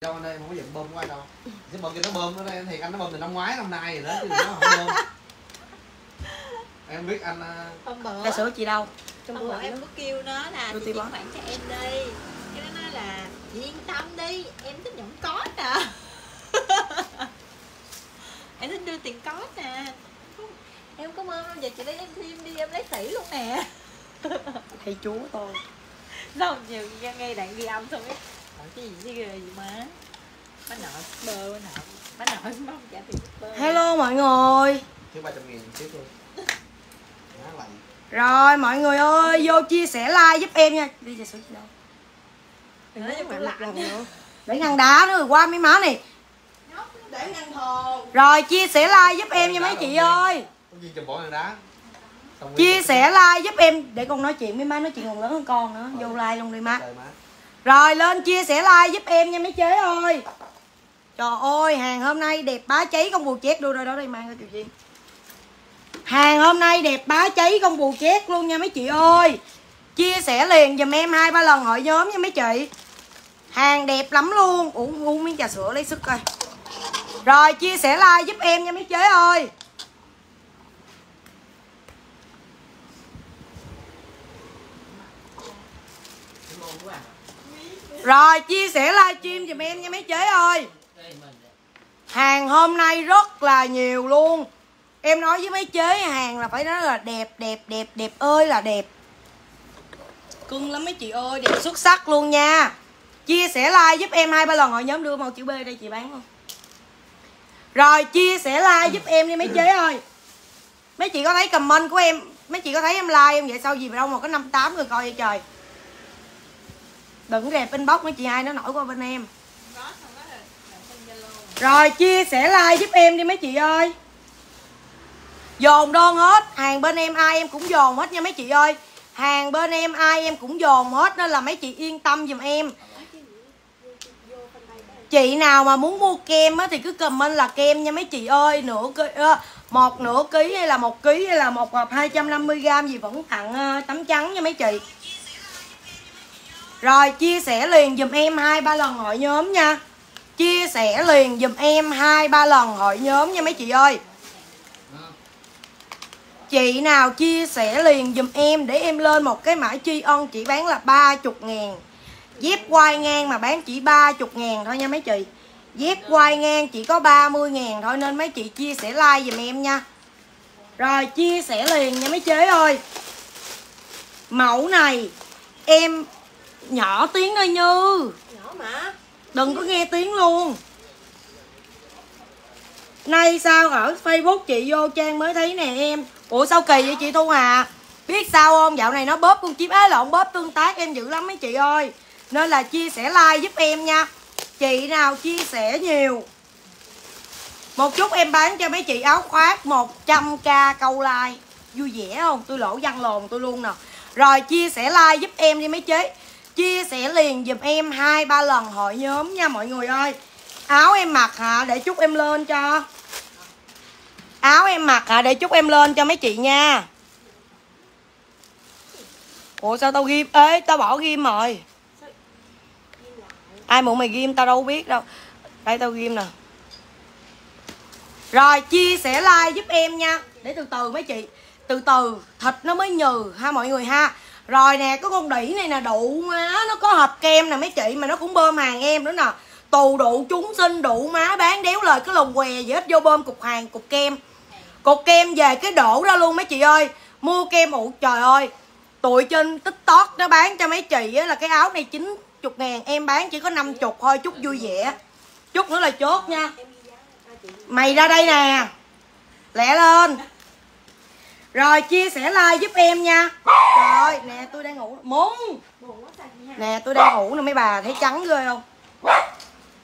đâu anh em không có giận bơm của anh đâu. Cái bơm kia nó bơm nó đây thì anh nó bơm từ năm ngoái năm nay rồi đó chứ nó không bơm. Em biết anh à, hôm bữa Trà sữa chị đâu? Trong hôm bữa em có kêu nó là Đưa chị tiền chuyển khoản cho em đi. Cái nó nói là chị yên tâm đi em thích nhận có nè. Em thích đưa tiền có nè. Em có ơn đâu giờ chị lấy em thêm đi em lấy tỷ luôn nè. Thầy chúa tôi. xong nhiều nghe, nghe đoạn ghi âm xong cái hỏi cái gì chứ ghê gì má má nợ bơ má nợ má nợ mong trả tiền bơ Hello mọi người. thiếu ba trăm nghìn tiếp luôn má lạnh Rồi mọi người ơi, vô chia sẻ like giúp em nha. Đi trà sữa chị đâu? đừng nói cho một lần nữa. Để ngăn đá nữa rồi qua mấy má này. để ngăn hồ Rồi chia sẻ like giúp em nha mấy chị ơi. Chia sẻ like giúp em để con nói chuyện với má nói chuyện còn lớn hơn con nữa. Vô like luôn đi má. Rồi lên chia sẻ like giúp em nha mấy chế ơi. Trời ơi, hàng hôm nay đẹp bá cháy con bù chét đưa ra đó đây mang cho chị. Hàng hôm nay đẹp bá cháy con bù chét luôn nha mấy chị ơi. Chia sẻ liền dùm em hai ba lần hội nhóm nha mấy chị. Hàng đẹp lắm luôn. Uống uống miếng trà sữa lấy sức coi. Rồi chia sẻ like giúp em nha mấy chế ơi. Rồi, chia sẻ livestream giùm em nha mấy chế ơi. Hàng hôm nay rất là nhiều luôn. Em nói với mấy chế, hàng là phải nói là đẹp đẹp đẹp đẹp ơi là đẹp. Cưng lắm mấy chị ơi, đẹp xuất sắc luôn nha. Chia sẻ like giúp em hai ba lần hội nhóm đưa màu chữ B đây, chị bán không? Rồi, chia sẻ like giúp em đi mấy chế ơi. Mấy chị có thấy comment của em, Mấy chị có thấy em like em vậy sao gì mà đâu mà có 58 người coi vậy trời. Đừng rẹp inbox mấy chị hai nó nổi qua bên em. Rồi chia sẻ like giúp em đi mấy chị ơi. Dồn đơn hết. Hàng bên em ai em cũng dồn hết nha mấy chị ơi. Hàng bên em ai em cũng dồn hết Nên là mấy chị yên tâm giùm em. Chị nào mà muốn mua kem á, thì cứ comment là kem nha mấy chị ơi. Nửa ký, Một nửa ký hay là một ký hay là một hộp 250g gì vẫn tặng tấm trắng nha mấy chị rồi, chia sẻ liền giùm em hai ba lần hội nhóm nha. Chia sẻ liền giùm em hai ba lần hội nhóm nha mấy chị ơi. Chị nào chia sẻ liền giùm em để em lên một cái mã chi ân, chỉ bán là 30 ngàn. Dép quay ngang mà bán chỉ 30 ngàn thôi nha mấy chị. Dép quay ngang chỉ có 30 ngàn thôi nên mấy chị chia sẻ like giùm em nha. Rồi, chia sẻ liền nha mấy chế ơi. Mẫu này, em nhỏ tiếng thôi Như. Nhỏ mà. Đừng có nghe tiếng luôn. Nay sao ở Facebook chị vô trang mới thấy nè em? Ủa sao kỳ vậy chị Thu Hà? Biết sao không? Dạo này nó bóp con chip á lộn bóp tương tác em dữ lắm mấy chị ơi. Nên là chia sẻ like giúp em nha. Chị nào chia sẻ nhiều. Một chút em bán cho mấy chị áo khoác 100k câu like. Vui vẻ không? Tôi lỗ văn lồn tôi luôn nè. Rồi chia sẻ like giúp em đi mấy chế Chia sẻ liền giùm em hai ba lần hội nhóm nha mọi người ơi. Áo em mặc hả? Để chút em lên cho. Áo em mặc hả? Để chút em lên cho mấy chị nha. Ủa, sao tao ghim? Ế tao bỏ ghim rồi. Ai muốn mày ghim tao đâu biết đâu. Đây, tao ghim nè. Rồi, chia sẻ like giúp em nha. Để từ từ mấy chị. Từ từ, thịt nó mới nhừ ha mọi người ha. Rồi nè cái con đĩ này nè đụ má Nó có hộp kem nè mấy chị Mà nó cũng bơm hàng em nữa nè. Tù đụ chúng sinh đụ má bán đéo lời cái lồng què gì hết vô bơm cục hàng cục kem. Cục kem về cái đổ ra luôn mấy chị ơi. Mua kem ụ trời ơi. Tụi trên tiktok nó bán cho mấy chị á, là cái áo này 90 ngàn Em bán chỉ có 50 thôi chút vui vẻ. Chút nữa là chốt nha. Mày ra đây nè. Lẹ lên. Rồi chia sẻ like giúp em nha. Trời ơi nè tôi đang ngủ. Muốn Nè tôi đang ngủ nè mấy bà thấy trắng ghê không?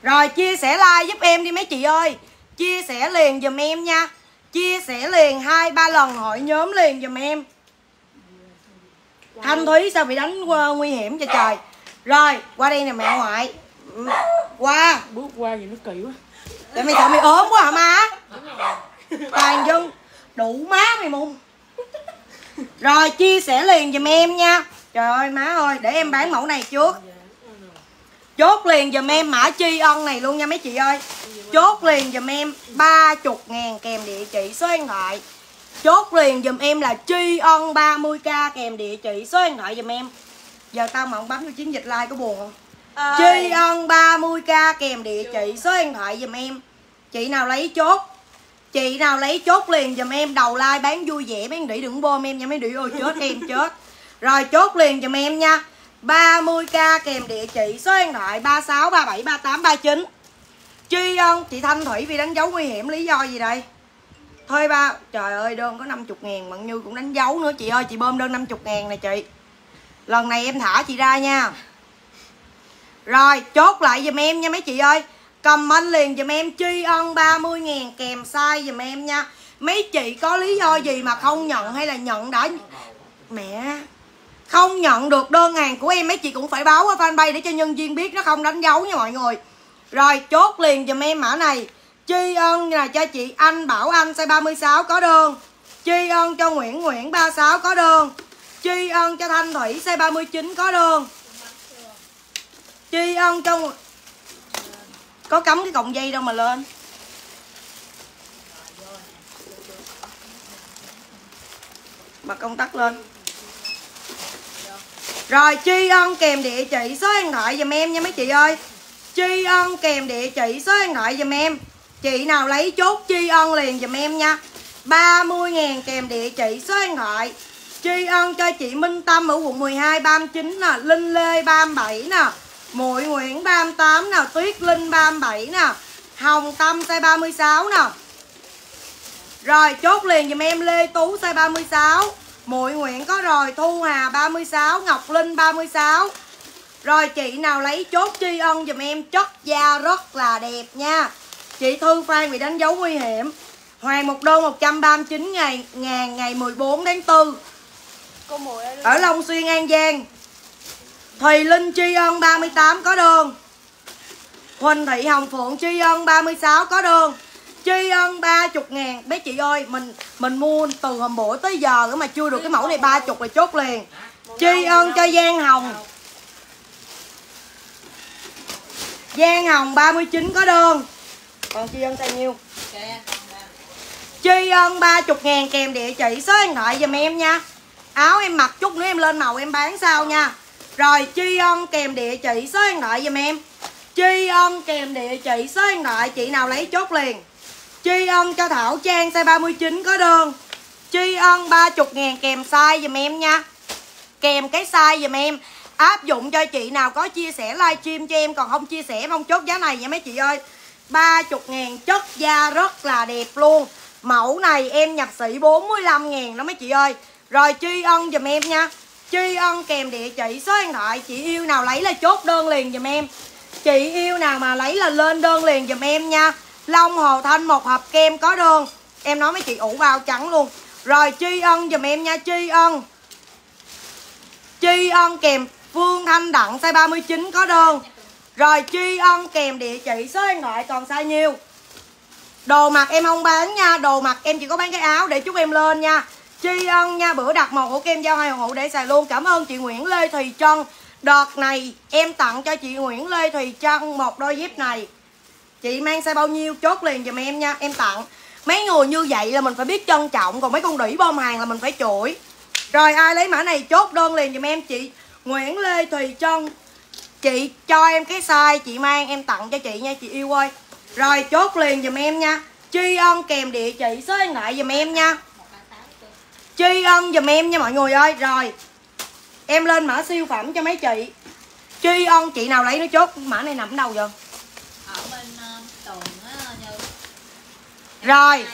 Rồi chia sẻ like giúp em đi mấy chị ơi. Chia sẻ liền giùm em nha. Chia sẻ liền hai ba lần hội nhóm liền giùm em. Thanh Thúy sao bị đánh qua nguy hiểm cho trời? Rồi qua đây nè mẹ ngoại. Ừ, Qua. Bước qua gì nó kỳ quá. Tại mày sợ mày ốm quá hả má? Toàn dân. Đủ má mày mùng Rồi chia sẻ liền giùm em nha. Trời ơi má ơi để em bán mẫu này trước. Chốt liền giùm em mã chi ân này luôn nha mấy chị ơi. Chốt liền giùm em 30 ngàn kèm địa chỉ số điện thoại. Chốt liền giùm em là tri ân 30k kèm địa chỉ số điện thoại giùm em. Giờ tao mà không bấm vô chiến dịch like có buồn không? Tri ân 30k kèm địa chỉ số điện thoại giùm em. Chị nào lấy chốt chị nào lấy chốt liền giùm em, đầu like bán vui vẻ mấy đĩ, đừng bom em nha, mấy đĩ ôi, chết em, chết. Rồi chốt liền giùm em nha. 30k kèm địa chỉ, số điện thoại 36 37 38 39 Chi ơn chị Thanh Thủy vì đánh dấu nguy hiểm, lý do gì đây? Thôi ba, Trời ơi, đơn có 50 ngàn, Mận Như cũng đánh dấu nữa, chị ơi, Chị bơm đơn 50 ngàn nè chị. Lần này em thả chị ra nha. Rồi, chốt lại giùm em nha mấy chị ơi. Comment liền dùm em tri ân 30 ngàn, kèm size dùm em nha. Mấy chị có lý do gì mà không nhận hay là nhận đã Mẹ, Không nhận được đơn hàng của em, mấy chị cũng phải báo qua fanpage để cho nhân viên biết, nó không đánh dấu nha mọi người. Rồi, chốt liền dùm em mã này. Tri ân là cho chị Anh Bảo Anh, size 36 có đơn. Tri ân cho Nguyễn Nguyễn 36 có đơn. Tri ân cho Thanh Thủy, size 39 có đơn. Tri ân cho có cắm cái cọng dây đâu mà lên. Bật công tắc lên. Rồi tri ân kèm địa chỉ số điện thoại giùm em nha mấy chị ơi. Tri ân kèm địa chỉ số điện thoại giùm em. Chị nào lấy chốt tri ân liền giùm em nha. 30 ngàn kèm địa chỉ số điện thoại. Tri ân cho chị Minh Tâm ở quận 12 39 nè, Linh Lê 37 nè. Muội Nguyễn 38 nè Tuyết Linh 37 nè Hồng Tâm size 36 nè. Rồi chốt liền giùm em Lê Tú size 36 Muội Nguyễn có rồi Thu Hà 36 Ngọc Linh 36 Rồi chị nào lấy chốt tri ân giùm em Chất da rất là đẹp nha. Chị Thư Phan bị đánh dấu nguy hiểm. Hoàng một đô 139 ngày ngàn ngày 14 tháng 4 Ở Long Xuyên An Giang Thùy Linh Tri Ân 38 có đường. Huỳnh Thị Hồng Phượng Tri Ân 36 có đường. Tri Ân 30 ngàn. Mấy chị ơi, mình mình mua từ hôm bữa tới giờ mà chưa được cái mẫu này 30 là chốt liền. Tri Ân cho Giang Hồng. Giang Hồng 39 có đơn Còn Tri Ân tay nhiêu. Tri Ân 30 ngàn kèm địa chỉ số điện thoại giùm em nha. Áo em mặc chút nữa em lên màu em bán sao nha rồi tri ân kèm địa chỉ số điện thoại giùm em. Tri ân kèm địa chỉ số điện thoại, chị nào lấy chốt liền. Tri ân cho Thảo Trang size 39 có đơn tri ân 30 ngàn kèm size giùm em nha. Kèm cái size giùm em. Áp dụng cho chị nào có chia sẻ livestream cho em, còn không chia sẻ không chốt giá này nha mấy chị ơi. 30 ngàn chất da rất là đẹp luôn. Mẫu này em nhập sĩ 45 ngàn đó mấy chị ơi. Rồi tri ân giùm em nha tri ân kèm địa chỉ số điện thoại, chị yêu nào lấy là chốt đơn liền dùm em. Chị yêu nào mà lấy là lên đơn liền dùm em nha. Long, hồ thanh một hộp kem có đơn. Em nói với chị ủ bao trắng luôn. Rồi tri ân dùm em nha tri ân. Tri ân kèm phương thanh đặng size 39 có đơn. Rồi tri ân kèm địa chỉ số điện thoại còn size nhiêu. Đồ mặc em không bán nha, đồ mặc em chỉ có bán cái áo để chúc em lên nha tri ân nha, bữa đặt một hộp kem giao hai hộ để xài luôn. Cảm ơn chị Nguyễn Lê Thùy Trân. Đợt này em tặng cho chị Nguyễn Lê Thùy Trân một đôi dép này. Chị mang size bao nhiêu? Chốt liền giùm em nha, em tặng. Mấy người như vậy là mình phải biết trân trọng, còn mấy con đỉ bom hàng là mình phải chuỗi rồi ai lấy mã này chốt đơn liền giùm em, chị Nguyễn Lê Thùy Trân. Chị cho em cái size chị mang, em tặng cho chị nha, chị yêu ơi. Rồi chốt liền giùm em nha. Tri ân kèm địa chỉ số điện thoại giùm em nha tri ân giùm em nha mọi người ơi. Rồi em lên mã siêu phẩm cho mấy chị. Tri ân chị nào lấy nó chốt? Mã này nằm ở đâu vậy? Ở bên uh, tường á như rồi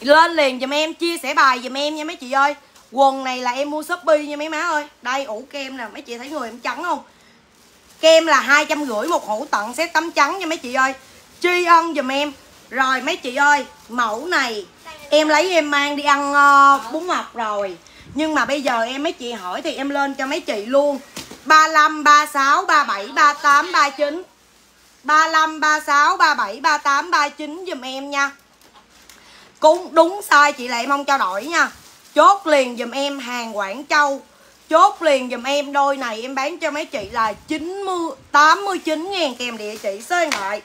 lên liền giùm em chia sẻ bài giùm em nha mấy chị ơi. Quần này là em mua shopee nha mấy má ơi. Đây ủ kem nè mấy chị thấy người em trắng không? Kem là hai trăm rưỡi một hũ tặng set tấm trắng nha mấy chị ơi. Tri ân giùm em. Rồi mấy chị ơi mẫu này. Em lấy em mang đi ăn uh, bún mọc rồi. Nhưng mà bây giờ em mấy chị hỏi thì em lên cho mấy chị luôn. 35 36 37 38 39 35 36 37 38 39 giùm em nha. Cũng đúng sai chị lại mong cho đổi nha. Chốt liền giùm em hàng Quảng Châu. Chốt liền dùm em đôi này em bán cho mấy chị là 90 89 ngàn kèm địa chỉ số điện thoại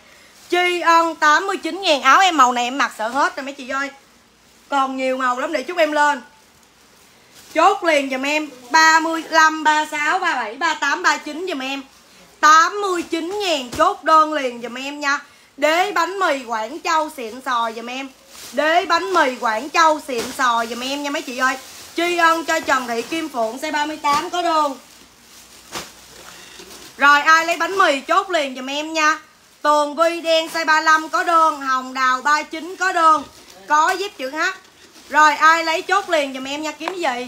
Chi ân 89 ngàn áo em màu này em mặc sợ hết rồi mấy chị ơi. Còn nhiều màu lắm, để chúc em lên. Chốt liền dùm em 35 36 37 38 39 dùm em. 89 ngàn chốt đơn liền dùm em nha. Đế bánh mì Quảng Châu xịn sò dùm em. Đế bánh mì Quảng Châu xịn sò dùm em nha mấy chị ơi. Tri ân cho Trần Thị Kim Phượng xe 38 có đơn. Rồi ai lấy bánh mì chốt liền dùm em nha. Tường Vi đen size 35 có đơn, Hồng đào 39 có đơn, Có dép chữ H. Rồi, ai lấy chốt liền dùm em nha, kiếm gì?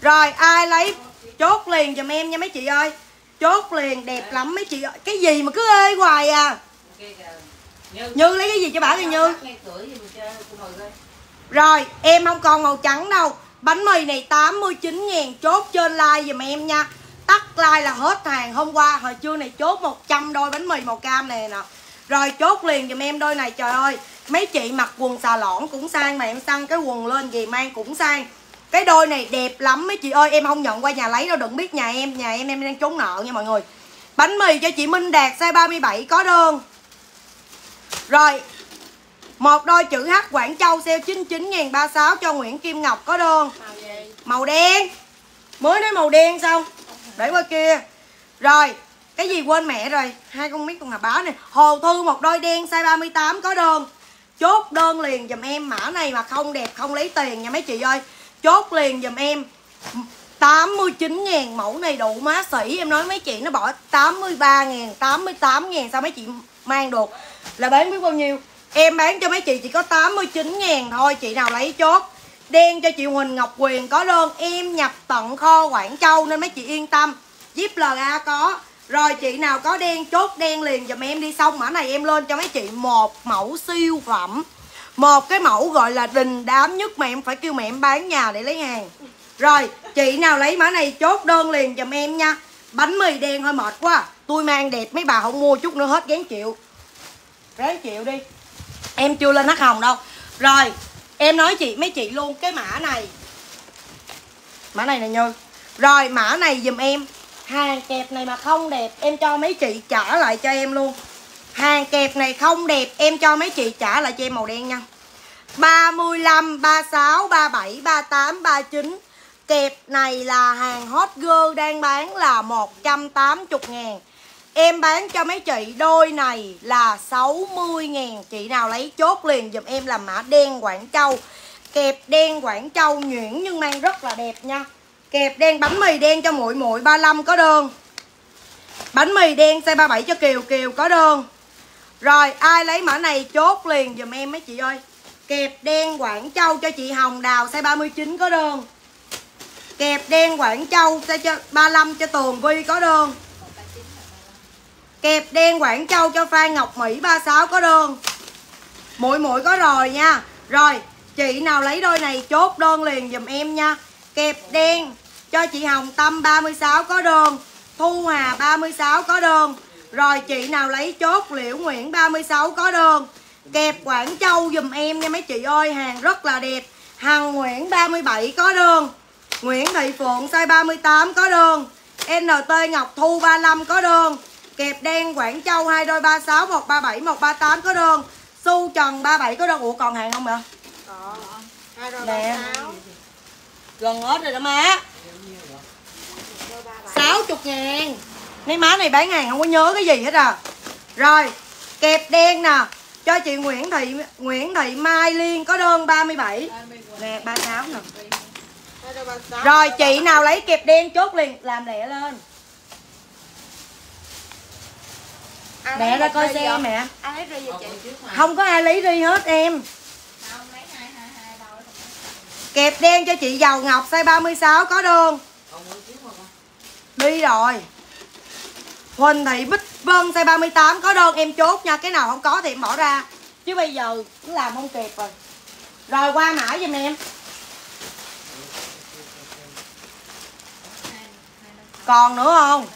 Rồi, ai lấy chốt liền dùm em nha mấy chị ơi. Chốt liền đẹp lắm mấy chị ơi. Cái gì mà cứ ê hoài à? Như lấy cái gì cho bảo đi Như? Rồi, em không còn màu trắng đâu. Bánh mì này 89 ngàn, chốt trên like dùm em nha. Tắt like là hết hàng. Hôm qua Hồi trưa này chốt 100 đôi bánh mì màu cam này nè. Rồi chốt liền dùm em đôi này trời ơi. Mấy chị mặc quần xà lõn cũng sang Mà em xăng cái quần lên gì mang cũng sang. Cái đôi này đẹp lắm mấy chị ơi. Em không nhận qua nhà lấy đâu đừng biết nhà em Nhà em em đang trốn nợ nha mọi người. Bánh mì cho chị Minh Đạt size 37 có đơn. Rồi một đôi chữ H Quảng Châu sale 99 36 cho Nguyễn Kim Ngọc có đơn. Màu đen. Mới nói màu đen xong để qua kia. Rồi, Cái gì quên mẹ rồi? Hai con mít con hà bá này. Hồ Thư một đôi đen, size 38 có đơn. Chốt đơn liền dùm em, Mã này mà không đẹp, không lấy tiền nha mấy chị ơi. Chốt liền dùm em 89 ngàn mẫu này đủ má sỉ Em nói mấy chị nó bỏ 83 ngàn 88 ngàn, sao mấy chị mang được? Là bán biết bao nhiêu? Em bán cho mấy chị chỉ có 89 ngàn thôi, Chị nào lấy chốt. Đen cho chị Huỳnh Ngọc Quyền có đơn Em nhập tận kho Quảng Châu Nên mấy chị yên tâm. Zip LA có. Rồi chị nào có đen, chốt đen liền Dùm em đi xong. Mã này em lên cho mấy chị Một mẫu siêu phẩm. Một cái mẫu gọi là đình đám nhất Mà em phải kêu mẹ em bán nhà để lấy hàng. Rồi, chị nào lấy mã này chốt đơn liền dùm em nha. Bánh mì đen hơi mệt quá. Tôi mang đẹp, mấy bà không mua chút nữa hết gán chịu. Ráng chịu đi. Em chưa lên hắc hồng đâu. Rồi em nói chị mấy chị luôn cái mã này. Mã này nè Như Rồi mã này dùm em. Hàng kẹp này mà không đẹp Em cho mấy chị trả lại cho em luôn. Hàng kẹp này không đẹp Em cho mấy chị trả lại cho em màu đen nha. 35, 36, 37, 38, 39 Kẹp này là hàng hot girl đang bán là 180 ngàn. Em bán cho mấy chị, đôi này là 60 ngàn. Chị nào lấy chốt liền dùm em là mã đen Quảng Châu. Kẹp đen Quảng Châu nhuyễn nhưng mang rất là đẹp nha. Kẹp đen bánh mì đen cho muội muội 35 có đơn. Bánh mì đen size 37 cho Kiều Kiều có đơn. Rồi, ai lấy mã này chốt liền dùm em mấy chị ơi. Kẹp đen Quảng Châu cho chị Hồng Đào size 39 có đơn. Kẹp đen Quảng Châu size 35 cho Tường Vi có đơn. Kẹp đen Quảng Châu cho Phan Ngọc Mỹ 36 có đơn. Mũi mũi có rồi nha. Rồi, chị nào lấy đôi này chốt đơn liền dùm em nha. Kẹp đen cho chị Hồng Tâm 36 có đơn. Thu Hà 36 có đơn. Rồi, chị nào lấy chốt Liễu Nguyễn 36 có đơn. Kẹp Quảng Châu dùm em nha mấy chị ơi. Hàng rất là đẹp. Hằng Nguyễn 37 có đơn. Nguyễn Thị Phượng size 38 có đơn. NT Ngọc Thu 35 có đơn. Kẹp đen Quảng Châu hai đôi 36 137 138 có đơn. Su Trần 37 có đơn. Ủa còn hàng không vậy? Còn hai đôi Nè. 36 Gần hết rồi đó má. 60 ngàn. Mấy má này bán hàng không có nhớ cái gì hết à. Rồi, kẹp đen nè. Cho chị Nguyễn Thị Nguyễn Thị Mai Liên có đơn 37. Nè 36 nè. hai đôi 36 Rồi chị nào lấy kẹp đen chốt liền làm lẹ lên. Ai Mẹ ra coi ly xe vậy? mẹ. Ai lấy ri vậy chị? Không có ai lấy ri hết em. Không lấy hai hai hai đâu Kẹp đen cho chị Dầu Ngọc size 36 có đơn. Đi rồi. Huỳnh Thị Bích Vân size 38 có đơn em chốt nha, cái nào không có thì em bỏ ra. Chứ bây giờ cứ làm không kịp rồi. Rồi qua mã giùm em. Còn nữa không?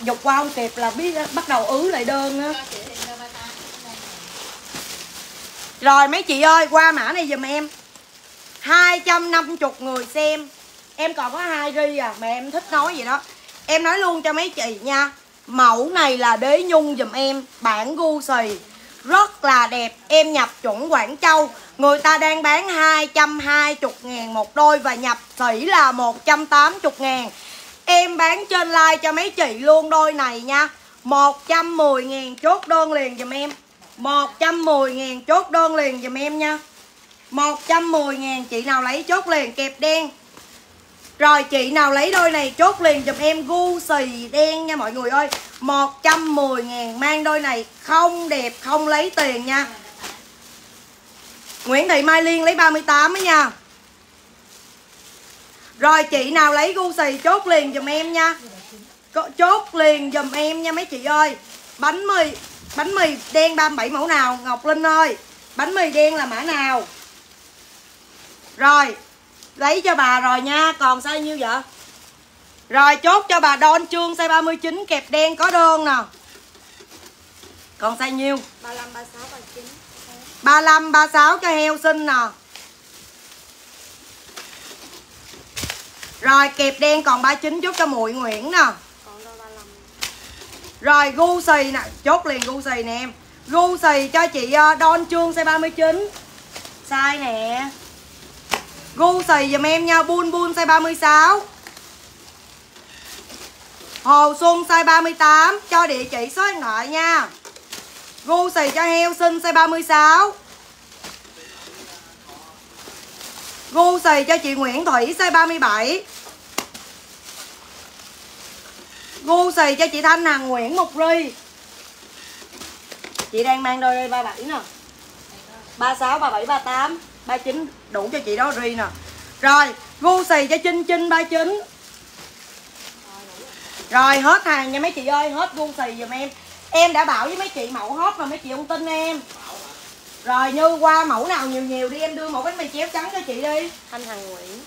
Dục qua không kịp là biết bắt đầu ứ lại đơn á. Cho chị thì đôi 38 đây nè. rồi mấy chị ơi qua mã này giùm em. 250 người xem. Em còn có hai ri à mà em thích nói gì đó. Em nói luôn cho mấy chị nha. Mẫu này là đế nhung giùm em bản gu xì. Rất là đẹp em nhập chuẩn Quảng Châu. Người ta đang bán 220 ngàn một đôi và nhập sỉ là 180 ngàn em bán trên like cho mấy chị luôn đôi này nha. 110 ngàn chốt đơn liền dùm em. 110 ngàn chốt đơn liền dùm em nha. 110 ngàn chị nào lấy chốt liền kẹp đen. Rồi chị nào lấy đôi này chốt liền dùm em, gu xì đen nha mọi người ơi. 110 ngàn mang đôi này, không đẹp, không lấy tiền nha. Nguyễn Thị Mai Liên lấy 38 ấy nha. Rồi chị nào lấy gu xì chốt liền giùm em nha. Chốt liền giùm em nha mấy chị ơi. Bánh mì Bánh mì đen 37 mẫu nào? Ngọc Linh ơi. Bánh mì đen là mã nào? Rồi Lấy cho bà rồi nha. Còn size nhiêu vậy? Rồi chốt cho bà Don Trương size 39 Kẹp đen có đơn nè. Còn size nhiêu? 35, 36, 39 35, 36 cho heo xinh nè Rồi, kẹp đen còn 39 chốt cho muội Nguyễn nè. Rồi, gu xì nè. Chốt liền gu xì nè em. Gu xì cho chị ờ, Don Trương size 39 Size nè. Gu xì giùm em nha, Bun bun size 36 Hồ Xuân size 38 Cho địa chỉ số điện thoại nha. Gu xì cho heo xinh size 36 Gu xì cho chị Nguyễn Thủy size 37 Gu xì cho chị Thanh Hằng Nguyễn một ri. Chị đang mang đôi đây 37 nè. 36, 37, 38 39 đủ cho chị đó ri nè. Rồi gu xì cho Trinh Trinh 39 Rồi hết hàng nha mấy chị ơi Hết gu xì giùm em. Em đã bảo với mấy chị mẫu hết mà mấy chị không tin em. Rồi như qua mẫu nào nhiều nhiều đi Em đưa một bánh mì chéo trắng cho chị đi. Thanh Hằng Nguyễn.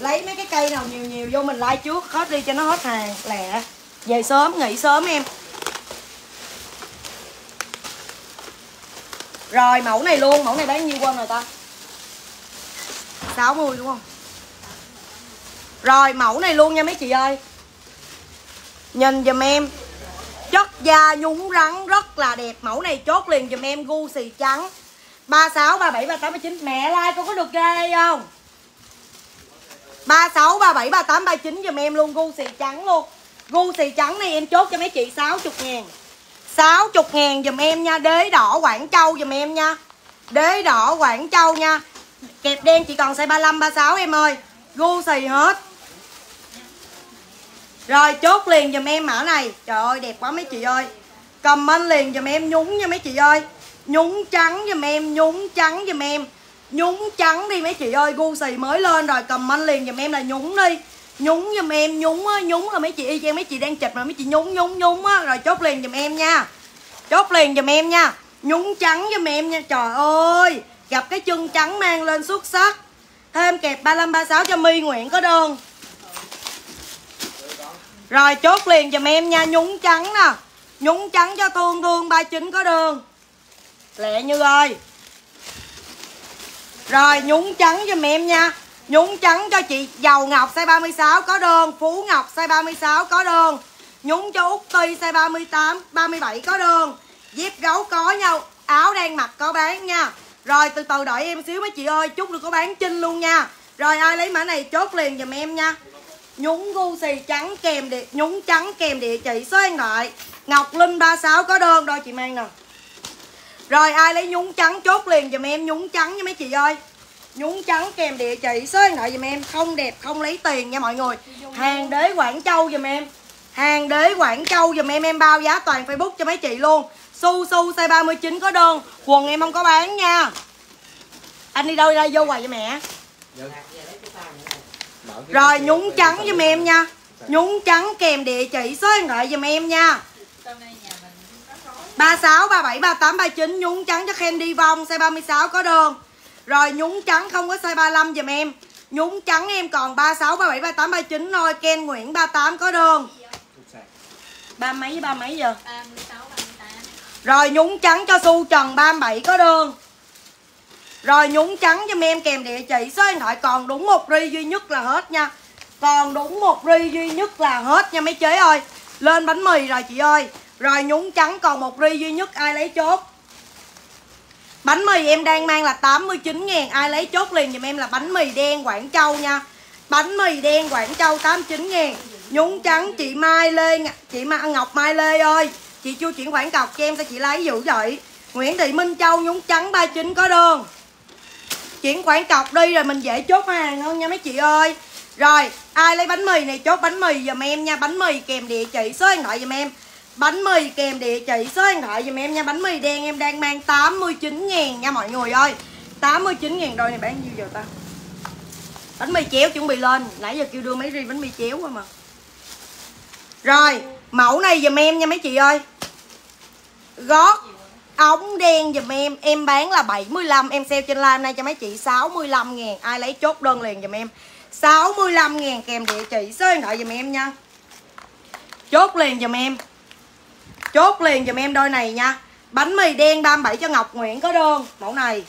Lấy mấy cái cây nào nhiều nhiều vô mình like trước Hết đi cho nó hết hàng lẹ. Về sớm nghỉ sớm em. Rồi mẫu này luôn Mẫu này bán nhiêu quên rồi ta? 60 đúng không? Rồi mẫu này luôn nha mấy chị ơi. Nhìn giùm em Chất da nhúng rắn rất là đẹp. Mẫu này chốt liền dùm em gu xì trắng. 36, 37, 38, 39 Mẹ like con có được ghê không? 36, 37, 38, 39 dùm em luôn Gu xì trắng luôn. Gu xì trắng này em chốt cho mấy chị 60 ngàn. 60 ngàn dùm em nha. Đế đỏ Quảng Châu dùm em nha. Đế đỏ Quảng Châu nha. Kẹp đen chỉ còn size 35, 36 em ơi. Gu xì hết. Rồi, chốt liền dùm em mã này. Trời ơi, đẹp quá mấy chị ơi. Comment liền dùm em, nhúng nha mấy chị ơi. Nhúng trắng dùm em, Nhúng trắng dùm em. Nhúng trắng đi mấy chị ơi, Gu xì mới lên rồi. Comment liền dùm em là nhúng đi. Nhúng dùm em, Nhúng á, Nhúng là mấy chị, y chang mấy chị đang chịch mà mấy chị nhúng nhúng nhúng á. Rồi chốt liền dùm em nha. Chốt liền dùm em nha. Nhúng trắng dùm em nha. Trời ơi, Gặp cái chân trắng mang lên xuất sắc. Thêm kẹp 35 36 cho My Nguyễn có đơn. Rồi, chốt liền dùm em nha, Nhúng trắng nè. Nhúng trắng cho Thương Thương 39 có đơn Lẹ Như ơi. Rồi, nhúng trắng dùm em nha. Nhúng trắng cho chị Dầu Ngọc, size 36 có đơn Phú Ngọc, size 36 có đơn Nhúng cho Út Ti, size 38 37 có đơn Dép gấu có nhau, Áo đang mặc có bán nha. Rồi, từ từ đợi em xíu mấy chị ơi, Chút được có bán chinh luôn nha. Rồi, ai lấy mã này chốt liền dùm em nha. Nhúng gu xì trắng kèm địa, Nhúng trắng kèm địa chỉ số điện thoại Ngọc Linh 36 có đơn Đôi chị mang nè Rồi ai lấy nhúng trắng chốt liền giùm em, Nhúng trắng nha mấy chị ơi. Nhúng trắng kèm địa chỉ số điện thoại giùm em, không đẹp, không lấy tiền nha mọi người. Hàng đế quảng châu giùm em. Hàng đế quảng châu giùm em em bao giá toàn facebook cho mấy chị luôn. Su su size 39 có đơn, quần em không có bán nha. Anh đi đâu ra vô hoài vậy mẹ? Dạ rồi nhúng trắng giùm em nha. Nhúng trắng kèm địa chỉ số điện thoại giùm em nha. 36 37 38 39 nhúng trắng cho Candy Vong size 36 có đơn rồi nhúng trắng không có size 35 giùm em. Nhúng trắng em còn 36, 37, 38, 39 thôi. Ken Nguyễn 38 có đơn Ba mấy ba mấy giờ? 36, 38 Rồi nhúng trắng cho Su Trần 37 có đơn rồi nhúng trắng cho em kèm địa chỉ số điện thoại, còn đúng một ri duy nhất là hết nha. Còn đúng một ri duy nhất là hết nha mấy chế ơi. Lên bánh mì rồi chị ơi. Rồi nhúng trắng còn một ri duy nhất, ai lấy chốt? Bánh mì em đang mang là 89 ngàn, Ai lấy chốt liền giùm em là bánh mì đen Quảng Châu nha. Bánh mì đen Quảng Châu 89 ngàn. Nhúng trắng chị Mai Lê Chị ma, Ngọc Mai Lê ơi. Chị chưa chuyển khoản cọc cho em sao chị lấy dữ vậy? Nguyễn Thị Minh Châu nhúng trắng 39 có đơn. Chuyển khoản cọc đi rồi mình dễ chốt hàng hơn nha mấy chị ơi. Rồi, ai lấy bánh mì này chốt bánh mì giùm em nha. Bánh mì kèm địa chỉ, số điện thoại giùm em. Bánh mì kèm địa chỉ, số điện thoại giùm em nha. Bánh mì đen em đang mang 89 ngàn nha mọi người ơi. 89 ngàn đôi này bán nhiêu giờ ta? Bánh mì chéo chuẩn bị lên. Nãy giờ kêu đưa mấy ri bánh mì chéo mà. Rồi, Mẫu này giùm em nha mấy chị ơi. Gót ống đen dùm em. Em bán là 75 Em sale trên live nay cho mấy chị. 65 ngàn Ai lấy chốt đơn liền dùm em. 65 ngàn kèm địa chỉ số điện thoại dùm em nha. Chốt liền dùm em. Chốt liền dùm em đôi này nha. Bánh mì đen 37 cho Ngọc Nguyễn có đơn Mẫu này.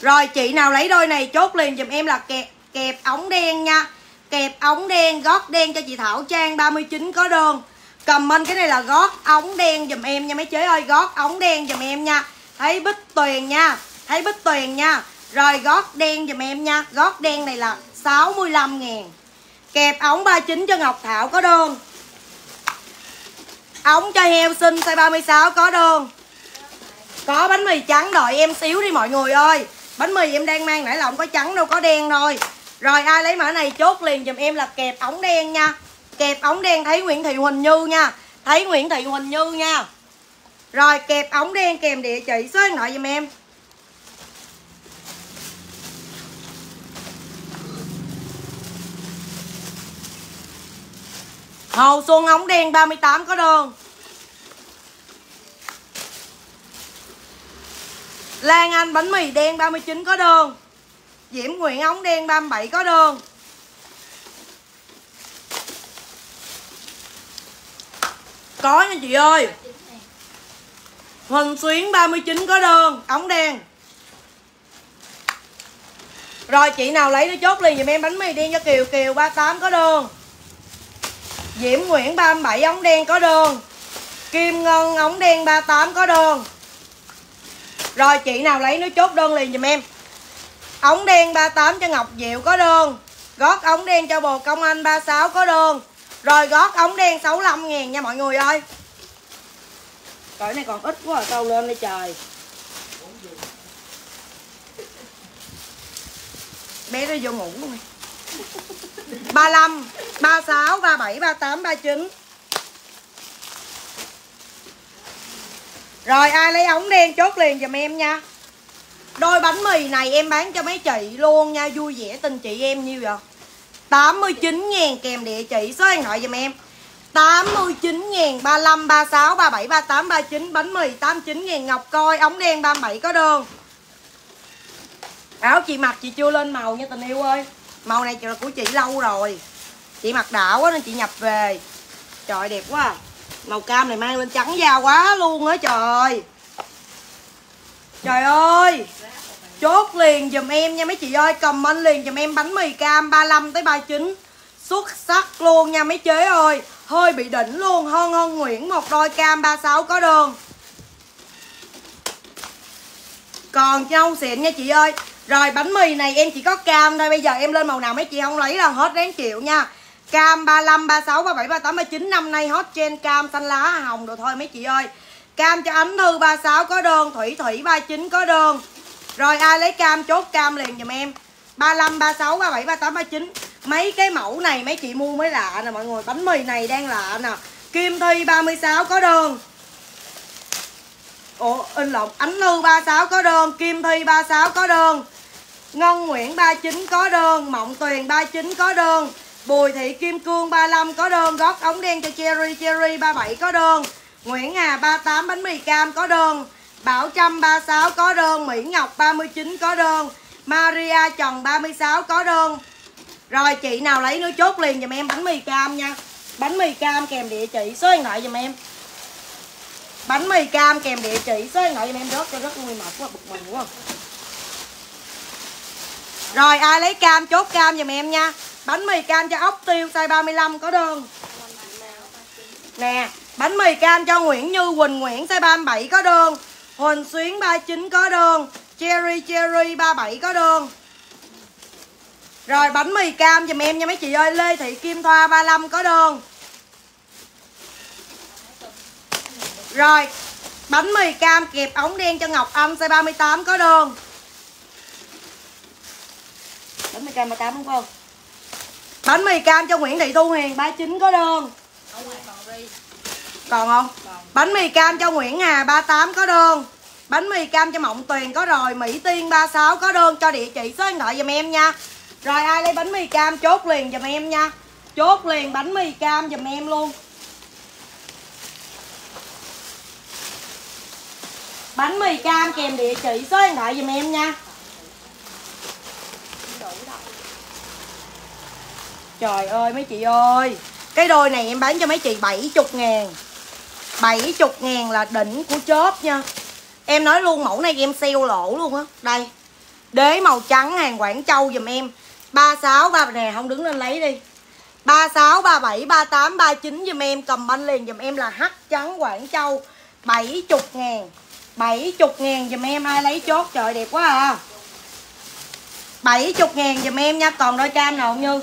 Rồi chị nào lấy đôi này chốt liền dùm em là kẹp, kẹp ống đen nha. Kẹp ống đen gót đen cho chị Thảo Trang 39 có đơn. Comment cái này là gót ống đen dùm em nha mấy chế ơi, Gót ống đen dùm em nha. Thấy bích tuyền nha, Thấy bích tuyền nha. Rồi gót đen dùm em nha, Gót đen này là 65 ngàn. Kẹp ống 39 cho Ngọc Thảo có đơn. Ống cho heo sinh size 36 có đơn. Có bánh mì trắng đợi em xíu đi mọi người ơi. Bánh mì em đang mang nãy là không có trắng đâu, có đen thôi. Rồi ai lấy mã này chốt liền dùm em là kẹp ống đen nha kẹp ống đen thấy Nguyễn Thị Huỳnh Như nha. Thấy Nguyễn Thị Huỳnh Như nha. Rồi, kẹp ống đen kèm địa chỉ số điện thoại giùm em. Hồ Xuân ống đen 38 có đơn Lan Anh bánh mì đen 39 có đơn Diễm Nguyễn ống đen 37 có đơn Có nha chị ơi. Huỳnh Xuyến 39 có đơn, Ống đen. Rồi, chị nào lấy nó chốt liền dùm em bánh mì đen cho Kiều Kiều 38 có đơn. Diễm Nguyễn 37 ống đen có đơn. Kim Ngân, ống đen 38 có đơn. Rồi, chị nào lấy nó chốt đơn liền dùm em. Ống đen 38 cho Ngọc Diệu có đơn. Gót ống đen cho bồ công anh 36 có đơn. Rồi gót ống đen 65 ngàn nha mọi người ơi. Cởi này còn ít quá câu lên đi trời. Bé nó vô ngủ luôn. này 35 36 37 38 39 Rồi ai lấy ống đen chốt liền giùm em nha. Đôi bánh mì này em bán cho mấy chị luôn nha Vui vẻ tình chị em nhiêu vậy 89 ngàn kèm địa chỉ số điện thoại giùm em. 89 ngàn 35 36 37 38 39 Bánh mì 89 ngàn, Ngọc coi, ống đen 37 có đơn Áo chị mặc chị chưa lên màu nha tình yêu ơi. Màu này là của chị lâu rồi. Chị mặc đảo quá nên chị nhập về. Trời, đẹp quá à. Màu cam này mang lên trắng da quá luôn á, trời. Trời ơi. Chốt liền dùm em nha mấy chị ơi Comment liền dùm em bánh mì cam 35 tới 39 Xuất sắc luôn nha mấy chế ơi Hơi bị đỉnh luôn Hơn hơn Nguyễn một đôi cam 36 có đường. Còn nhau xịn nha chị ơi rồi bánh mì này em chỉ có cam thôi Bây giờ em lên màu nào mấy chị không lấy là hết ráng chịu nha. Cam 35, 36, 37, 38, 39 Năm nay hot trend cam xanh lá hồng rồi thôi mấy chị ơi. Cam cho Ánh Thư 36 có đơn Thủy Thủy 39 có đơn rồi ai lấy cam chốt cam liền dùm em. 35, 36, 37, 38, 39 Mấy cái mẫu này mấy chị mua mới lạ nè mọi người. Bánh mì này đang lạ nè. Kim Thi 36 có đơn. Ủa in lộn. Ánh Lưu 36 có đơn. Kim Thi 36 có đơn. Ngân Nguyễn 39 có đơn. Mộng Tuyền 39 có đơn. Bùi Thị Kim Cương 35 có đơn. Gót ống đen cho Cherry Cherry 37 có đơn. Nguyễn Hà 38 bánh mì cam có đơn. Bảo Trâm 36 có đơn, Mỹ Ngọc 39 có đơn, Maria Trần 36 có đơn. Rồi, chị nào lấy nữa chốt liền dùm em, bánh mì cam nha. Bánh mì cam kèm địa chỉ, số điện thoại dùm em. Bánh mì cam kèm địa chỉ, số điện thoại dùm em, rớt cho rất nguy mật quá, bực mình quá. Rồi, ai lấy cam, chốt cam dùm em nha. Bánh mì cam cho ốc tiêu, size 35 có đơn. Nè, Bánh mì cam cho Nguyễn Như Quỳnh Nguyễn, size 37 có đơn. Huỳnh Xuyến 39 có đơn Cherry Cherry 37 có đơn. Rồi bánh mì cam giùm em nha mấy chị ơi Lê Thị Kim Thoa 35 có đơn. Rồi Bánh mì cam kẹp ống đen cho Ngọc Anh size 38 có đơn. Bánh mì cam 38 đúng không? Bánh mì cam cho Nguyễn Thị Thu Hiền 39 có đơn. Ở ngoài còn không? còn. Bánh mì cam cho Nguyễn Hà 38 có đơn. Bánh mì cam cho Mộng Tuyền có rồi Mỹ Tiên 36 có đơn. Cho địa chỉ số điện thoại giùm em nha. Rồi ai lấy bánh mì cam chốt liền giùm em nha. Chốt liền bánh mì cam giùm em luôn. Bánh mì cam kèm địa chỉ số điện thoại giùm em nha. Trời ơi mấy chị ơi. Cái đôi này em bán cho mấy chị 70 ngàn 70 ngàn là đỉnh của chớp nha. Em nói luôn, mẫu này em sale lỗ luôn á. Đây, Đế màu trắng hàng Quảng Châu dùm em. 36 3 nè, không đứng lên lấy đi. 36 37 38 39 dùm em cầm banh liền dùm em là hắc trắng Quảng Châu. 70 ngàn 70 ngàn dùm em, ai lấy chốt, trời đẹp quá à. 70 ngàn dùm em nha, còn đôi cam nào không Như?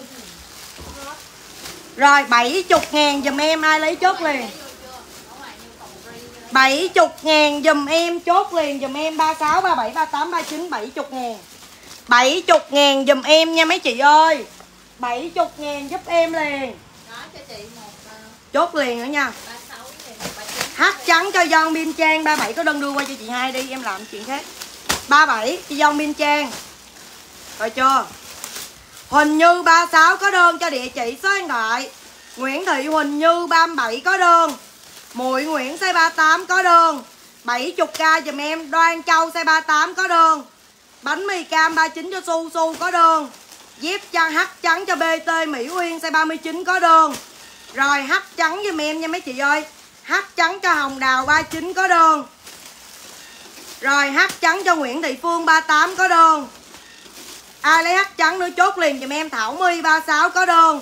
Rồi 70 ngàn dùm em, ai lấy chốt liền ở ngoài như còn ri 70 ngàn dùm em chốt liền dùm em 36, 37, 38, 39 70 ngàn. 70 ngàn dùm em nha mấy chị ơi. 70 ngàn giúp em liền. Nói cho chị một ờ, Chốt liền nữa nha. ba sáu thì một ba chín Hát trắng cho Don Bin Trang 37 có đơn đưa qua cho chị hai đi em làm chuyện khác. 37 cho Don Bin Trang Rồi chưa? Huỳnh Như 36 có đơn cho địa chỉ số điện thoại. Nguyễn Thị Huỳnh Như 37 có đơn Mụi Nguyễn size 38 có đường. 70k dùm em Đoan Châu size 38 có đường, Bánh mì cam 39 cho Su Su có đường, Dép chân H trắng cho BT Mỹ Uyên size 39 có đường, Rồi H trắng dùm em nha mấy chị ơi. H trắng cho Hồng Đào 39 có đường, Rồi H trắng cho Nguyễn Thị Phương 38 có đường, Ai lấy H trắng nữa chốt liền dùm em Thảo My 36 có đường,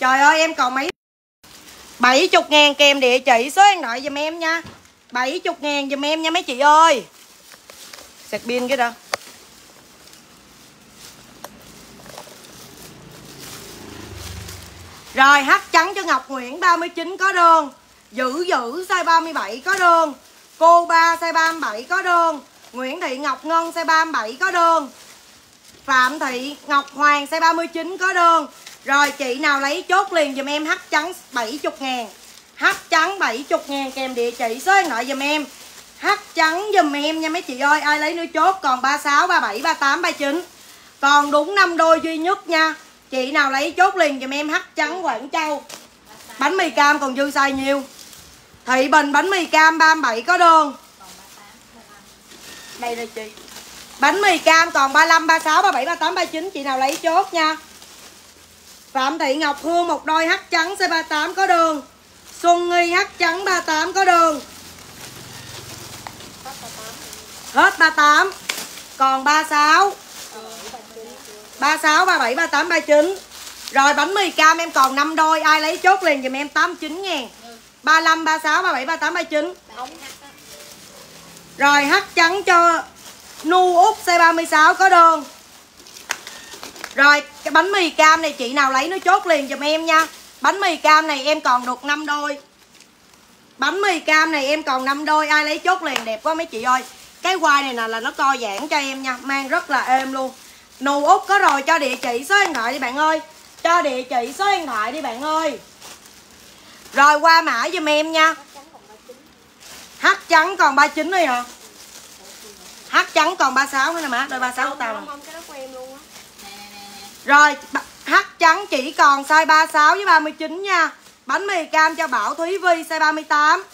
Trời ơi em còn mấy 70 ngàn kèm địa chỉ, số điện thoại giùm em nha. 70 ngàn giùm em nha mấy chị ơi. Sạc pin cái đó. Rồi H trắng cho Ngọc Nguyễn 39 có đơn. Giữ giữ size 37 có đơn. Cô ba, size 37 có đơn. Nguyễn Thị Ngọc Ngân, size 37 có đơn. Phạm Thị Ngọc Hoàng, size 39 có đơn. Rồi chị nào lấy chốt liền dùm em hấp trắng 70 ngàn. Hấp trắng 70 ngàn kèm địa chỉ số điện thoại dùm em. Hấp trắng dùm em nha mấy chị ơi Ai lấy nữa chốt còn 36, 37, 38, 39 Còn đúng 5 đôi duy nhất nha Chị nào lấy chốt liền dùm em hấp trắng Quảng Châu. Bánh mì cam còn dư size nhiều. Thị Bình bánh mì cam 37 có đơn. Đây là chị. Bánh mì cam còn 35, 36, 37, 38, 39 Chị nào lấy chốt nha. Phạm Thị Ngọc Hương một đôi hắc trắng C38 có đường. Xuân Nghi hắc trắng 38 có đường. Hết 38 Còn 36 36, 37, 38, 39 Rồi bánh mì cam em còn 5 đôi. Ai lấy chốt liền dùm em 89 ngàn 35, 36, 37, 38, 39 Rồi hắc trắng cho Nu Úc C36 có đường. Rồi cái bánh mì cam này chị nào lấy nó chốt liền giùm em nha. Bánh mì cam này em còn được 5 đôi. Bánh mì cam này em còn 5 đôi, Ai lấy chốt liền đẹp quá mấy chị ơi. Cái quai này nè là nó co giãn cho em nha, Mang rất là êm luôn. Nù út có rồi, cho địa chỉ số điện thoại đi bạn ơi. Cho địa chỉ số điện thoại đi bạn ơi. Rồi qua mã giùm em nha. Hắc trắng còn 39 thôi hả? Hắc trắng còn 36 nữa nè má, Đôi 36 của tao rồi hắc trắng chỉ còn size 36 với 39 nha. Bánh mì cam cho Bảo Thúy Vi size 38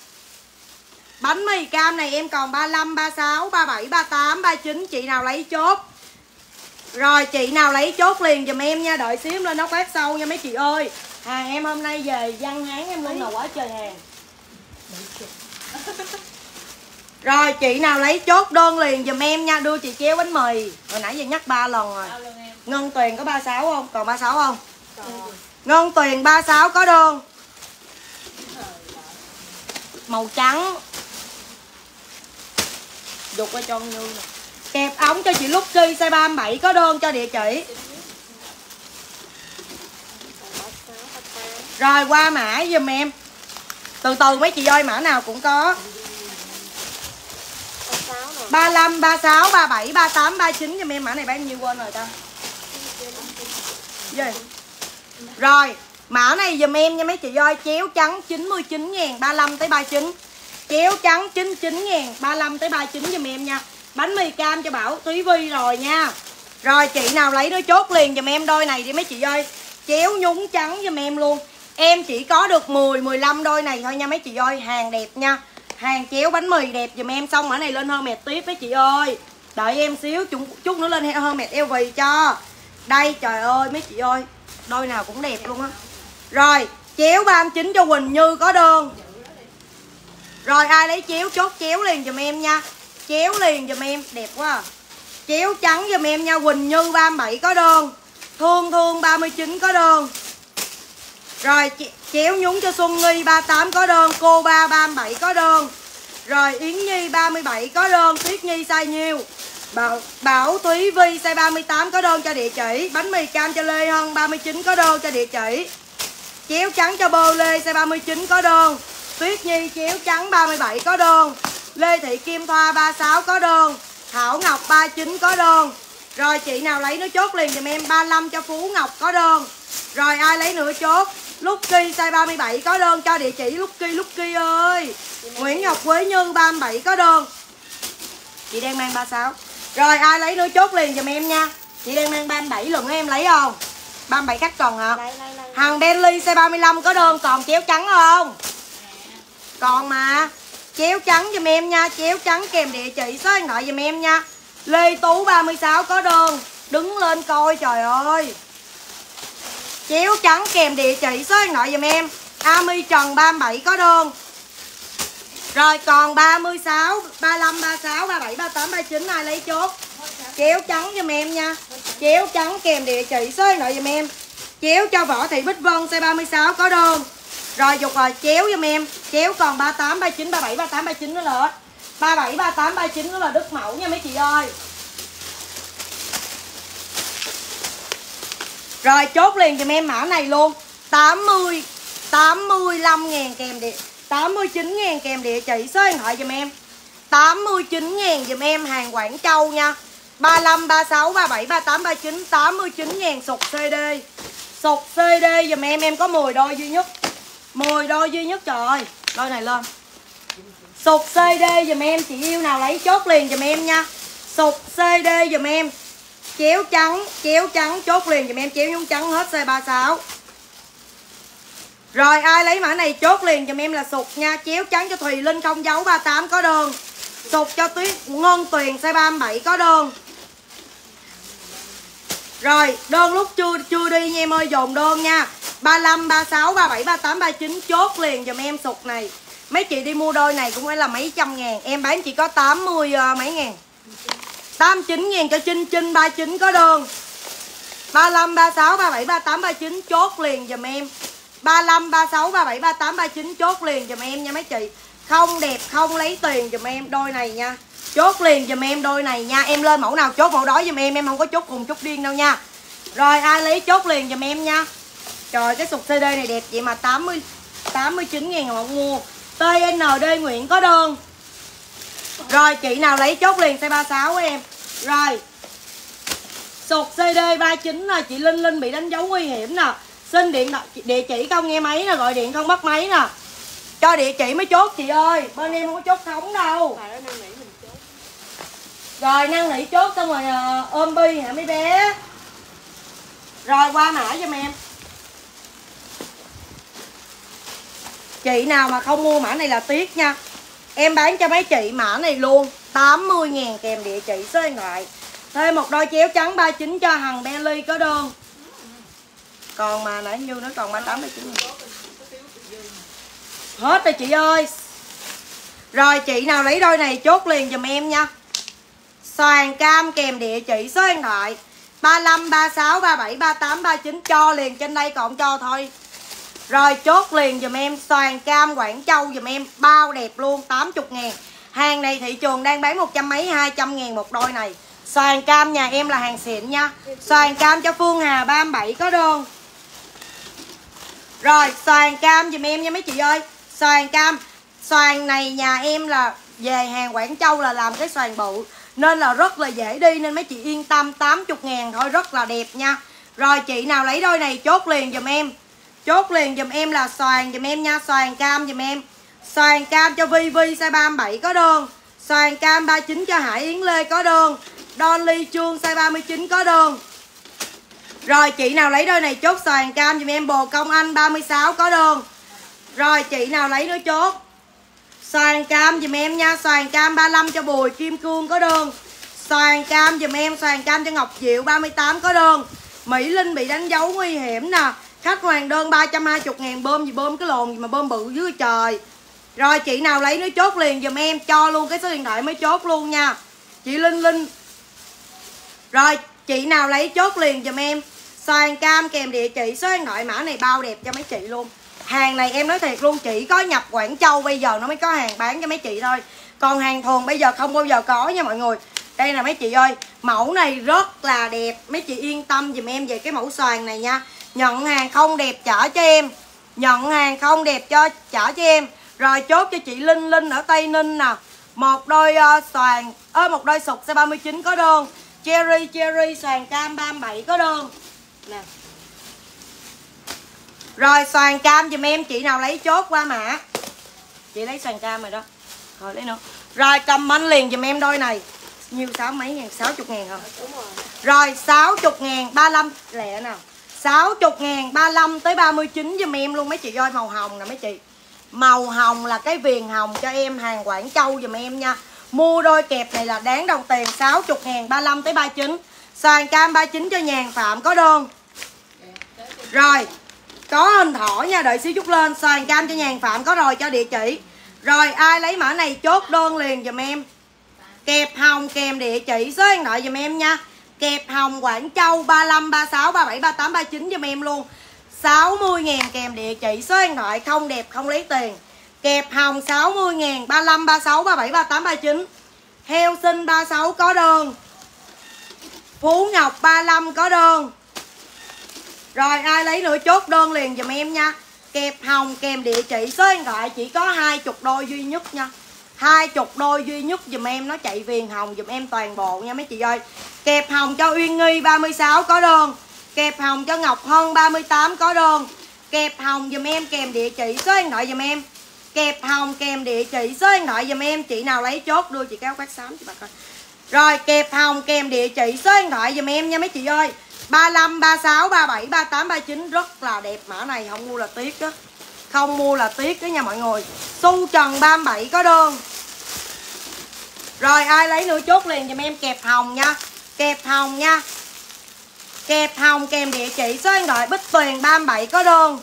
Bánh mì cam này em còn 35, 36, 37, 38, 39 Chị nào lấy chốt Rồi chị nào lấy chốt liền giùm em nha Đợi xíu lên nó quét sâu nha mấy chị ơi Hàng em hôm nay về văn hán em luôn là quá trời hàng Rồi Chị nào lấy chốt liền giùm em nha. Bánh mì cam này em còn 35, 36, 37, 38, 39 Chị nào lấy chốt liền giùm em ha Hàng em hôm nay về văn hán em luôn là quá trời hàng. Rồi chị nào lấy chốt đơn liền giùm em nha. Đưa chị chéo bánh mì. Hồi nãy giờ nhắc ba lần rồi ngân tuyền có 36 không? Còn 36 không? Còn ngân tuyền 36 có đơn. Màu trắng. Dục qua cho như nè kẹp ống cho chị Lucky size 37 có đơn cho địa chỉ. Rồi qua mã giùm em. Từ từ mấy chị ơi mã nào cũng có. 35, 36, 37, 38, 39 giùm em. Mã này bán nhiêu quên rồi ta gì? Rồi mã này giùm em nha mấy chị ơi chéo trắng 99 000 35 tới 39 chéo trắng 99 000 35 tới 39 giùm em nha. Bánh mì cam cho Bảo Thúy Vi rồi nha. Rồi chị nào lấy nó chốt liền giùm em đôi này đi mấy chị ơi chéo nhúng trắng giùm em luôn. Em chỉ có được 10 15 đôi này thôi nha mấy chị ơi hàng đẹp nha. Hàng chéo bánh mì đẹp giùm em. Xong mã này lên hơn mẹt tiếp mấy chị ơi. Đợi em xíu chút, chút nữa lên hơn mẹt LV cho đây, trời ơi, mấy chị ơi. Đôi nào cũng đẹp luôn á. Rồi, chéo 39 cho Quỳnh Như có đơn. Rồi, ai lấy chéo chốt chéo liền dùm em nha. Chéo liền dùm em, đẹp quá à. chéo trắng dùm em nha, Quỳnh Như 37 có đơn. Thương Thương 39 có đơn. Rồi chéo nhúng cho Xuân Nghi 38 có đơn. Cô ba 37 có đơn. Rồi, Yến Nhi 37 có đơn. Tuyết Nhi sai nhiêu? Bảo, Bảo Thúy Vi size 38 có đơn cho địa chỉ Bánh mì cam cho Lê Hân 39 có đơn cho địa chỉ Chéo trắng cho bô Lê size 39 có đơn Tuyết Nhi chéo trắng 37 có đơn Lê Thị Kim Thoa 36 có đơn Thảo Ngọc 39 có đơn Rồi chị nào lấy nó chốt liền dùm em 35 cho Phú Ngọc có đơn Rồi ai lấy nữa chốt Lucky size 37 có đơn cho địa chỉ Lucky Lucky ơi Nguyễn Ngọc Quế Như 37 có đơn Chị đang mang 36 rồi ai lấy nữa chốt liền giùm em nha. Chị đang mang 37 lần em lấy không? 37 khách còn hả? Đây đây đây Hàng Bentley size 35 có đơn còn chéo trắng không? Còn mà. Chéo trắng giùm em nha Chéo trắng kèm địa chỉ số điện thoại giùm em nha. Lê Tú 36 có đơn. Đứng lên coi trời ơi. Chéo trắng kèm địa chỉ số điện thoại giùm em. Ami Trần 37 có đơn rồi còn 36 35, 36, 37, 38, 39 ai lấy chốt? Chéo trắng giùm em nha. Chéo trắng kèm địa chỉ số điện thoại giùm em. Chéo cho Võ Thị Bích Vân size 36 có đơn Rồi dục rồi chéo giùm em. Chéo còn 38, 39, 37, 38, 39 nữa là 37, 38, 39 nữa là Đức Mẫu nha mấy chị ơi. Rồi chốt liền giùm em mã này luôn. 80 85 ngàn kèm địa 89 ngàn kèm địa chỉ số điện thoại dùm em 89 ngàn dùm em hàng Quảng Châu nha. 35, 36, 37, 38, 39 89 ngàn sụt CD Sụt CD dùm em em có 10 đôi duy nhất. 10 đôi duy nhất trời ơi. Đôi này lên. Sụt CD dùm em chị yêu nào lấy chốt liền dùm em nha. Sụt CD dùm em. Chéo trắng Chéo trắng chốt liền dùm em Chéo nhúng trắng hết C36 rồi ai lấy mã này chốt liền giùm em là sụt nha. Chéo trắng cho Thùy Linh không dấu 38 có đơn. Sụt cho Tuyết Ngân Tuyền size 37 có đơn. Rồi đơn lúc chưa chưa đi nha em ơi dồn đơn nha. 35, 36, 37, 38, 39 chốt liền giùm em sụt này. Mấy chị đi mua đôi này cũng phải là mấy trăm ngàn. Em bán chỉ có 80 uh, ờ, mấy ngàn. 89 ngàn cho Trinh Trinh 39 có đơn. 35, 36, 37, 38, 39 chốt liền giùm em. 35, 36, 37, 38, 39 chốt liền dùm em nha mấy chị. Không đẹp không lấy tiền dùm em đôi này nha. Chốt liền dùm em đôi này nha. Em lên mẫu nào chốt mẫu đó dùm em Em không có chốt cùng chốt điên đâu nha. Rồi ai lấy chốt liền dùm em nha. Trời cái sục CD này đẹp vậy mà 80 89 ngàn mà mua. TND Nguyễn có đơn. Rồi chị nào lấy chốt liền size 36 của em. Rồi. Sục CD 39 nè Chị Linh Linh bị đánh dấu nguy hiểm nè. Xin điện địa chỉ không nghe máy nè Gọi điện không bắt máy nè. Cho địa chỉ mới chốt chị ơi. Bên em không có chốt khống đâu. Rồi năn nỉ chốt xong rồi ờ, ôm bi hả mấy bé? Rồi qua mã giùm em. Chị nào mà không mua mã này là tiếc nha. Em bán cho mấy chị mã này luôn. 80 ngàn kèm địa chỉ số điện thoại. Thêm một đôi chéo trắng 39 cho Hằng Bentley có đơn còn mà nãy như nó còn 38 39 Hết rồi chị ơi. Rồi chị nào lấy đôi này chốt liền dùm em nha. Xoàn cam kèm địa chỉ số điện thoại. 35 36 37 38 39 cho liền trên đây còn cho thôi. Rồi chốt liền dùm em xoàn cam Quảng Châu dùm em, bao đẹp luôn 80 ngàn. Hàng này thị trường đang bán một trăm mấy 200 ngàn một đôi này. Xoàn cam nhà em là hàng xịn nha. Xoàn cam cho Phương Hà 37 có đơn. Rồi, xoàn cam dùm em nha mấy chị ơi. Xoàn cam, Xoàn này nhà em là về hàng Quảng Châu là làm cái xoàn bự, Nên là rất là dễ đi, Nên mấy chị yên tâm 80 ngàn thôi, rất là đẹp nha. Rồi, chị nào lấy đôi này chốt liền dùm em. Chốt liền dùm em là xoàn dùm em nha, Xoàn cam dùm em. Xoàn cam cho Vi Vi size 37 có đơn. Xoàn cam 39 cho Hải Yến Lê có đơn. Don Ly Chuông size 39 có đơn. Rồi, chị nào lấy đôi này chốt xoàn cam dùm em, Bồ Công Anh 36 có đơn Rồi, chị nào lấy nữa chốt Xoàn cam dùm em nha Xoàn cam 35 cho Bùi Kim Cương, có đơn Xoàn cam dùm em Xoàn cam cho Ngọc Diệu 38 có đơn Mỹ Linh bị đánh dấu nguy hiểm nè. Khách hoàng đơn 320 ngàn, bơm gì bơm, cái lồn gì mà bơm bự dưới trời. Rồi, chị nào lấy nó chốt liền dùm em, Cho luôn cái số điện thoại mới chốt luôn nha. Chị Linh Linh. Rồi, chị nào lấy chốt liền dùm em? Xoàn cam kèm địa chỉ số điện thoại mã này bao đẹp cho mấy chị luôn. Hàng này em nói thiệt luôn Chỉ có nhập Quảng Châu bây giờ nó mới có hàng bán cho mấy chị thôi. Còn hàng thường bây giờ không bao giờ có nha mọi người. Đây là mấy chị ơi Mẫu này rất là đẹp. Mấy chị yên tâm dùm em về cái mẫu xoàn này nha. Nhận hàng không đẹp trả cho em. Nhận hàng không đẹp cho trả cho em. Rồi chốt cho chị Linh Linh ở Tây Ninh nè. Một đôi uh, xoàn ơ Một đôi sục xe 39 có đơn. Cherry cherry xoàn cam 37 có đơn. Nè. Rồi xoàn cam dùm em Chị nào lấy chốt qua mã Chị lấy xoàn cam rồi đó. Rồi lấy nữa. Rồi comment liền dùm em đôi này. Nhiêu sáu mấy ngàn? 60 ngàn hả? Rồi. 60 ngàn 35 lẹ nào. 60 ngàn 35 tới 39 giùm em luôn mấy chị ơi Màu hồng nè mấy chị. Màu hồng là cái viền hồng cho em hàng Quảng Châu giùm em nha. Mua đôi kẹp này là đáng đồng tiền 60 ngàn 35 tới 39 Sàn cam 39 cho nhàn phạm có đơn. Rồi Có hình thỏ nha đợi xíu chút lên. Sàn cam cho nhàn phạm có rồi cho địa chỉ. Rồi ai lấy mã này chốt đơn liền dùm em. Kẹp hồng kèm địa chỉ số điện thoại dùm em nha. Kẹp hồng Quảng Châu 35, 36, 37, 38, 39 dùm em luôn. 60 ngàn kèm địa chỉ số điện thoại không đẹp không lấy tiền. Kẹp hồng 60 ngàn 35, 36, 37, 38, 39 Heo sinh 36 có đơn. Phú Ngọc 35 có đơn. Rồi ai lấy nữa chốt đơn liền giùm em nha. Kẹp hồng, kèm địa chỉ, số điện thoại chỉ có hai chục đôi duy nhất nha. Hai chục đôi duy nhất dùm em, nó chạy viền hồng dùm em toàn bộ nha mấy chị ơi. Kẹp hồng cho Uyên Nghi 36 có đơn. Kẹp hồng cho Ngọc Hân 38 có đơn. Kẹp hồng dùm em, kèm địa chỉ, số điện thoại dùm em. Kẹp hồng, kèm địa chỉ, số điện thoại dùm em. Chị nào lấy chốt đưa, chị kéo quát xám cho bà coi rồi kẹp hồng kèm địa chỉ số điện thoại dùm em nha mấy chị ơi. 35, 36, 37, 38, 39 rất là đẹp mã này không mua là tiếc đó không mua là tiếc đó nha mọi người. Su Trần 37 có đơn. Rồi ai lấy nữa chốt liền giùm em kẹp hồng nha. Kẹp hồng nha. Kẹp hồng kèm địa chỉ số điện thoại Bích Tuyền 37 có đơn.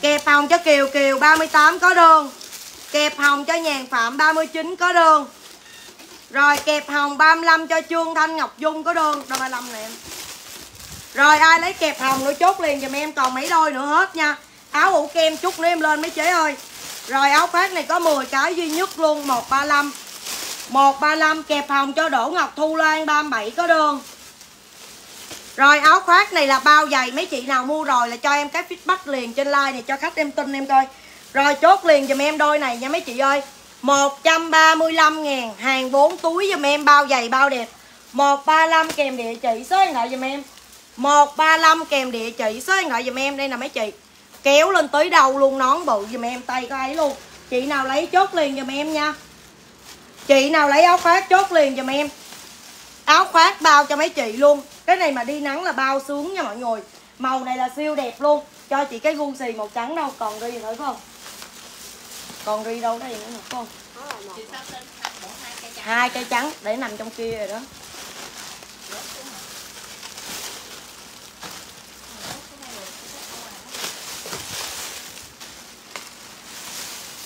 Kẹp hồng cho Kiều Kiều 38 có đơn. Kẹp hồng cho Nhàn Phạm 39 có đơn. Rồi, kẹp hồng 35 cho Trương Thanh Ngọc Dung có đơn Đâu 35 nè em. Rồi, ai lấy kẹp hồng nữa chốt liền dùm em, Còn mấy đôi nữa hết nha. Áo ủ kem chút nữa em lên mấy chế ơi. Rồi, áo khoác này có 10 cái duy nhất luôn 135 135 kẹp hồng cho Đỗ Ngọc Thu Loan 37 có đơn. Rồi, áo khoác này là bao dày mấy chị nào mua rồi là cho em cái feedback liền trên like này, cho khách em tin em coi. Rồi, chốt liền dùm em đôi này nha mấy chị ơi. 135 ngàn, hàng 4 túi dùm em, bao dày, bao đẹp. 135 kèm địa chỉ, số điện thoại dùm em. 135 kèm địa chỉ, số điện thoại dùm em. Đây là mấy chị. Kéo lên tới đầu luôn, nón bự dùm em, tay có ấy luôn. Chị nào lấy chốt liền dùm em nha. Chị nào lấy áo khoác chốt liền dùm em. Áo khoác bao cho mấy chị luôn. Cái này mà đi nắng là bao xuống nha mọi người. Màu này là siêu đẹp luôn. Cho chị cái gu xì màu trắng đâu, còn ri nữa không? Còn ri đâu đây? Nữa nè con hai cây trắng để nằm trong kia rồi đó.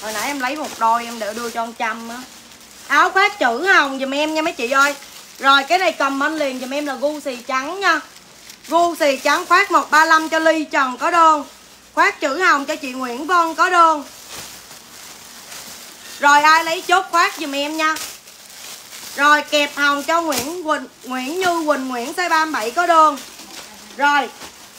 Hồi nãy em lấy một đôi em để đưa cho ông trăm á. Áo khoác chữ hồng giùm em nha mấy chị ơi. Rồi, cái này comment liền giùm em là gu xì trắng nha. Gu xì trắng khoác 135 cho ly trần có đơn khoác chữ hồng cho chị nguyễn vân có đơn rồi ai lấy chốt khoát giùm em nha. Rồi kẹp hồng cho Nguyễn Quỳnh, Nguyễn Như Quỳnh, Nguyễn size 37 có đơn. Rồi,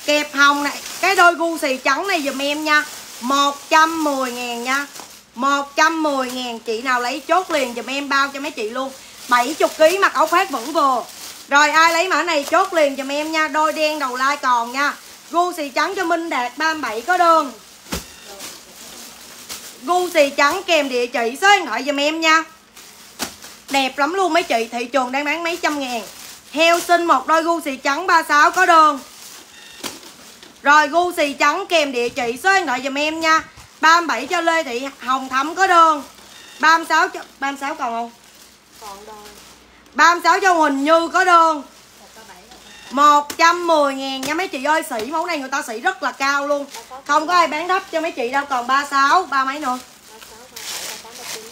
kẹp hồng này, Cái đôi gu xì trắng này dùm em nha. 110 ngàn nha. 110 ngàn, Chị nào lấy chốt liền dùm em, bao cho mấy chị luôn. 70kg mặc áo khoác vẫn vừa. Rồi ai lấy mã này chốt liền dùm em nha. Đôi đen đầu lai còn nha. Gu xì trắng cho Minh Đạt 37 có đơn. Gu xì trắng kèm địa chỉ số điện thoại dùm em nha. Đẹp lắm luôn mấy chị Thị trường đang bán mấy trăm ngàn. Heo xinh một đôi gu xì trắng 36 có đơn Rồi gu xì trắng kèm địa chỉ số điện thoại dùm em nha. 37 cho Lê Thị Hồng Thắm có đơn 36 cho 36 còn không? còn đôi 36 cho Huỳnh Như có bảy 110 ngàn nha mấy chị ơi Sỉ mẫu này người ta sỉ rất là cao luôn. Không có ai bán thấp cho mấy chị đâu Còn 36, ba mấy nữa?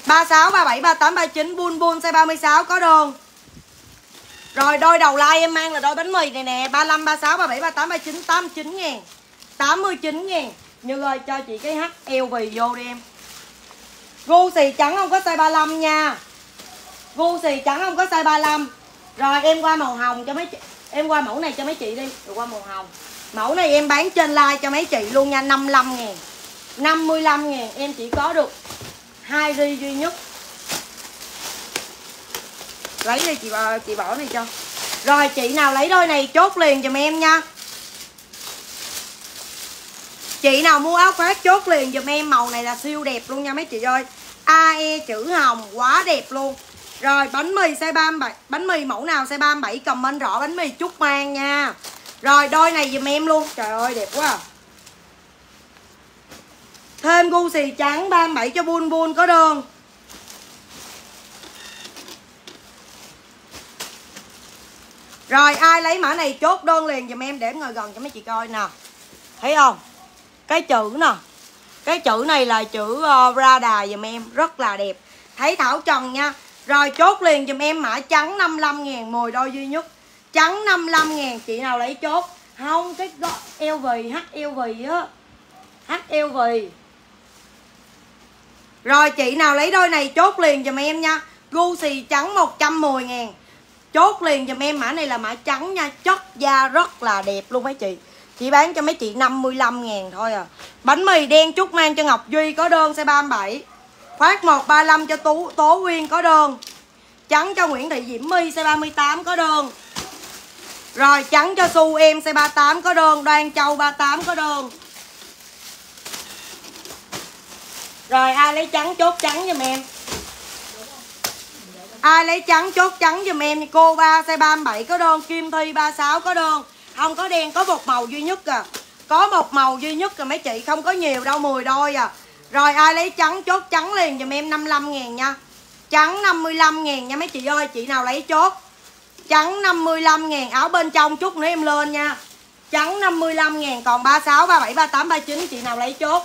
36, 37, 38, 39 Bun bun size 36 có đơn Rồi đôi đầu lai em mang là đôi bánh mì này nè 35, 36, 37, 38, 39 89 ngàn 89 ngàn. Như ơi cho chị cái hắc eo vì vô đi em. Gu xì trắng không có size 35 nha. Gu xì trắng không có size 35 Rồi em qua màu hồng cho mấy chị Em qua mẫu này cho mấy chị đi. Rồi qua màu hồng. Mẫu này em bán trên like cho mấy chị luôn nha 55 ngàn. 55 ngàn em chỉ có được hai ri duy nhất. Lấy đi chị bỏ, chị bỏ này cho. Rồi chị nào lấy đôi này chốt liền giùm em nha. Chị nào mua áo khoác chốt liền giùm em. Màu này là siêu đẹp luôn nha mấy chị ơi. AE chữ hồng quá đẹp luôn rồi bánh mì size 37 Bánh mì mẫu nào size 37 comment rõ bánh mì chút mang nha. Rồi đôi này dùm em luôn. Trời ơi đẹp quá à. Thêm gu xì trắng 37 cho bun bun có đơn Rồi ai lấy mã này chốt đơn liền dùm em để ngồi gần cho mấy chị coi nè. Thấy không? Cái chữ nè. Cái chữ này là chữ uh, Prada dùm em. Rất là đẹp. Thấy Thảo Trần nha. Rồi chốt liền dùm em mã trắng 55 ngàn 10 đôi duy nhất. Trắng 55 ngàn Chị nào lấy chốt? Không, cái LV HLV á. HLV rồi chị nào lấy đôi này chốt liền dùm em nha. Gucci trắng 110 ngàn Chốt liền dùm em, mã này là mã trắng nha. Chất da rất là đẹp luôn mấy chị. Chị bán cho mấy chị 55 ngàn thôi à. Bánh mì đen, chút mang cho Ngọc Duy, có đơn xe 37 Khoát 135 cho Tú, Tố Nguyên có đơn. Trắng cho Nguyễn Thị Diễm My xe 38 có đơn. Rồi trắng cho Su em xe 38 có đơn. Đoan Châu 38 có đơn. Rồi ai lấy trắng chốt trắng giùm em? Ai lấy trắng chốt trắng giùm em Cô 3 xe 37 có đơn. Kim Thi 36 có đơn. Không có đen có một màu duy nhất à. Có một màu duy nhất à mấy chị Không có nhiều đâu 10 đôi à. Rồi ai lấy trắng chốt trắng liền dùm em 55 ngàn nha. Trắng 55 ngàn nha mấy chị ơi Chị nào lấy chốt. Trắng 55 ngàn áo bên trong chút nữa em lên nha. Trắng 55 ngàn còn 36, 37, 38, 39 Chị nào lấy chốt.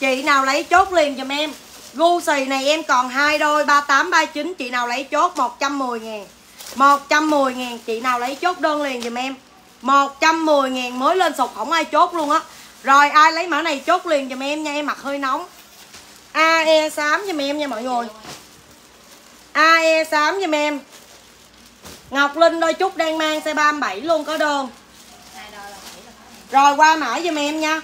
Chị nào lấy chốt liền dùm em. Gu xì này em còn hai đôi 38, 39 Chị nào lấy chốt 110 ngàn. 110 ngàn Chị nào lấy chốt đơn liền dùm em. 110 ngàn mới lên sụt không ai chốt luôn á. Rồi ai lấy mã này chốt liền dùm em nha Em mặc hơi nóng. AE xám giùm em nha mọi người. AE xám giùm em. Ngọc Linh đôi chút đang mang xe 37 luôn có đơn. Rồi qua mã giùm em nha.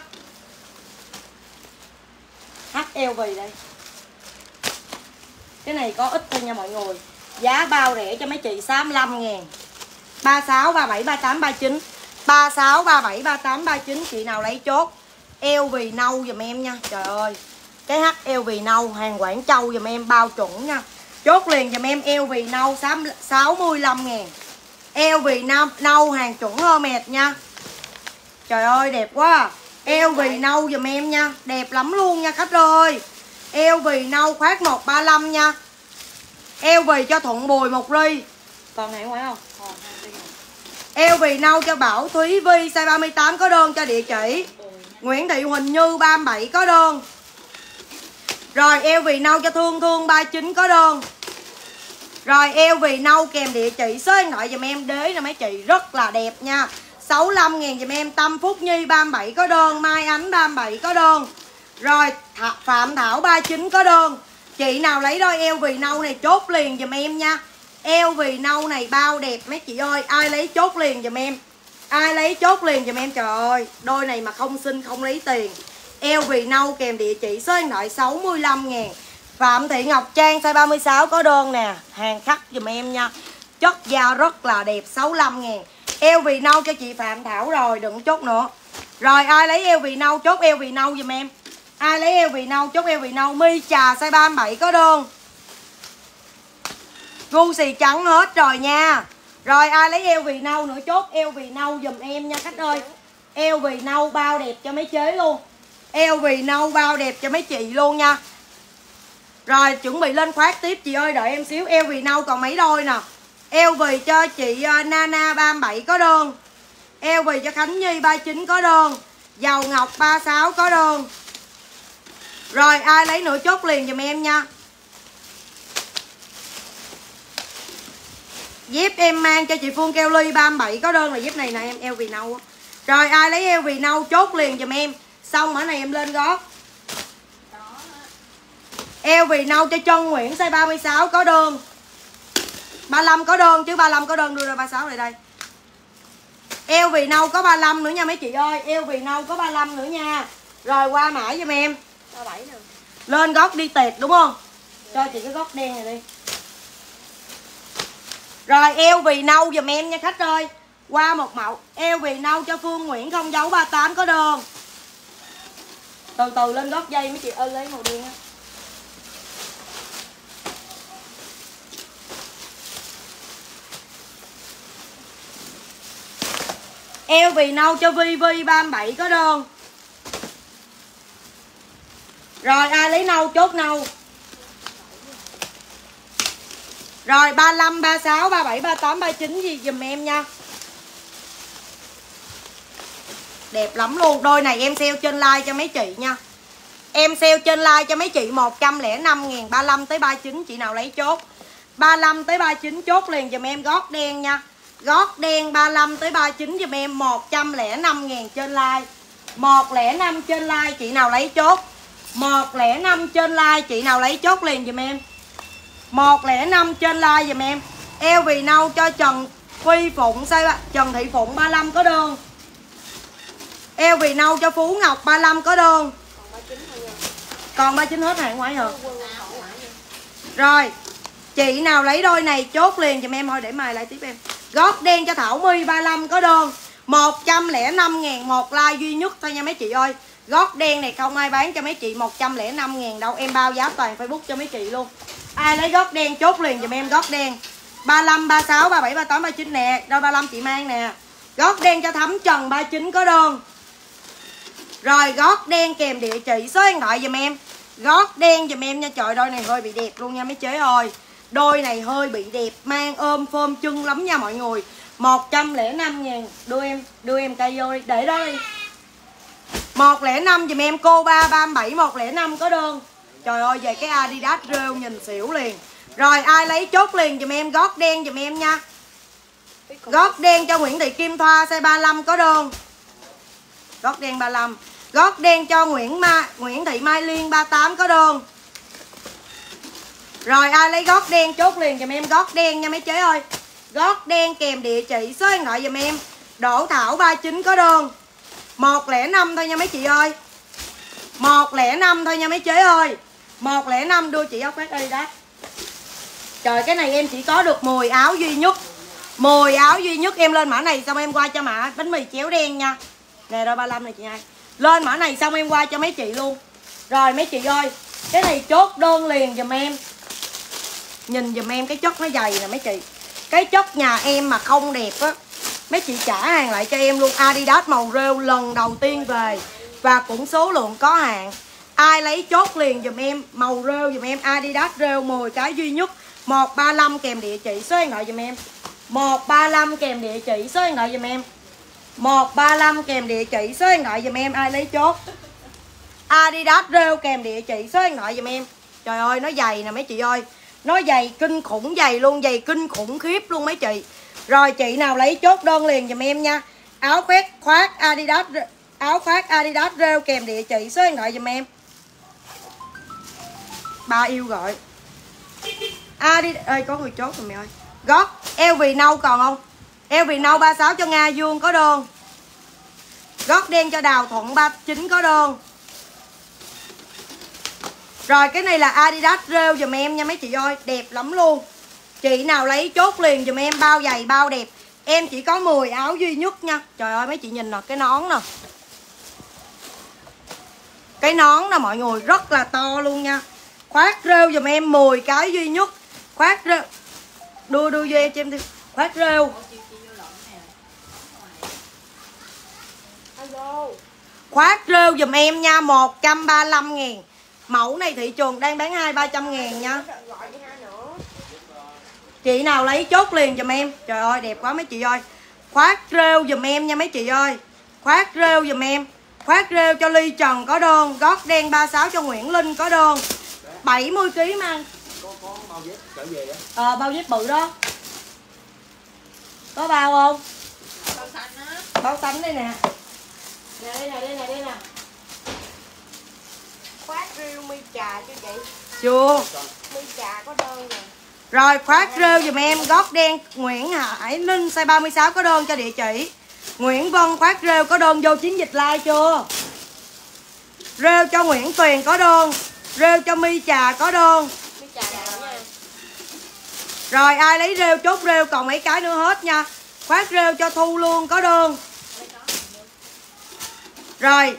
HLV đây. Cái này có ít thôi nha mọi người. Giá bao rẻ cho mấy chị? 65 ngàn. 36, 37, 38, 39 36, 37, 38, 39 Chị nào lấy chốt? LV nâu giùm em nha. Trời ơi. Cái HLV nâu hàng Quảng Châu dùm em bao chuẩn nha. Chốt liền dùm em LV nâu 65 ngàn. LV nâu, nâu hàng chuẩn Hermes nha. Trời ơi đẹp quá. À. Eo vì nâu dùm em nha Đẹp lắm luôn nha khách ơi. Eo vì nâu khoát 135 nha. Eo vì cho Thuận Bùi một ly. Còn hẹn ngoài không? Ờ, Eo vì nâu cho Bảo Thúy Vi Size 38 có đơn cho địa chỉ. Nguyễn Thị Huỳnh Như 37 có đơn rồi, eo vì nâu cho thương thương 39 có đơn. Rồi, eo vì nâu kèm địa chỉ số điện thoại dùm em, đế là mấy chị rất là đẹp nha. 65 ngàn dùm em, Tâm Phúc Nhi 37 có đơn, Mai Ánh 37 có đơn. Rồi, Th, Phạm Thảo 39 có đơn. Chị nào lấy đôi eo vì nâu này chốt liền dùm em nha. Eo vì nâu này bao đẹp, mấy chị ơi, Ai lấy chốt liền dùm em? Ai lấy chốt liền dùm em? Trời ơi, Đôi này mà không xin, không lấy tiền. Eo vì nâu kèm địa chỉ số điện thoại 65 ngàn. Phạm Thị Ngọc Trang, size 36 có đơn nè. Hàng khắc dùm em nha. Chất da rất là đẹp 65 ngàn. Eo vì nâu cho chị Phạm Thảo rồi, Đừng chốt nữa. Rồi, ai lấy eo vì nâu, chốt eo vì nâu dùm em. Ai lấy eo vì nâu, chốt eo vì nâu. Mi trà, size 37 có đơn. Gu xì trắng hết rồi nha. Rồi, ai lấy eo vì nâu nữa, chốt eo vì nâu dùm em nha, khách ơi. Eo vì nâu, bao đẹp cho mấy chế luôn. Eo vì nâu bao đẹp cho mấy chị luôn nha. Rồi, chuẩn bị lên khoát tiếp, chị ơi, đợi em xíu. Eo vì nâu còn mấy đôi nè. Eo vì cho chị ờ, Nana 37 có đơn. Eo vì cho Khánh Nhi 39 có đơn. Dầu Ngọc 36 có đơn. Rồi, ai lấy nữa chốt liền giùm em nha. Dép em mang cho chị Phương keo ly 37 có đơn là dép này nè em, eo vì nâu Rồi, ai lấy eo vì nâu chốt liền giùm em. Xong mã này em lên gót. Eo vì nâu cho chân Nguyễn size 36 có đơn 35 có đơn chứ 35 có đơn đưa ra 36 lại đây. Eo vì nâu có 35 nữa nha mấy chị ơi. Eo vì nâu có 35 nữa nha. Rồi, qua mãi giùm em. 37 nữa Lên gót đi tiệc đúng không? Cho chị cái gót đen này đi. Rồi, eo vì nâu giùm em nha khách ơi. Qua một mẫu. Eo vì nâu cho Phương Nguyễn không dấu 38 có đơn từ từ lên gót dây mấy chị ơi lấy màu đen á. Eo vì nâu cho Vi Vi 37 có đơn. Rồi ai lấy nâu chốt nâu? Rồi 35, 36, 37, 38, 39 gì dùm em nha. Đẹp lắm luôn. Đôi này em sale trên like cho mấy chị nha. Em sale trên like cho mấy chị 105 ngàn 35 tới 39 Chị nào lấy chốt. 35 tới 39 chốt liền dùm em gót đen nha. Gót đen 35 tới 39 dùm em 105 ngàn trên like. 105 trên like, chị nào lấy chốt. 105 trên like, chị nào lấy chốt liền dùm em. 105 trên like dùm em. Eo vì nâu cho Trần Phi Phụng Trần Thị Phụng 35 có đơn. Eo vì nâu cho Phú Ngọc 35 có đơn. Còn 39 hết hàng ngoài rồi. Rồi Chị nào lấy đôi này chốt liền dùm em thôi để mài lại tiếp em. Gót đen cho Thảo My 35 có đơn. 105 ngàn một like duy nhất thôi nha mấy chị ơi. Gót đen này không ai bán cho mấy chị 105 ngàn đâu. Em bao giá toàn Facebook cho mấy chị luôn. Ai lấy gót đen chốt liền dùm em gót đen. 35, 36, 37, 38, 39 nè. Đôi 35 chị mang nè. Gót đen cho Thấm Trần 39 có đơn. Rồi gót đen kèm địa chỉ số điện thoại dùm em. Gót đen dùm em nha. Trời, đôi này hơi bị đẹp luôn nha, mấy chế ơi. Đôi này hơi bị đẹp, Mang ôm phôm chân lắm nha mọi người. 105 ngàn. Đưa em đưa em cây vô đi. Để đó đi. 105 dùm em, cô 3 37 105 có đơn. Trời ơi, về cái Adidas rêu nhìn xỉu liền. Rồi, ai lấy chốt liền dùm em, Gót đen dùm em nha. Gót đen cho Nguyễn Thị Kim Thoa Size 35 có đơn. Gót đen 35 Gót đen cho Nguyễn Ma, Nguyễn Thị Mai Liên 38 có đơn Rồi ai lấy gót đen chốt liền dùm em. Gót đen nha mấy chế ơi. Gót đen kèm địa chỉ số điện thoại dùm em. Đỗ Thảo 39 có đơn 105 thôi nha mấy chị ơi. 105 thôi nha mấy chế ơi. 105 đưa chị ốc phát đi đó. Trời, cái này em chỉ có được 10 áo duy nhất. 10 áo duy nhất em lên mã này, xong em qua cho mã bánh mì chéo đen nha. Nè đôi 35 này chị hai. Lên mã này xong em qua cho mấy chị luôn. Rồi, mấy chị ơi, Cái này chốt đơn liền giùm em. Nhìn giùm em, cái chất nó dày nè mấy chị. Cái chất nhà em mà không đẹp á, Mấy chị trả hàng lại cho em luôn. Adidas màu rêu lần đầu tiên về. Và cũng số lượng có hạn. Ai lấy chốt liền dùm em, Màu rêu dùm em, Adidas rêu 10 cái duy nhất. 135 kèm địa chỉ số điện thoại dùm em. 135 kèm địa chỉ số điện thoại dùm em. 135 kèm địa chỉ, số điện thoại dùm em, Ai lấy chốt. Adidas rêu kèm địa chỉ, số điện thoại giùm em. Trời ơi, nó dày nè mấy chị ơi. Nó dày kinh khủng, dày luôn, Dày kinh khủng khiếp luôn mấy chị. Rồi chị nào lấy chốt đơn liền giùm em nha. Áo khoét khoác Adidas Áo khoác Adidas rêu kèm địa chỉ, số điện thoại giùm em. Ba yêu gọi. Adidas ơi có người chốt rồi mẹ ơi. Gót LV nâu còn không? Eo LV nâu 36 cho Nga, Dương có đơn Gót đen cho Đào Thuận 39 có đơn Rồi, cái này là Adidas rêu dùm em nha mấy chị ơi, Đẹp lắm luôn. Chị nào lấy chốt liền dùm em, bao dày bao đẹp. Em chỉ có 10 áo duy nhất nha. Trời ơi, mấy chị nhìn nè, cái nón nè. Cái nón nè, mọi người, rất là to luôn nha. Khoát rêu dùm em 10 cái duy nhất. Khoát rêu. Đưa đưa vô em cho em đi. Khoát rêu. Khoác rêu dùm em nha 135 ngàn. Mẫu này thị trường đang bán 2-300 ngàn nha. Chị nào lấy chốt liền dùm em. Trời ơi đẹp quá mấy chị ơi. Khoác rêu dùm em nha mấy chị ơi. Khoác rêu dùm em. Khoác rêu cho Ly Trần có đơn Gót đen 36 cho Nguyễn Linh có đơn. 70kg mang có có bao dép trở về đó Ờ bao dép bự đó. Có bao không? bao xanh á. Bao xanh đây nè Nè đây nè đây nè đây nè. Khoát riêu mi trà cho chị. Chưa. Mi trà có đơn nè. Rồi khoác rêu dùm em gót đen Nguyễn Hải Ninh size 36 có đơn cho địa chỉ. Nguyễn Vân khoác rêu có đơn vô chiến dịch like chưa? Rêu cho Nguyễn Tuyền có đơn. Rêu cho My Trà có đơn. Mi trà đẹp nha. Rồi ai lấy rêu chốt rêu còn mấy cái nữa hết nha. Khoác rêu cho Thu luôn có đơn rồi,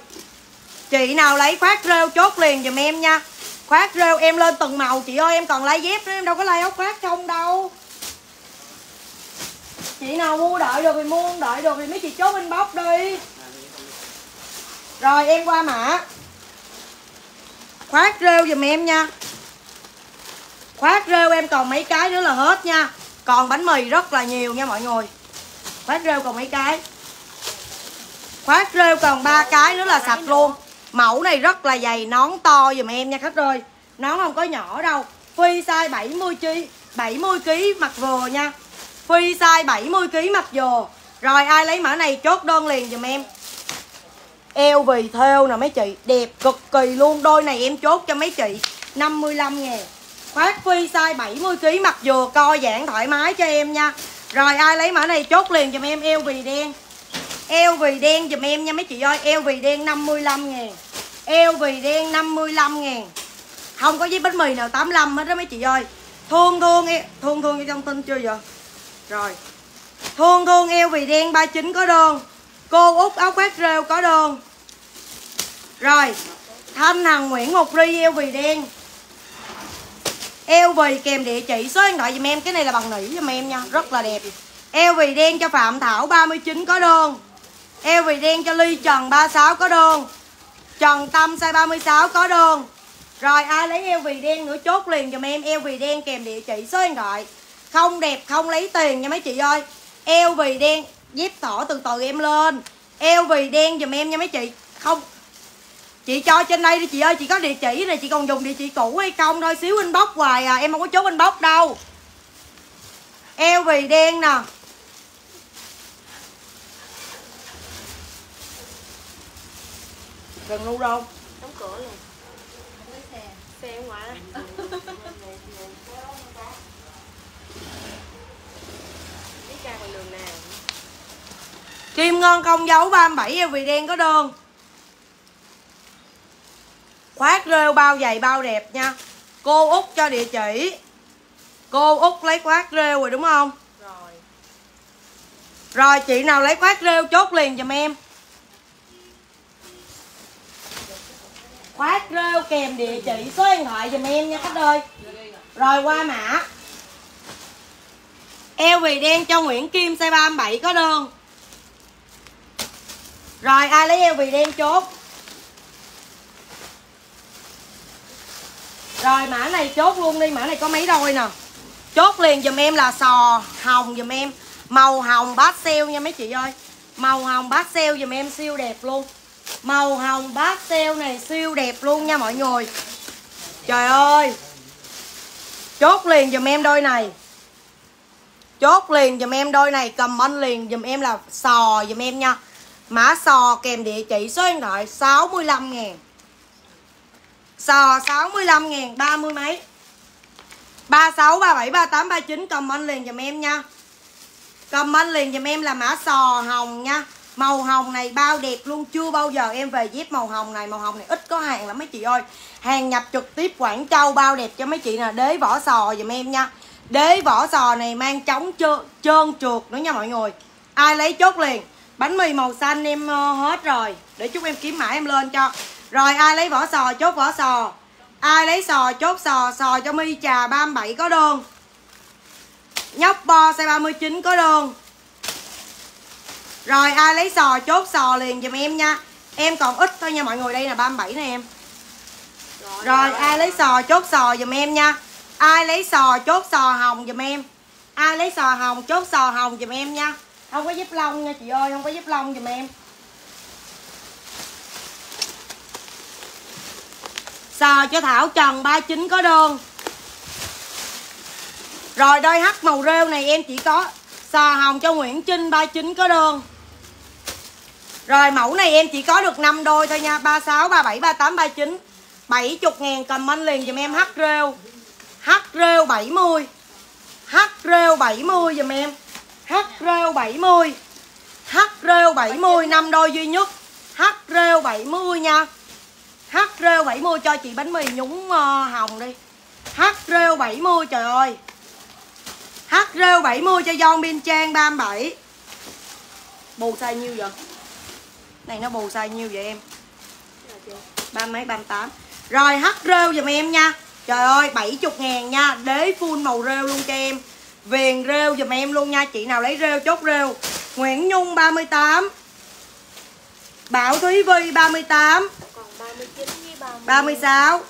Chị nào lấy khoác rêu chốt liền dùm em nha. Khoác rêu em lên từng màu, Chị ơi, em còn lấy dép nữa, Em đâu có lấy áo khoác không đâu. Chị nào mua đợi được thì mua, không đợi được thì mấy chị chốt inbox đi. Rồi, em qua mã. Khoác rêu dùm em nha. Khoác rêu em còn mấy cái nữa là hết nha. Còn bánh mì rất là nhiều nha mọi người. Khoác rêu còn mấy cái. Khoác rêu còn ba cái nữa là sạch luôn. Mẫu này rất là dày, nón to dùm em nha khách ơi Nón không có nhỏ đâu. Phi size 70 kg 70 kg mặt vừa nha. Phi size 70 kg mặt vừa. Rồi ai lấy mã này chốt đơn liền dùm em. Eo vì theo nè mấy chị, Đẹp cực kỳ luôn. Đôi này em chốt cho mấy chị 55 ngàn. Khoác phi size 70 kg mặt vừa, co giãn thoải mái cho em nha. Rồi ai lấy mã này chốt liền dùm em, eo vì đen. Eo vì đen dùm em nha mấy chị ơi. Eo vì đen 55 ngàn. Eo vì đen 55 ngàn. Không có giấy bánh mì nào 85 hết đó mấy chị ơi. Thương thương em Thương thương cho trong tin chưa vậy? Rồi. Thương thương eo vì đen 39 có đơn. Cô út áo khoác rêu có đơn. Rồi. Thanh Hằng Nguyễn Ngọc Ri eo vì đen. Eo vì kèm địa chỉ số điện thoại dùm em. Cái này là bằng nỉ dùm em nha. Rất là đẹp. Eo vì đen cho Phạm Thảo 39 có đơn. Eo vì đen cho Ly, Trần 36 có đơn Trần Tâm size 36 có đơn Rồi ai lấy eo vì đen nữa, chốt liền dùm em. Eo vì đen kèm địa chỉ số điện thoại. Không đẹp, không lấy tiền nha mấy chị ơi. Eo vì đen, Dép thỏ từ từ em lên. Eo vì đen dùm em nha mấy chị. Không. Chị cho trên đây đi chị ơi, Chị có địa chỉ này, chị còn dùng địa chỉ cũ hay không thôi. Xíu inbox hoài à Em không có chốt inbox đâu. Eo vì đen nè. Gần luôn đâu? Đóng cửa liền. Xe ở ngoài đó. biết ra con đường nào Kim Ngân công dấu 37 eo vì đen có đơn. Khoác rêu bao dày bao đẹp nha. Cô út cho địa chỉ. Cô út lấy khoác rêu rồi đúng không? Rồi. Rồi chị nào lấy khoác rêu chốt liền giùm em Khoác rêu kèm địa chỉ số điện thoại dùm em nha khách ơi. Rồi qua mã. Eo vì đen cho Nguyễn Kim size 37 có đơn. Rồi ai lấy eo vì đen chốt? Rồi mã này chốt luôn đi, Mã này có mấy đôi nè. Chốt liền dùm em là sò hồng dùm em, Màu hồng bát nha mấy chị ơi. Màu hồng bát dùm em, siêu đẹp luôn. Màu hồng pastel này siêu đẹp luôn nha mọi người. Trời ơi. Chốt liền dùm em đôi này. Chốt liền dùm em đôi này Cầm anh liền dùm em là sò dùm em nha. Mã sò kèm địa chỉ số điện thoại 65 ngàn. Sò 65 ngàn 30 mấy. 36, 37, 38, 39 Cầm anh liền dùm em nha. Comment liền dùm em là mã sò hồng nha. Màu hồng này bao đẹp luôn Chưa bao giờ em về dép màu hồng này. Màu hồng này ít có hàng lắm mấy chị ơi. Hàng nhập trực tiếp Quảng Châu bao đẹp cho mấy chị nè. Đế vỏ sò dùm em nha. Đế vỏ sò này mang chống trơn, trơn trượt nữa nha mọi người. Ai lấy chốt liền? Bánh mì màu xanh em ờ, hết rồi. Để chút em kiếm mã em lên cho. Rồi ai lấy vỏ sò chốt vỏ sò. Ai lấy sò chốt sò. Sò cho mi trà 37 có đơn. Nhóc bo xe 39 có đơn. Rồi ai lấy sò chốt sò liền giùm em nha. Em còn ít thôi nha mọi người. Đây là 37 nè em. Rồi ai lấy sò chốt sò giùm em nha. Ai lấy sò chốt sò hồng giùm em. Ai lấy sò hồng chốt sò hồng giùm em nha. Không có dép lông nha chị ơi Không có dép lông giùm em. Sò cho Thảo Trần 39 có đơn. Rồi đôi hắt màu rêu này em chỉ có Sò hồng cho Nguyễn Trinh 39 có đơn rồi mẫu này em chỉ có được 5 đôi thôi nha. 36, 37, 38, 39 70 ngàn comment liền dùm em. Hắc rêu. Hắc rêu 70 Hắc rêu 70 dùm em. Hắc rêu 70 Hắc rêu 70 5 đôi duy nhất. Hắc rêu 70 nha. Hắc rêu 70 cho chị bánh mì nhúng uh, hồng đi. Hắc rêu 70 trời ơi. Hắc rêu 70 cho John Bin Trang 37 Bù size nhiêu vậy? Này, nó bù size nhiêu vậy em? Ba mấy 38 Rồi, hắt rêu giùm em nha. Trời ơi 70 ngàn nha. Đế full màu rêu luôn cho em. Viền rêu giùm em luôn nha. Chị nào lấy rêu chốt rêu. Nguyễn Nhung 38 Bảo Thúy Vi 38 Còn 39 với 30 36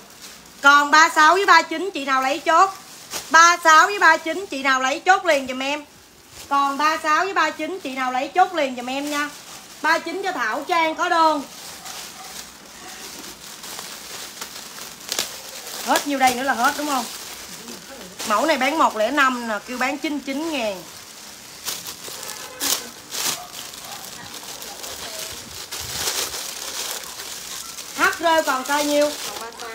Còn 36 với 39 chị nào lấy chốt? 36 với 39 chị nào lấy chốt liền giùm em. Còn 36 với 39 chị nào lấy chốt liền giùm em nha. 39 cho Thảo, Trang có đơn. Hết nhiêu đây nữa là hết, đúng không? Mẫu này bán 105 nè, Kêu bán 99 ngàn. Hắt rêu còn size nhiêu? Còn 36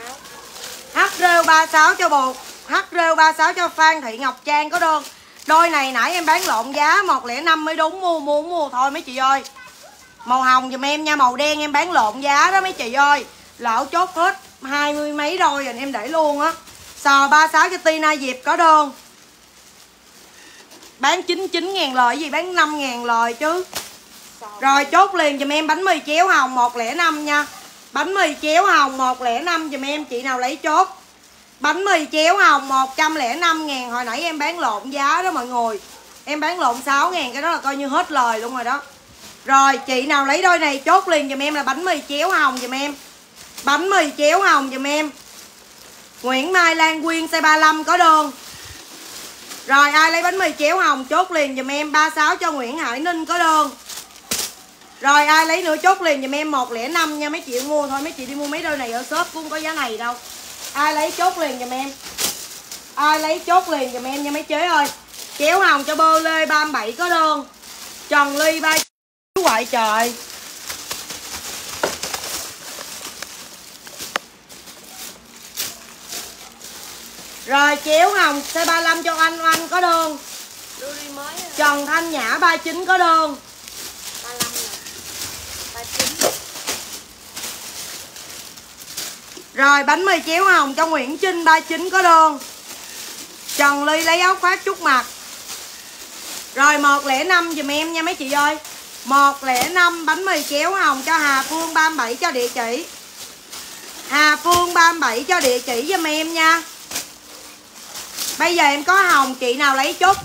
Hắt rêu 36 cho bột Hắt rêu 36 cho Phan Thị Ngọc Trang có đơn. Đôi này nãy em bán lộn giá 105 mới đúng, mua mua mua thôi mấy chị ơi. Màu hồng giùm em nha, Màu đen em bán lộn giá đó mấy chị ơi. Lỡ chốt hết hai mươi mấy đôi rồi em để luôn á. Sò 36 cho Tina Diệp có đơn. Bán 99 ngàn lời gì bán 5 ngàn lời chứ. Rồi chốt liền giùm em, bánh mì chéo hồng 105 nha. Bánh mì chéo hồng 105 giùm em, chị nào lấy chốt. Bánh mì chéo hồng 105 ngàn, Hồi nãy em bán lộn giá đó mọi người. Em bán lộn 6 ngàn, Cái đó là coi như hết lời luôn rồi đó. Rồi, chị nào lấy đôi này chốt liền dùm em là bánh mì chéo hồng dùm em. Bánh mì chéo hồng dùm em. Nguyễn Mai Lan Quyên xe 35 có đơn Rồi, ai lấy bánh mì chéo hồng chốt liền dùm em 36 cho Nguyễn Hải Ninh có đơn Rồi, ai lấy nữa chốt liền dùm em 105 nha, mấy chị mua thôi, Mấy chị đi mua mấy đôi này ở shop cũng có giá này đâu. Ai lấy chốt liền dùm em. Ai lấy chốt liền dùm em nha, mấy chế ơi. Chéo hồng cho bơ lê 37 có đơn Trần ly 3 hoài trời. Rồi chéo hồng C35 cho anh anh có đơn. Trần Thanh Nhã 39 có đơn. 35 39 Rồi bánh mì chéo hồng cho Nguyễn Trinh 39 có đơn. Trần Ly lấy áo khoác chút mặt. Rồi 105 dùm em nha mấy chị ơi. 105 bánh mì kéo hồng cho Hà Phương 37 cho địa chỉ. Hà Phương 37 cho địa chỉ giùm em nha. Bây giờ em có hồng, chị nào lấy chốt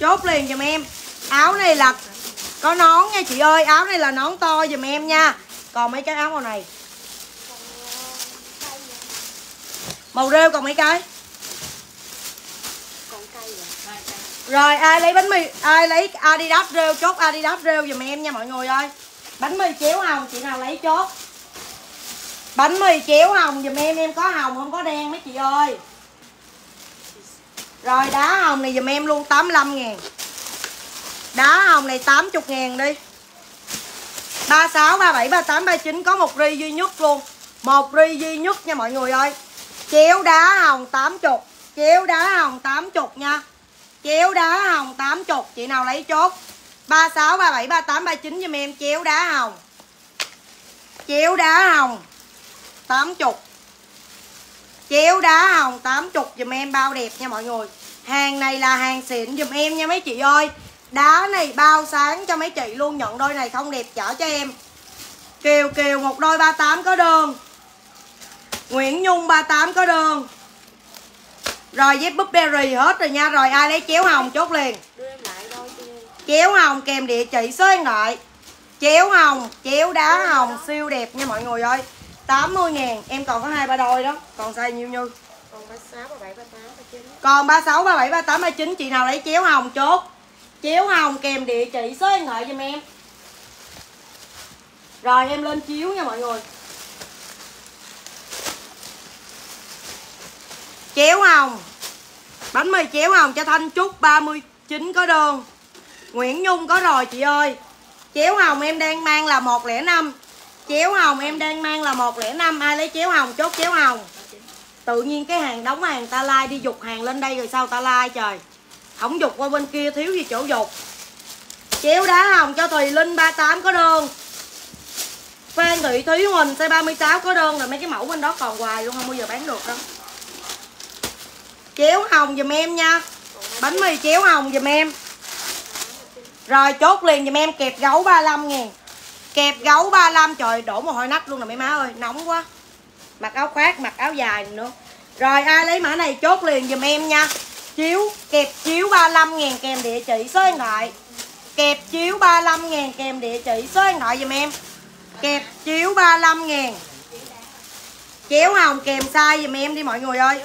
Chốt liền giùm em. Áo này là có nón nha chị ơi, Áo này là nón to giùm em nha. Còn mấy cái áo màu này? Màu rêu còn mấy cái Còn cây rồi Hai cái. Rồi ai lấy bánh mì Ai lấy Adidas rêu chốt Adidas rêu dùm em nha mọi người ơi. Bánh mì chéo hồng chị nào lấy chốt. Bánh mì chéo hồng dùm em em có hồng không có đen mấy chị ơi. Rồi đá hồng này dùm em luôn 85 ngàn. Đá hồng này 80 ngàn đi. 36, 37, 38, 39 Có một ri duy nhất luôn. Một ri duy nhất nha mọi người ơi. Chéo đá hồng 80 Chéo đá hồng 80 nha. Chéo đá hồng 80 Chị nào lấy chốt? 36, 37, 38, 39 giùm em. Chéo đá hồng. Chéo đá hồng 80 Chéo đá hồng 80 giùm em. Bao đẹp nha mọi người. Hàng này là hàng xịn giùm em nha mấy chị ơi. Đá này bao sáng cho mấy chị luôn. Nhận đôi này không đẹp chở cho em. Kiều Kiều một đôi 38 có đơn. Nguyễn Nhung 38 có đơn. Rồi với búp berry hết rồi nha. Rồi ai lấy chéo hồng chốt liền. Chéo hồng kèm địa chỉ số điện thoại. Chéo hồng, chéo đá hồng siêu đẹp nha mọi người ơi. 80 ngàn Em còn có hai ba đôi đó. Còn size nhiêu như? Còn 36, 37, 38, 39 Còn 36, 37, 38, 39 Chị nào lấy chéo hồng chốt? Chéo hồng kèm địa chỉ số điện thoại giùm em. Rồi em lên chiếu nha mọi người. Chéo hồng Bánh mì chéo hồng cho Thanh Trúc 39 có đơn. Nguyễn Nhung có rồi, chị ơi. Chéo hồng em đang mang là 105 Chéo hồng em đang mang là 105 Ai lấy chéo hồng chốt chéo hồng Tự nhiên cái hàng đóng hàng, ta lai đi, dục hàng lên đây rồi sao ta lai trời? Không dục qua bên kia, thiếu gì chỗ dục. Chéo đá hồng cho Thùy Linh 38 có đơn. Phan Thị Thúy Huỳnh size 36 có đơn. Rồi mấy cái mẫu bên đó còn hoài luôn, không bao giờ bán được đâu Chéo hồng dùm em nha. Bánh mì chéo hồng dùm em. Rồi, chốt liền dùm em, kẹp gấu 35 ngàn Kẹp gấu 35 Trời đổ mồ hôi nách luôn nè mấy má ơi, Nóng quá. Mặc áo khoác, mặc áo dài nữa. Rồi, ai lấy mã này chốt liền dùm em nha. Chiếu, kẹp chiếu 35 ngàn kèm địa chỉ số điện thoại. Kẹp chiếu 35 ngàn kèm địa chỉ số điện thoại dùm em. Kẹp chiếu 35 ngàn Chéo hồng, kèm size dùm em đi mọi người ơi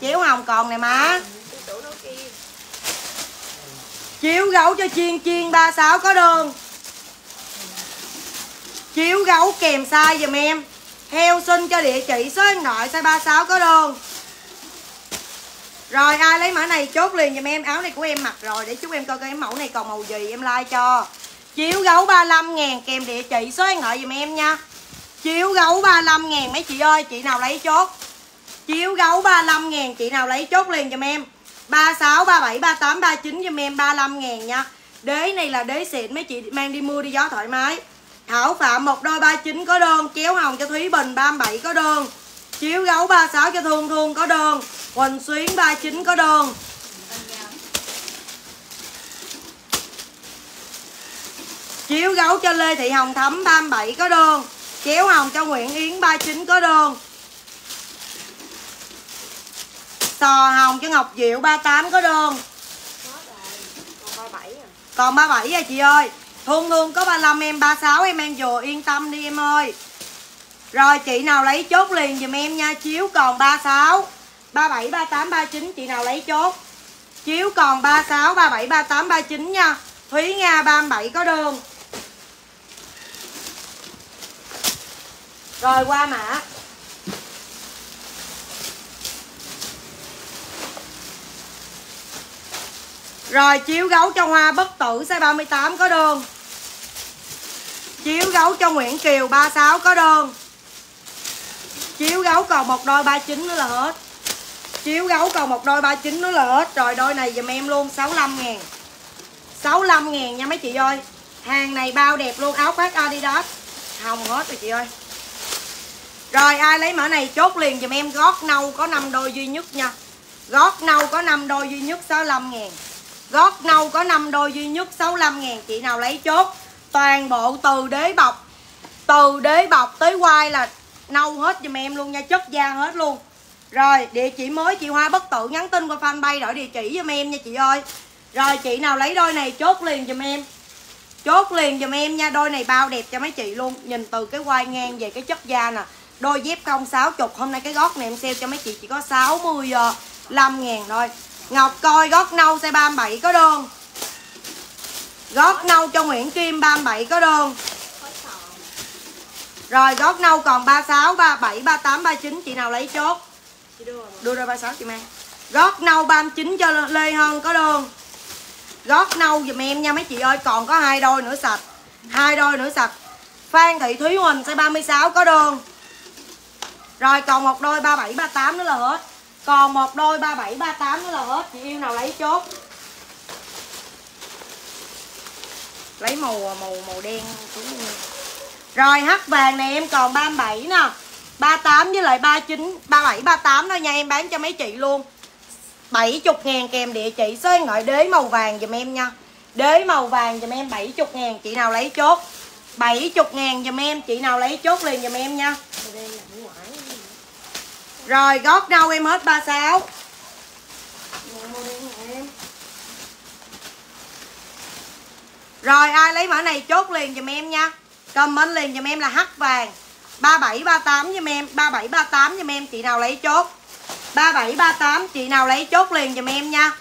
chiếu hồng còn nè má. Chiếu gấu cho chiên chiên 36 có đơn Chiếu gấu kèm size giùm em. Heo xin cho địa chỉ số điện thoại size 36 có đơn Rồi ai lấy mã này chốt liền giùm em. Áo này của em mặc rồi, để chúc em coi cái mẫu này còn màu gì em like cho. Chiếu gấu 35 ngàn kèm địa chỉ số điện thoại giùm em nha. Chiếu gấu 35 ngàn, mấy chị ơi, Chị nào lấy chốt? Chiếu gấu 35 ngàn Chị nào lấy chốt liền giùm em. 36, 37, 38, 39 giùm em 35 ngàn nha. Đế này là đế xịn mấy chị mang đi mua đi gió thoải mái. Thảo Phạm một đôi 39 có đơn Chéo hồng cho Thúy Bình 37 có đơn. Chiếu gấu 36 cho Thương Thương có đơn. Huỳnh Xuyến 39 có đơn. Chiếu gấu cho Lê Thị Hồng Thấm 37 có đơn. Chéo hồng cho Nguyễn Yến 39 có đơn. Sò hồng cho Ngọc Diệu 38 có đơn. Còn 37 à chị ơi. Hương Hương có 35 em 36 em ăn vừa yên tâm đi em ơi. Rồi chị nào lấy chốt liền dùm em nha Chiếu còn 36 37, 38, 39 chị nào lấy chốt. Chiếu còn 36, 37, 38, 39 nha. Thúy Nga 37 có đơn. Rồi qua mã. Rồi, chiếu gấu cho Hoa bất tử size 38 có đơn. Chiếu gấu cho Nguyễn Kiều 36 có đơn. Chiếu gấu còn một đôi 39 nữa là hết. Chiếu gấu còn một đôi 39 nữa là hết. Rồi, đôi này dùm em luôn 65 ngàn. 65 ngàn nha mấy chị ơi. Hàng này bao đẹp luôn, áo khoác Adidas. Hồng hết rồi chị ơi. Rồi, ai lấy mã này chốt liền dùm em. Gót nâu có 5 đôi duy nhất nha. Gót nâu có 5 đôi duy nhất 65 ngàn. Gót nâu có 5 đôi duy nhất 65 ngàn, Chị nào lấy chốt? Toàn bộ từ đế bọc. Từ đế bọc tới quai là nâu hết giùm em luôn nha, Chất da hết luôn. Rồi, địa chỉ mới, chị Hoa bất tử nhắn tin qua fanpage đổi địa chỉ giùm em nha, chị ơi. Rồi, chị nào lấy đôi này, chốt liền giùm em. Chốt liền giùm em nha, Đôi này bao đẹp cho mấy chị luôn. Nhìn từ cái quai ngang về cái chất da nè. Đôi dép không 60 Hôm nay cái gót này em sale cho mấy chị chỉ có 65 ờ, ngàn thôi. Ngọc coi gót nâu size 37 có đơn. Gót nâu cho Nguyễn Kim 37 có đơn. Rồi gót nâu còn 36 37 38 39 chị nào lấy chốt? Đưa ra 36 chị mang. Gót nâu 39 cho Lê Hân có đơn. Gót nâu giùm em nha mấy chị ơi còn có hai đôi nữa sạch. Hai đôi nữa sạch. Phan Thị Thúy Huỳnh size 36 có đơn. Rồi còn một đôi 37 38 nữa là hết còn một đôi 37 38 nữa là hết. Chị yêu nào lấy chốt. Lấy màu màu màu đen xuống rồi hắc vàng này em. Còn 37 nè. 38 với lại 39 37 38 thôi nha em. Bán cho mấy chị luôn. 70 ngàn kèm địa chỉ. Số điện thoại đế màu vàng dùm em nha. Đế màu vàng dùm em. 70 ngàn. Chị nào lấy chốt? 70 ngàn dùm em. Chị nào lấy chốt liền dùm em nha. Màu đen là. Rồi, gót đâu em hết 36 Rồi, ai lấy mã này chốt liền dùm em nha. Comment liền dùm em là hắc vàng. 3738 dùm em 3738 dùm em, chị nào lấy chốt? 3738 chị nào lấy chốt liền dùm em nha.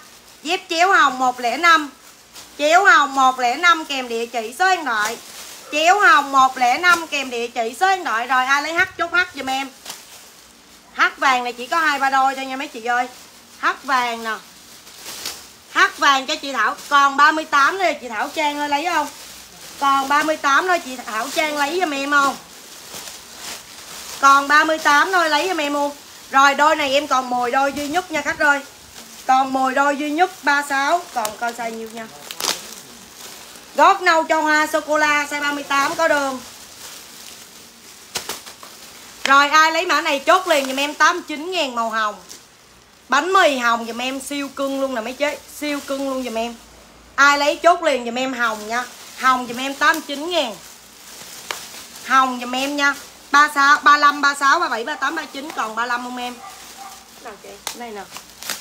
Dép chéo hồng 105 Chéo hồng 105 kèm địa chỉ số điện thoại. Chéo hồng 105 kèm địa chỉ số điện thoại. Rồi, ai lấy hắc chốt hắc dùm em? Hát vàng này chỉ có hai, ba đôi thôi nha mấy chị ơi. Hát vàng nè. Hát vàng cho chị Thảo, Còn 38 thôi chị Thảo Trang ơi, lấy không? Còn 38 thôi, chị Thảo Trang lấy giùm em không? Còn 38 thôi, lấy giùm em luôn. Rồi, đôi này em còn 10 đôi duy nhất nha khách ơi. Còn 10 đôi duy nhất 36 Còn coi size nhiêu nha. Gót nâu cho hoa sô-cô-la size 38 có đường. Rồi ai lấy mã này chốt liền giùm em 89 ngàn màu hồng. Bánh mì hồng giùm em siêu cưng luôn nè mấy chế Siêu cưng luôn giùm em. Ai lấy chốt liền giùm em hồng nha. Hồng giùm em 89 ngàn. Hồng giùm em nha. 36, 35, 36, 37, 38, 39 Còn 35 không em. Nào chị? Đây nè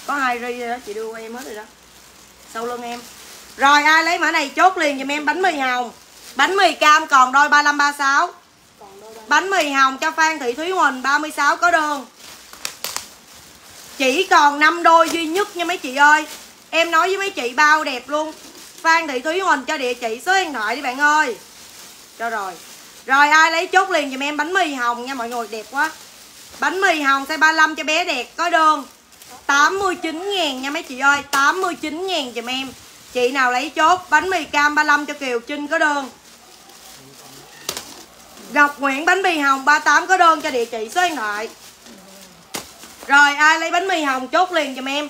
Có hai ri rồi đó chị đưa qua em hết rồi đó. Sau lưng em. Rồi ai lấy mã này chốt liền giùm em bánh mì hồng. Bánh mì cam còn đôi 35, 36 Còn đâu ba. Bánh mì hồng cho Phan Thị Thúy Huỳnh 36 có đơn. Chỉ còn 5 đôi duy nhất nha mấy chị ơi. Em nói với mấy chị bao đẹp luôn. Phan Thị Thúy Huỳnh cho địa chỉ số điện thoại đi bạn ơi. Cho rồi. Rồi ai lấy chốt liền dùm em bánh mì hồng nha mọi người, đẹp quá. Bánh mì hồng size 35 cho bé đẹp, có đơn. 89 ngàn nha mấy chị ơi 89 ngàn dùm em. Chị nào lấy chốt, bánh mì cam 35 cho Kiều Trinh có đơn. Ngọc Nguyễn bánh mì hồng 38 có đơn cho địa chỉ số điện thoại. Rồi ai lấy bánh mì hồng chốt liền giùm em.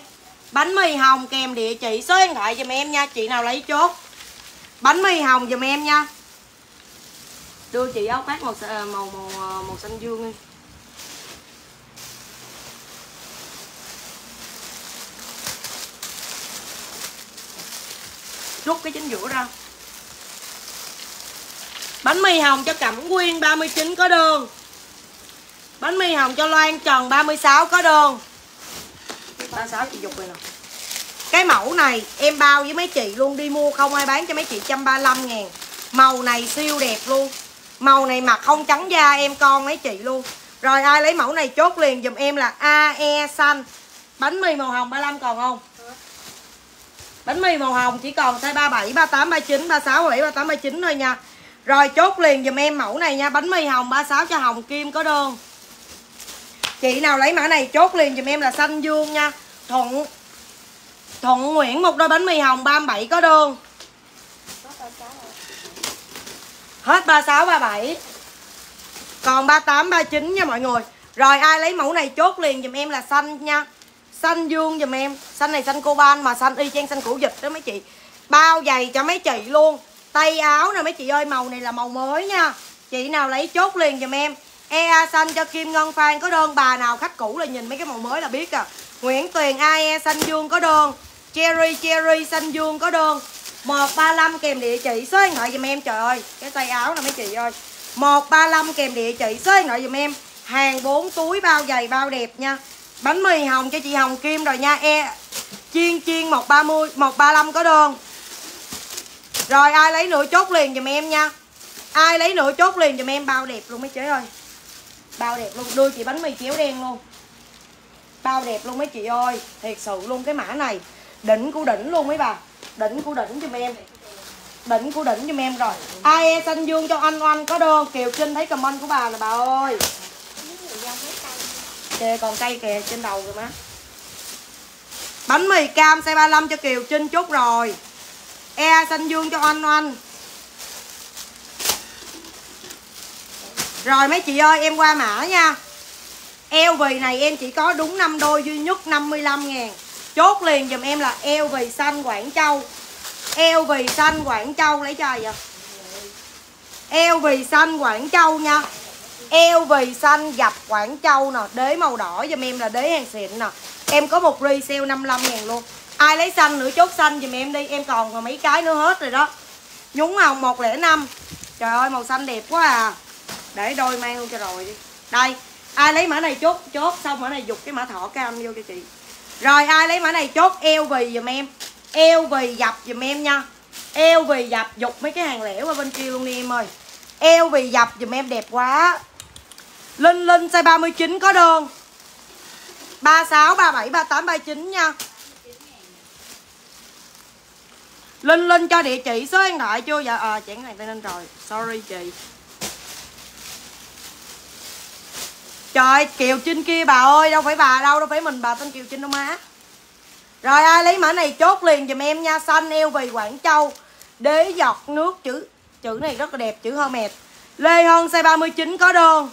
Bánh mì hồng kèm địa chỉ số điện thoại giùm em nha Chị nào lấy chốt. Bánh mì hồng giùm em nha. Đưa chị áo khoác màu, màu, màu, màu xanh dương đi. Rút cái chính giữa ra. Bánh mì hồng cho Cẩm Quyên 39 có đường. Bánh mì hồng cho Loan Trần 36 có đường. 36 chị dục rồi nè. Cái mẫu này em bao với mấy chị luôn Đi mua không ai bán cho mấy chị 135 ngàn. Màu này siêu đẹp luôn. Màu này mặc không trắng da em con mấy chị luôn. Rồi ai lấy mẫu này chốt liền dùm em là AE xanh. Bánh mì màu hồng 35 còn không? Bánh mì màu hồng chỉ còn size 37, 38, 39, 36, 37, 38, 39 thôi nha rồi chốt liền dùm em mẫu này nha. Bánh mì hồng 36 cho Hồng Kim có đơn. Chị nào lấy mã này chốt liền dùm em là xanh dương nha. Thuận Thuận Nguyễn một đôi bánh mì hồng 37 có đơn. Ba sáu. Hết 36, 37 Còn 38, 39 nha mọi người. Rồi ai lấy mẫu này chốt liền dùm em là xanh nha. Xanh dương dùm em. Xanh này xanh coban mà xanh y chang xanh củ dịch đó mấy chị. Bao giày cho mấy chị luôn. Tay áo nè, mấy chị ơi, Màu này là màu mới nha. Chị nào lấy chốt liền giùm em. EA xanh cho Kim Ngân Phan có đơn, Bà nào khách cũ là nhìn mấy cái màu mới là biết à. Nguyễn Tuyền AE xanh dương có đơn. Cherry Cherry xanh dương có đơn. 135 kèm địa chỉ, số điện thoại giùm em, trời ơi. Cái tay áo nè, mấy chị ơi. 135 kèm địa chỉ, số điện thoại giùm em. Hàng 4 túi, bao dày bao đẹp nha. Bánh mì hồng cho chị Hồng Kim rồi nha. E Chiên chiên 130 135 có đơn. Rồi, ai lấy nửa chốt liền dùm em nha. Ai lấy nửa chốt liền dùm em, bao đẹp luôn mấy chế ơi. Bao đẹp luôn Đưa chị bánh mì chéo đen luôn. Bao đẹp luôn mấy chị ơi, Thiệt sự luôn cái mã này. Đỉnh của đỉnh luôn mấy bà. Đỉnh của đỉnh dùm em. Đỉnh của đỉnh dùm em rồi. Ai e xanh dương cho anh, oanh có đơn kiều trinh thấy comment của bà nè bà ơi. Kìa còn cây kìa trên đầu rồi má. Bánh mì cam size 35 cho kiều trinh chốt rồi e xanh dương cho anh anh. Rồi mấy chị ơi, em qua mã nha. Eo vì này em chỉ có đúng 5 đôi duy nhất 55 ngàn. Chốt liền dùm em là eo vì xanh Quảng Châu. Eo vì xanh Quảng Châu, lấy trời vậy? Eo vì xanh Quảng Châu nha. Eo vì xanh gặp Quảng Châu nè, đế màu đỏ dùm em là đế hàng xịn nè. Em có một resale 55 ngàn luôn ai lấy xanh nữa chốt xanh dùm em đi, em còn còn mấy cái nữa hết rồi đó. Nhúng hồng 105 trời ơi, màu xanh đẹp quá à. Để đôi mang luôn cho rồi đi. Đây, ai lấy mã này chốt chốt, xong mã này dục cái mã thỏ cam vô cho chị. Rồi, ai lấy mã này chốt, eo vì dùm em. Eo vì dập dùm em nha. Eo vì dập dục mấy cái hàng lẻ qua bên kia luôn đi em ơi. Eo vì dập dùm em đẹp quá. Linh linh size 39 có đơn. 36 37 38 39 nha. Linh Linh cho địa chỉ số điện thoại chưa? Dạ à chẳng này tên lên rồi. Sorry chị. Trời Kiều Trinh kia bà ơi Đâu phải bà đâu Đâu phải mình bà tên Kiều Trinh đâu má Rồi ai lấy mã này chốt liền giùm em nha. Xanh eo vì Quảng Châu. Đế giọt nước chữ Chữ này rất là đẹp chữ Hermes. Lê Hân size 39 có đơn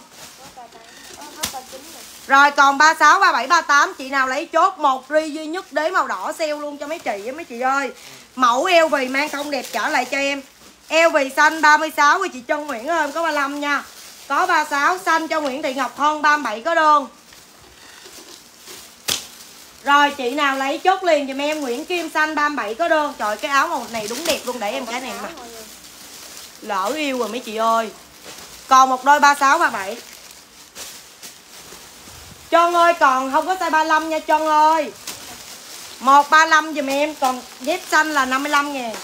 Rồi còn 36, 37, 38 Chị nào lấy chốt một ri duy nhất đế màu đỏ sale luôn cho mấy chị mấy chị ơi. Mẫu eo vì mang không đẹp trở lại cho em. Eo vì xanh 36 của chị Trân Nguyễn ơi, em có 35 nha. Có 36 xanh cho Nguyễn Thị Ngọc Hân 37 có đơn. Rồi, chị nào lấy chốt liền dùm em, Nguyễn Kim xanh 37 có đơn. Trời, cái áo màu này đúng đẹp luôn, để em cái này mà Lỡ yêu rồi mấy chị ơi. Còn một đôi 36 37 Trân ơi, còn không có size 35 nha, Trân ơi. 135 giùm em, Còn dép xanh là 55 ngàn.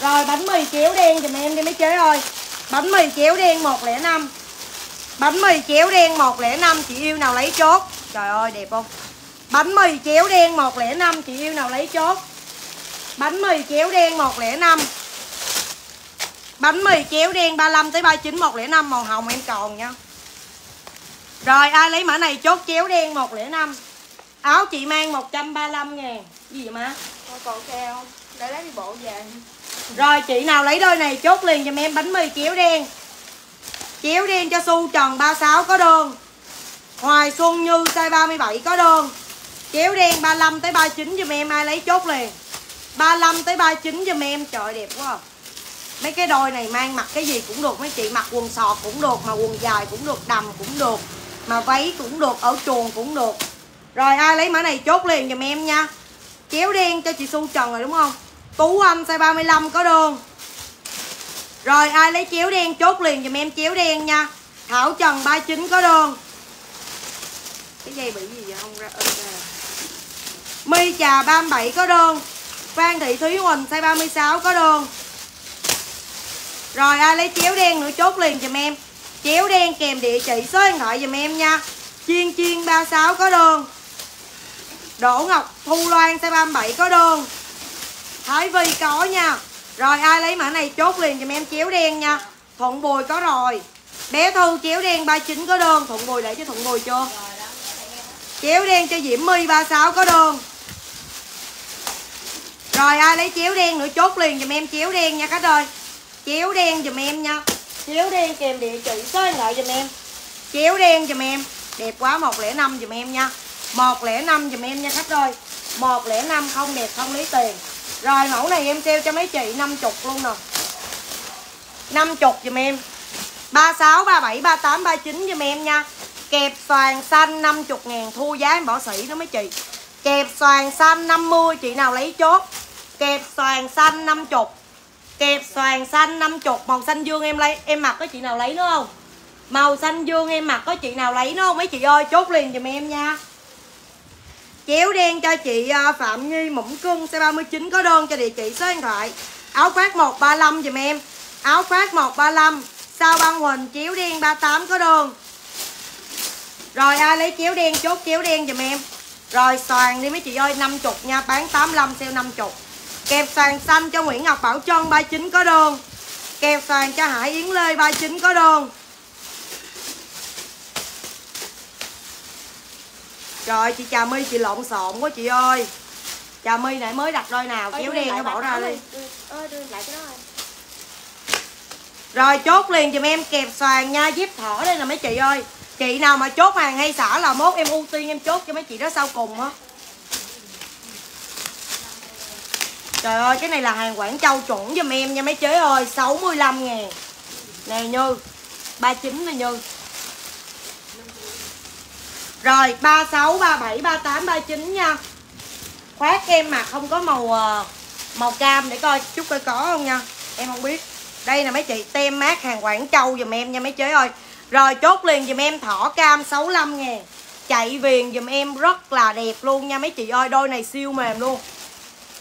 Rồi, bánh mì chéo đen giùm em đi mấy chế ơi. Bánh mì chéo đen 105 Bánh mì chéo đen 105 Chị yêu nào lấy chốt. Trời ơi, đẹp không? Bánh mì chéo đen 105 Chị yêu nào lấy chốt. Bánh mì chéo đen 105 Bánh mì chéo đen 35 tới 39 105 Màu hồng em còn nha. Rồi, ai lấy mã này chốt chéo đen 105 Áo chị mang 135 ngàn. Gì vậy má? Còn keo không? Để lấy đi bộ về. Rồi chị nào lấy đôi này chốt liền giùm em bánh mì chéo đen. Chéo đen cho Su Trần 36 có đơn. Hoài Xuân Như size 37 có đơn. Chéo đen 35 tới 39 giùm em ai lấy chốt liền. 35 tới 39 giùm em Trời đẹp quá Mấy cái đôi này mang mặc cái gì cũng được Mấy chị mặc quần sọt cũng được Mà quần dài cũng được Đầm cũng được Mà váy cũng được Ở chuồng cũng được Rồi ai lấy mã này chốt liền giùm em nha. Chéo đen cho chị Su Trần rồi đúng không? Tú Anh size 35 có đơn Rồi ai lấy chéo đen chốt liền giùm em chéo đen nha. Thảo Trần 39 có đơn Cái dây bị gì vậy? Không ra ơn ra. My trà 37 có đơn Phan Thị Thúy Huỳnh size 36 có đơn Rồi ai lấy chéo đen nữa chốt liền giùm em. Chéo đen kèm địa chỉ số điện thoại giùm em nha. Chiên chiên 36 có đơn Đỗ Ngọc, Thu Loan size 37 có đơn Thái Vi có nha. Rồi ai lấy mã này chốt liền cho em chéo đen nha. Thuận Bùi có rồi. Bé thu chéo đen 39 có đơn Thuận Bùi để cho Thuận Bùi chưa? Chéo đen cho Diễm My 36 có đơn Rồi ai lấy chéo đen nữa chốt liền dùm em chéo đen nha khách ơi. Chéo đen dùm em nha. Chéo đen kèm địa chỉ số điện thoại giùm em. Chéo đen dùm em. Đẹp quá 105 dùm em nha. 105 dùm em nha khách ơi. 105 không đẹp không lấy tiền. Rồi mẫu này em sale cho mấy chị 50 luôn nè. 50 dùm em. 36, 37, 38, 39 dùm em nha. Kẹp xoàn xanh 50 ngàn Thu giá em bỏ sỉ đó mấy chị. Kẹp xoàn xanh 50 Chị nào lấy chốt. Kẹp xoàn xanh 50 Kẹp xoàn xanh 50 Màu xanh dương em lấy Em mặc có chị nào lấy nữa không? Màu xanh dương em mặc có chị nào lấy nữa không mấy chị ơi? Chốt liền dùm em nha. Chéo đen cho chị à, Phạm Nhi Mũng Cưng C39 có đơn cho địa chỉ số điện thoại. Áo khoác 135 dùm em. Áo khoác 135 Sao băng Huỳnh, chéo đen 38 có đơn. Rồi ai lấy chéo đen, chốt chéo đen dùm em. Rồi xoàn đi mấy chị ơi 50 nha, Bán 85 sale 50 Kẹp xoàn xanh cho Nguyễn Ngọc Bảo Trân 39 có đơn. Kẹp xoàn cho Hải Yến Lê 39 có đơn. Trời chị Trà My chị lộn xộn quá chị ơi. Trà My nãy mới đặt đôi nào kéo đen nó bỏ ra đi. ơ đưa lại cái đó rồi. Rồi chốt liền giùm em kẹp xoàn nha Giúp thở đây nè mấy chị ơi. Chị nào mà chốt hàng hay xả là mốt em ưu tiên em chốt cho mấy chị đó sau cùng á. Trời ơi cái này là hàng Quảng Châu chuẩn giùm em nha mấy chế ơi 65 ngàn. Nè Như 39 nè Như rồi 36, 37, 38, 39 nha. Khoác em mà không có màu ờ, màu cam để coi chút coi có không nha. Em không biết. Đây là mấy chị tem mát hàng Quảng Châu dùm em nha mấy chế ơi. Rồi chốt liền dùm em thỏ cam 65 ngàn Chạy viền dùm em rất là đẹp luôn nha mấy chị ơi. Đôi này siêu mềm luôn.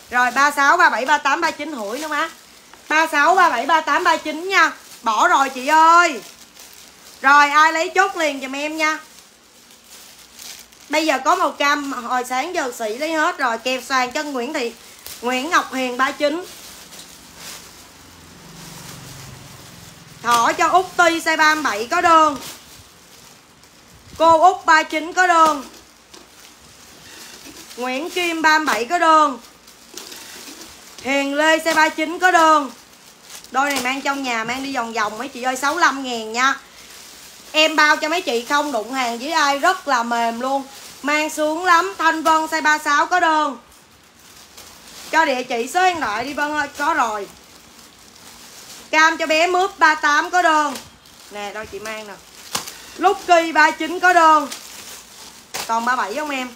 Rồi 36, 37, 38, 39 hủi nữa má. 36, 37, 38, 39 nha. Bỏ rồi chị ơi. Rồi ai lấy chốt liền dùm em nha. Bây giờ có màu cam, Hồi sáng giờ sĩ lấy hết rồi Kẹp xoàn cho Nguyễn Thị, Nguyễn Ngọc Hiền 39 Thỏ cho Út Ti size 37 có đơn. Cô Út 39 có đơn. Nguyễn Kim 37 có đơn. Hiền Lê xe 39 có đơn. Đôi này mang trong nhà, mang đi vòng vòng mấy chị ơi 65 ngàn nha. Em bao cho mấy chị không đụng hàng với ai, rất là mềm luôn. Mang xuống lắm Thanh Vân size 36 có đơn. Cho địa chỉ số điện thoại đi Vân ơi Có rồi. Cam cho bé mướp 38 có đơn. Nè đâu chị mang nè. Lúc kỳ 39 có đơn. Còn 37 không em?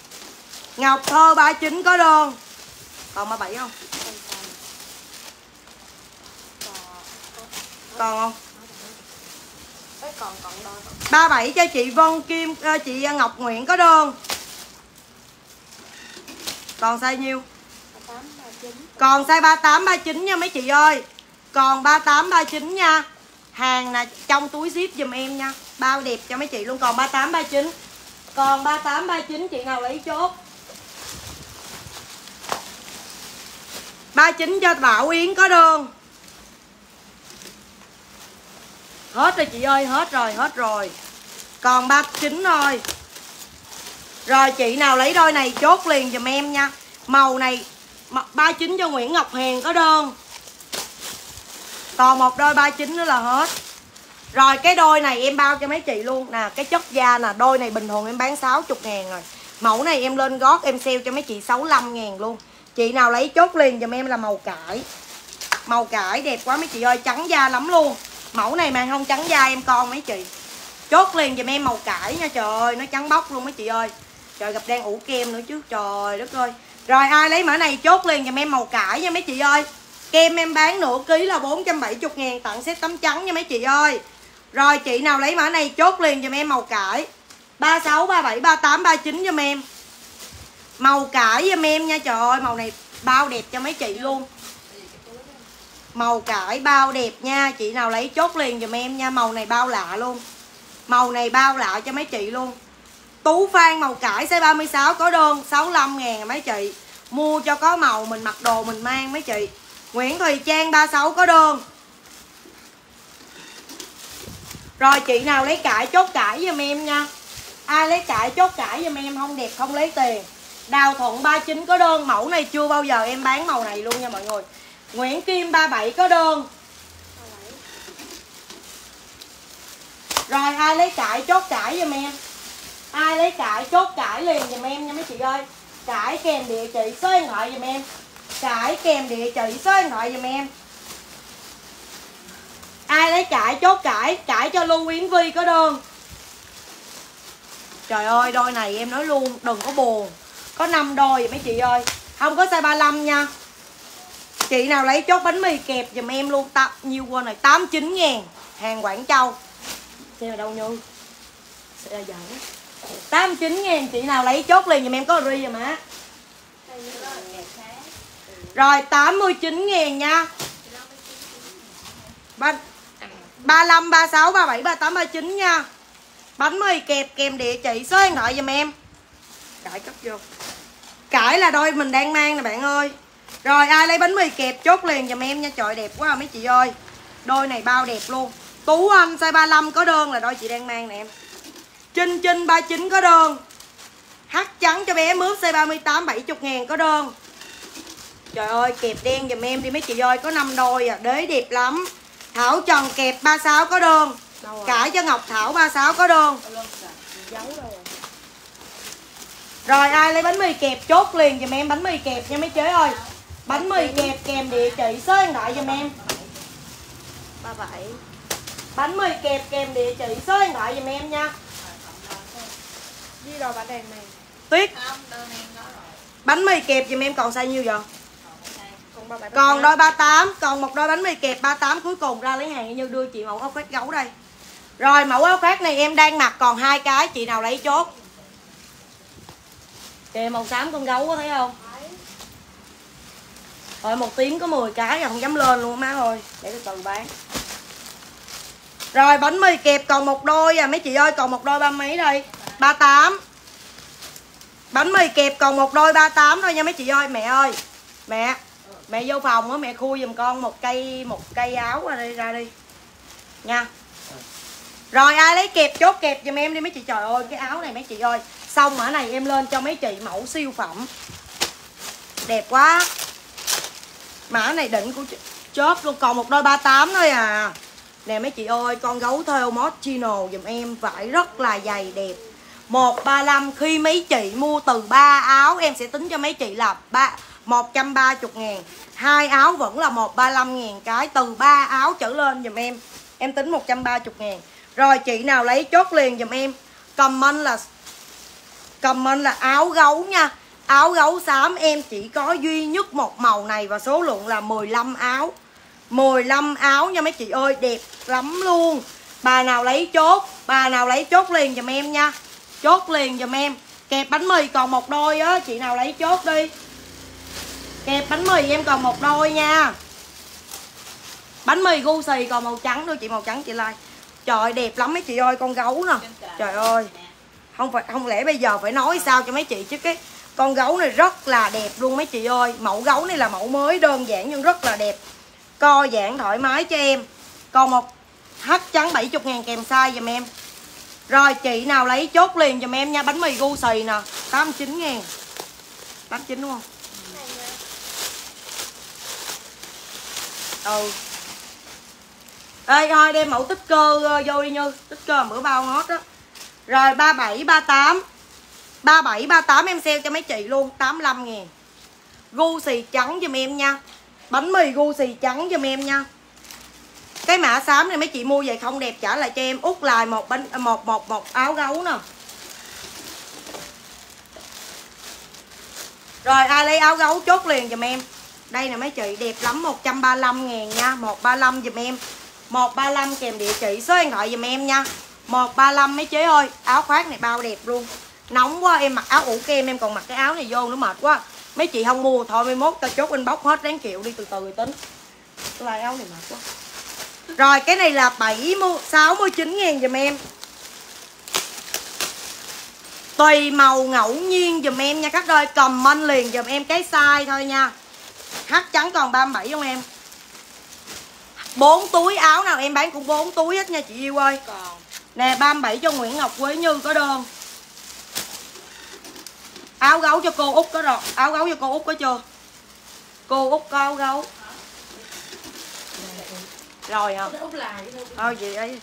Ngọc Thơ 39 có đơn. Còn 37 không? Còn không? Ê, còn còn đôi 37 cho chị Vân Kim ờ, chị Ngọc Nguyễn có đơn còn size nhiêu? Tám ba chín còn size 38 39 nha mấy chị ơi. Còn 38 39 nha. Hàng là trong túi zip giùm em nha. Bao đẹp cho mấy chị luôn. Còn 38 39 còn 38 39 chị nào lấy chốt. 39 cho Bảo Yến có đơn. Hết rồi chị ơi, hết rồi, hết rồi. Còn 39 thôi. Rồi chị nào lấy đôi này chốt liền dùm em nha. Màu này 39 cho Nguyễn Ngọc Hiền có đơn. Còn một đôi 39 nữa là hết. Rồi cái đôi này em bao cho mấy chị luôn. Nè, cái chất da nè, Đôi này bình thường em bán 60 ngàn rồi. Mẫu này em lên gót, em sale cho mấy chị 65 ngàn luôn. Chị nào lấy chốt liền dùm em là màu cải. Màu cải đẹp quá, mấy chị ơi, Trắng da lắm luôn. Mẫu này mà không trắng da em con mấy chị. Chốt liền dùm em màu cải nha, Trời ơi, nó trắng bóc luôn mấy chị ơi. Trời gặp đang ủ kem nữa chứ. Trời đất ơi. Rồi ai lấy mã này chốt liền giùm em màu cải nha mấy chị ơi. Kem em bán nửa ký là 470 ngàn Tặng set tấm trắng nha mấy chị ơi. Rồi chị nào lấy mã này chốt liền giùm em màu cải. 36, 37, 38, 39 giùm em. Màu cải giùm em nha Trời ơi màu này bao đẹp cho mấy chị luôn. Màu cải bao đẹp nha Chị nào lấy chốt liền giùm em nha Màu này bao lạ luôn. Màu này bao lạ cho mấy chị luôn. Tú Phan màu cải size 36 có đơn 65 ngàn à mấy chị. Mua cho có màu, mình mặc đồ mình mang mấy chị. Nguyễn Thùy Trang 36 có đơn. Rồi, chị nào lấy cải, chốt cải giùm em nha. Ai lấy cải, chốt cải giùm em, không đẹp, không lấy tiền. Đào Thuận 39 có đơn. Mẫu này chưa bao giờ em bán màu này luôn nha mọi người. Nguyễn Kim 37 có đơn. Rồi, ai lấy cải, chốt cải giùm em. Ai lấy cải, chốt cải liền giùm em nha mấy chị ơi. Cải kèm địa chỉ số điện thoại giùm em. Cải kèm địa chỉ số điện thoại giùm em. Ai lấy cải, chốt cải Cải cho Lưu Yến Vi có đơn. Trời ơi, đôi này em nói luôn, Đừng có buồn. Có 5 đôi vậy mấy chị ơi. Không có size 35 nha. Chị nào lấy chốt bánh mì kẹp giùm em luôn, tập Nhiêu quên này 89 ngàn, Hàng Quảng Châu. Xem ở đâu Như Sẽ là giờ 89 nghìn Chị nào lấy chốt liền giùm em có ri rồi má Rồi 89 nghìn nha. 3, 35, 36, 37, 38, 39 nha. Bánh mì kẹp kèm địa chỉ số điện thoại giùm em. Cải cấp vô. Cải là đôi mình đang mang nè bạn ơi. Rồi ai lấy bánh mì kẹp chốt liền giùm em nha. Trời đẹp quá à, mấy chị ơi. Đôi này bao đẹp luôn. Tú anh size 35 có đơn là đôi chị đang mang nè em. Trinh Trinh 39 có đơn. Hắt trắng cho bé mướp size 38 70 ngàn có đơn. Trời ơi kẹp đen giùm em đi mấy chị ơi Có 5 đôi à. Đế đẹp lắm. Thảo Trần kẹp 36 có đơn. Cải cho Ngọc Thảo 36 có đơn. Rồi ai lấy bánh mì kẹp chốt liền giùm em. Bánh mì kẹp nha mấy chế ơi. Bánh mì kẹp kèm địa chỉ số điện thoại giùm em. 37 Bánh mì kẹp kèm địa chỉ số điện thoại giùm em nha Đi rồi bạn đèn này. Tuyết. Không đơn em có rồi. Bánh mì kẹp giùm em còn size nhiêu vậy? Còn 37 Còn đôi 38 Còn một đôi bánh mì kẹp 38 cuối cùng ra lấy hàng như đưa chị mẫu áo khoác gấu đây. Rồi mẫu áo khoác này em đang mặc còn hai cái Chị nào lấy chốt? Kìa màu xám con gấu có thấy không? Rồi một tiếng có 10 cái rồi không dám lên luôn má ơi. Để từ từ bán. Rồi bánh mì kẹp còn một đôi à mấy chị ơi Còn một đôi ba mấy đây 38 Bánh mì kẹp còn một đôi 38 thôi nha mấy chị ơi, Mẹ ơi. Mẹ Mẹ vô phòng á, mẹ khui giùm con một cây một cây áo ra đi ra đi. Nha. Rồi ai lấy kẹp chốt kẹp giùm em đi mấy chị. Trời ơi, cái áo này mấy chị ơi. Xong mã này em lên cho mấy chị mẫu siêu phẩm. Đẹp quá. Mã này đỉnh của chốt luôn, Còn một đôi 38 thôi à. Nè mấy chị ơi, con gấu theo Moschino giùm em, Vải rất là dày, đẹp. 135 khi mấy chị mua từ 3 áo, em sẽ tính cho mấy chị là 3 130 ngàn. Hai áo vẫn là 135 ngàn, cái từ 3 áo trở lên dùm em. Em tính 130 ngàn. Rồi chị nào lấy chốt liền dùm em. Comment là comment là áo gấu nha. Áo gấu xám, em chỉ có duy nhất một màu này và số lượng là 15 áo. 15 áo nha mấy chị ơi, đẹp lắm luôn. Bà nào lấy chốt, bà nào lấy chốt liền dùm em nha chốt liền giùm em. Kẹp bánh mì còn một đôi á chị nào lấy chốt đi. Kẹp bánh mì em còn một đôi nha. Bánh mì gu xì còn màu trắng đưa chị màu trắng chị like. Trời ơi, đẹp lắm mấy chị ơi con gấu nè. Trời ơi. không phải không lẽ bây giờ phải nói sao cho mấy chị chứ cái con gấu này rất là đẹp luôn mấy chị ơi. Mẫu gấu này là mẫu mới đơn giản nhưng rất là đẹp. Co giãn thoải mái cho em. Còn một hắt trắng 70 ngàn kèm size giùm em rồi, chị nào lấy chốt liền dùm em nha, Bánh mì gu xì nè. 89 ngàn. 89 đúng không? Ừ. Ê, thôi, đem mẫu tích cơ ờ, vô đi Như. Tích cơ bữa bao hot đó Rồi 37 38 37 38 em sale cho mấy chị luôn 85 ngàn. Gu xì trắng dùm em nha. Bánh mì gu xì trắng dùm em nha cái mã xám này mấy chị mua về không đẹp trả lại cho em út lại một bánh à, một một một áo gấu nè. Rồi, ai lấy áo gấu chốt liền giùm em. Đây nè mấy chị, đẹp lắm 135 ngàn nha 135 giùm em. 135 kèm địa chỉ, số điện thoại giùm em nha. 135 mấy chế ơi, áo khoác này bao đẹp luôn. Nóng quá, em mặc áo ủ kem, em còn mặc cái áo này vô nữa, mệt quá. Mấy chị không mua, thôi mai mốt tao chốt anh bóc hết đáng kiệu đi, từ từ rồi tính. Cái áo này mệt quá rồi cái này là 70 69 ngàn giùm em. Tùy màu ngẫu nhiên giùm em nha các ơi Comment liền giùm em cái size thôi nha. H trắng còn 37 không em? 4 túi áo nào em bán cũng 4 túi hết nha chị yêu ơi. Còn. Nè 37 cho Nguyễn Ngọc Quế Như có đơn. Áo gấu cho cô Út có rồi. Áo gấu cho cô Út có chưa? Cô Út có áo gấu Rồi hả? Thôi. Chị ấy.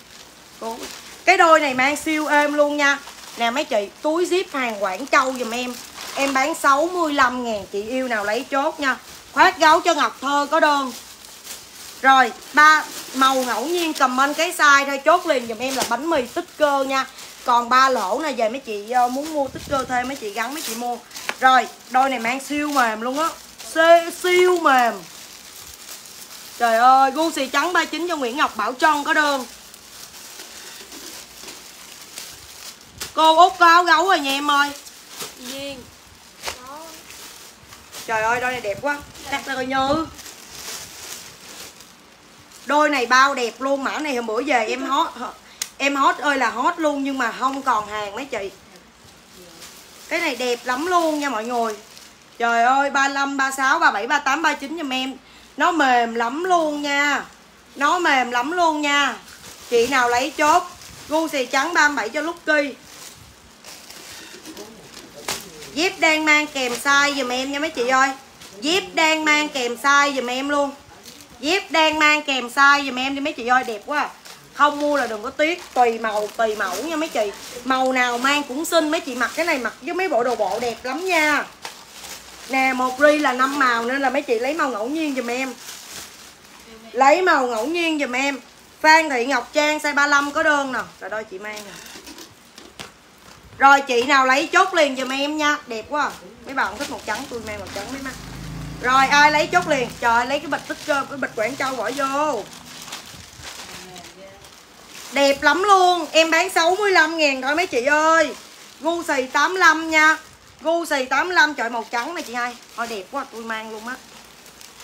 Cái đôi này mang siêu êm luôn nha. Nè mấy chị túi zip hàng Quảng Châu giùm em. Em bán 65 ngàn chị yêu nào lấy chốt nha. Khoát gấu cho Ngọc Thơ có đơn. Rồi ba màu ngẫu nhiên comment cái size thôi. Chốt liền giùm em là bánh mì tích cơ nha. Còn ba lỗ này về mấy chị ờ, muốn mua tích cơ thêm mấy chị gắn mấy chị mua. Rồi đôi này mang siêu mềm luôn á. Siêu mềm Trời ơi, gu xì trắng 39 cho Nguyễn Ngọc Bảo Trân có đơn Cô Út có áo gấu rồi nha em ơi. Duyên. Trời ơi, đôi này đẹp quá. Cắt ra coi như Đôi này bao đẹp luôn Mã này hôm bữa về em hot Em hot ơi là hot luôn Nhưng mà không còn hàng mấy chị. Cái này đẹp lắm luôn nha mọi người. Trời ơi 35, 36, 37, 38, 39 giùm em nó mềm lắm luôn nha. Nó mềm lắm luôn nha. Chị nào lấy chốt. Gu xì trắng 37 cho Lucky Dép đang mang kèm size giùm em nha mấy chị ơi. Dép đang mang kèm size giùm em luôn. Dép đang mang kèm size giùm em đi mấy chị ơi, đẹp quá à. Không mua là đừng có tiếc, Tùy màu, tùy mẫu nha mấy chị. Màu nào mang cũng xinh, Mấy chị mặc cái này mặc với mấy bộ đồ bộ đẹp lắm nha. Nè, một ri là 5 màu Nên là mấy chị lấy màu ngẫu nhiên giùm em. Lấy màu ngẫu nhiên giùm em. Phan Thị Ngọc Trang size 35 có đơn nè Rồi đôi chị mang nè. Rồi chị nào lấy chốt liền giùm em nha. Đẹp quá à. Mấy bạn thích màu trắng, tôi mang màu trắng mấy mắt Rồi ai lấy chốt liền? Trời lấy cái bịch tích cơ, Cái bịch Quảng Châu bỏ vô. Đẹp lắm luôn. Em bán 65 ngàn thôi mấy chị ơi. Gu xì 85 nha. Gu xì 85 trời màu trắng này chị hai. Thôi đẹp quá, tôi mang luôn á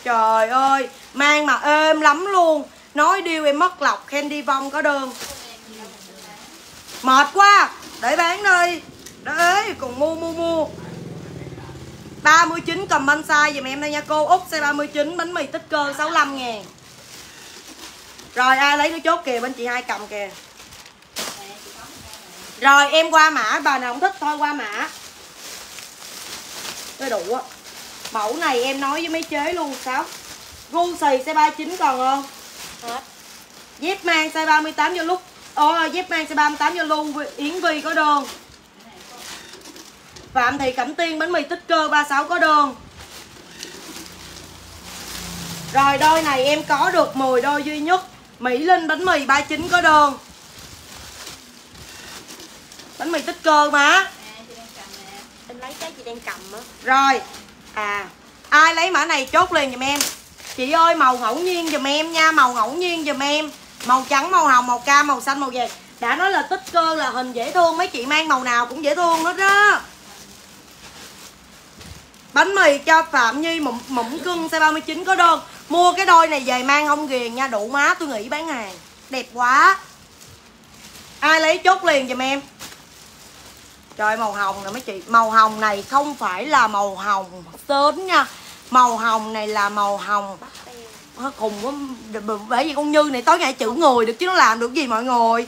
Trời ơi, Mang mà êm lắm luôn. Nói điêu em mất lọc, Candy Vong có đơn. Mệt quá, Để bán đi. Đấy, còn mua mua mua. 39 comment size dùm em đây nha cô. Út size 39 bánh mì tích cơ 65 ngàn. Rồi, ai lấy cái chốt kìa, bên chị hai cầm kìa. Rồi, em qua mã, bà nào không thích, thôi qua mã. Cái đủ á. Mẫu này em nói với mấy chế luôn sao? Gu xì size 39 còn không? Hết. Dép mang size 38 cho lúc. Ồ dép mang size 38 cho luôn Yến Vi có đơn. Phạm Thị Cẩm Tiên bánh mì tích cơ 36 có đơn. Rồi đôi này em có được 10 đôi duy nhất. Mỹ Linh bánh mì 39 có đơn. Bánh mì tích cơ mà Em lấy cái chị đang cầm á. Rồi. À Ai lấy mã này chốt liền giùm em. Chị ơi màu ngẫu nhiên giùm em nha Màu ngẫu nhiên giùm em. Màu trắng, màu hồng, màu cam, màu xanh, màu vàng. Đã nói là tích cơ là hình dễ thương Mấy chị mang màu nào cũng dễ thương hết đó Bánh mì cho Phạm Nhi mụn, mụn cưng size 39 có đơn. Mua cái đôi này về mang không ghiền nha Đủ má tôi nghĩ bán hàng. Đẹp quá. Ai lấy chốt liền giùm em. Trời màu hồng nè mấy chị. Màu hồng này không phải là màu hồng sớm nha. Màu hồng này là màu hồng cùng với quá. Bởi vì con Như này tối ngày chữ người được chứ nó làm được gì mọi người?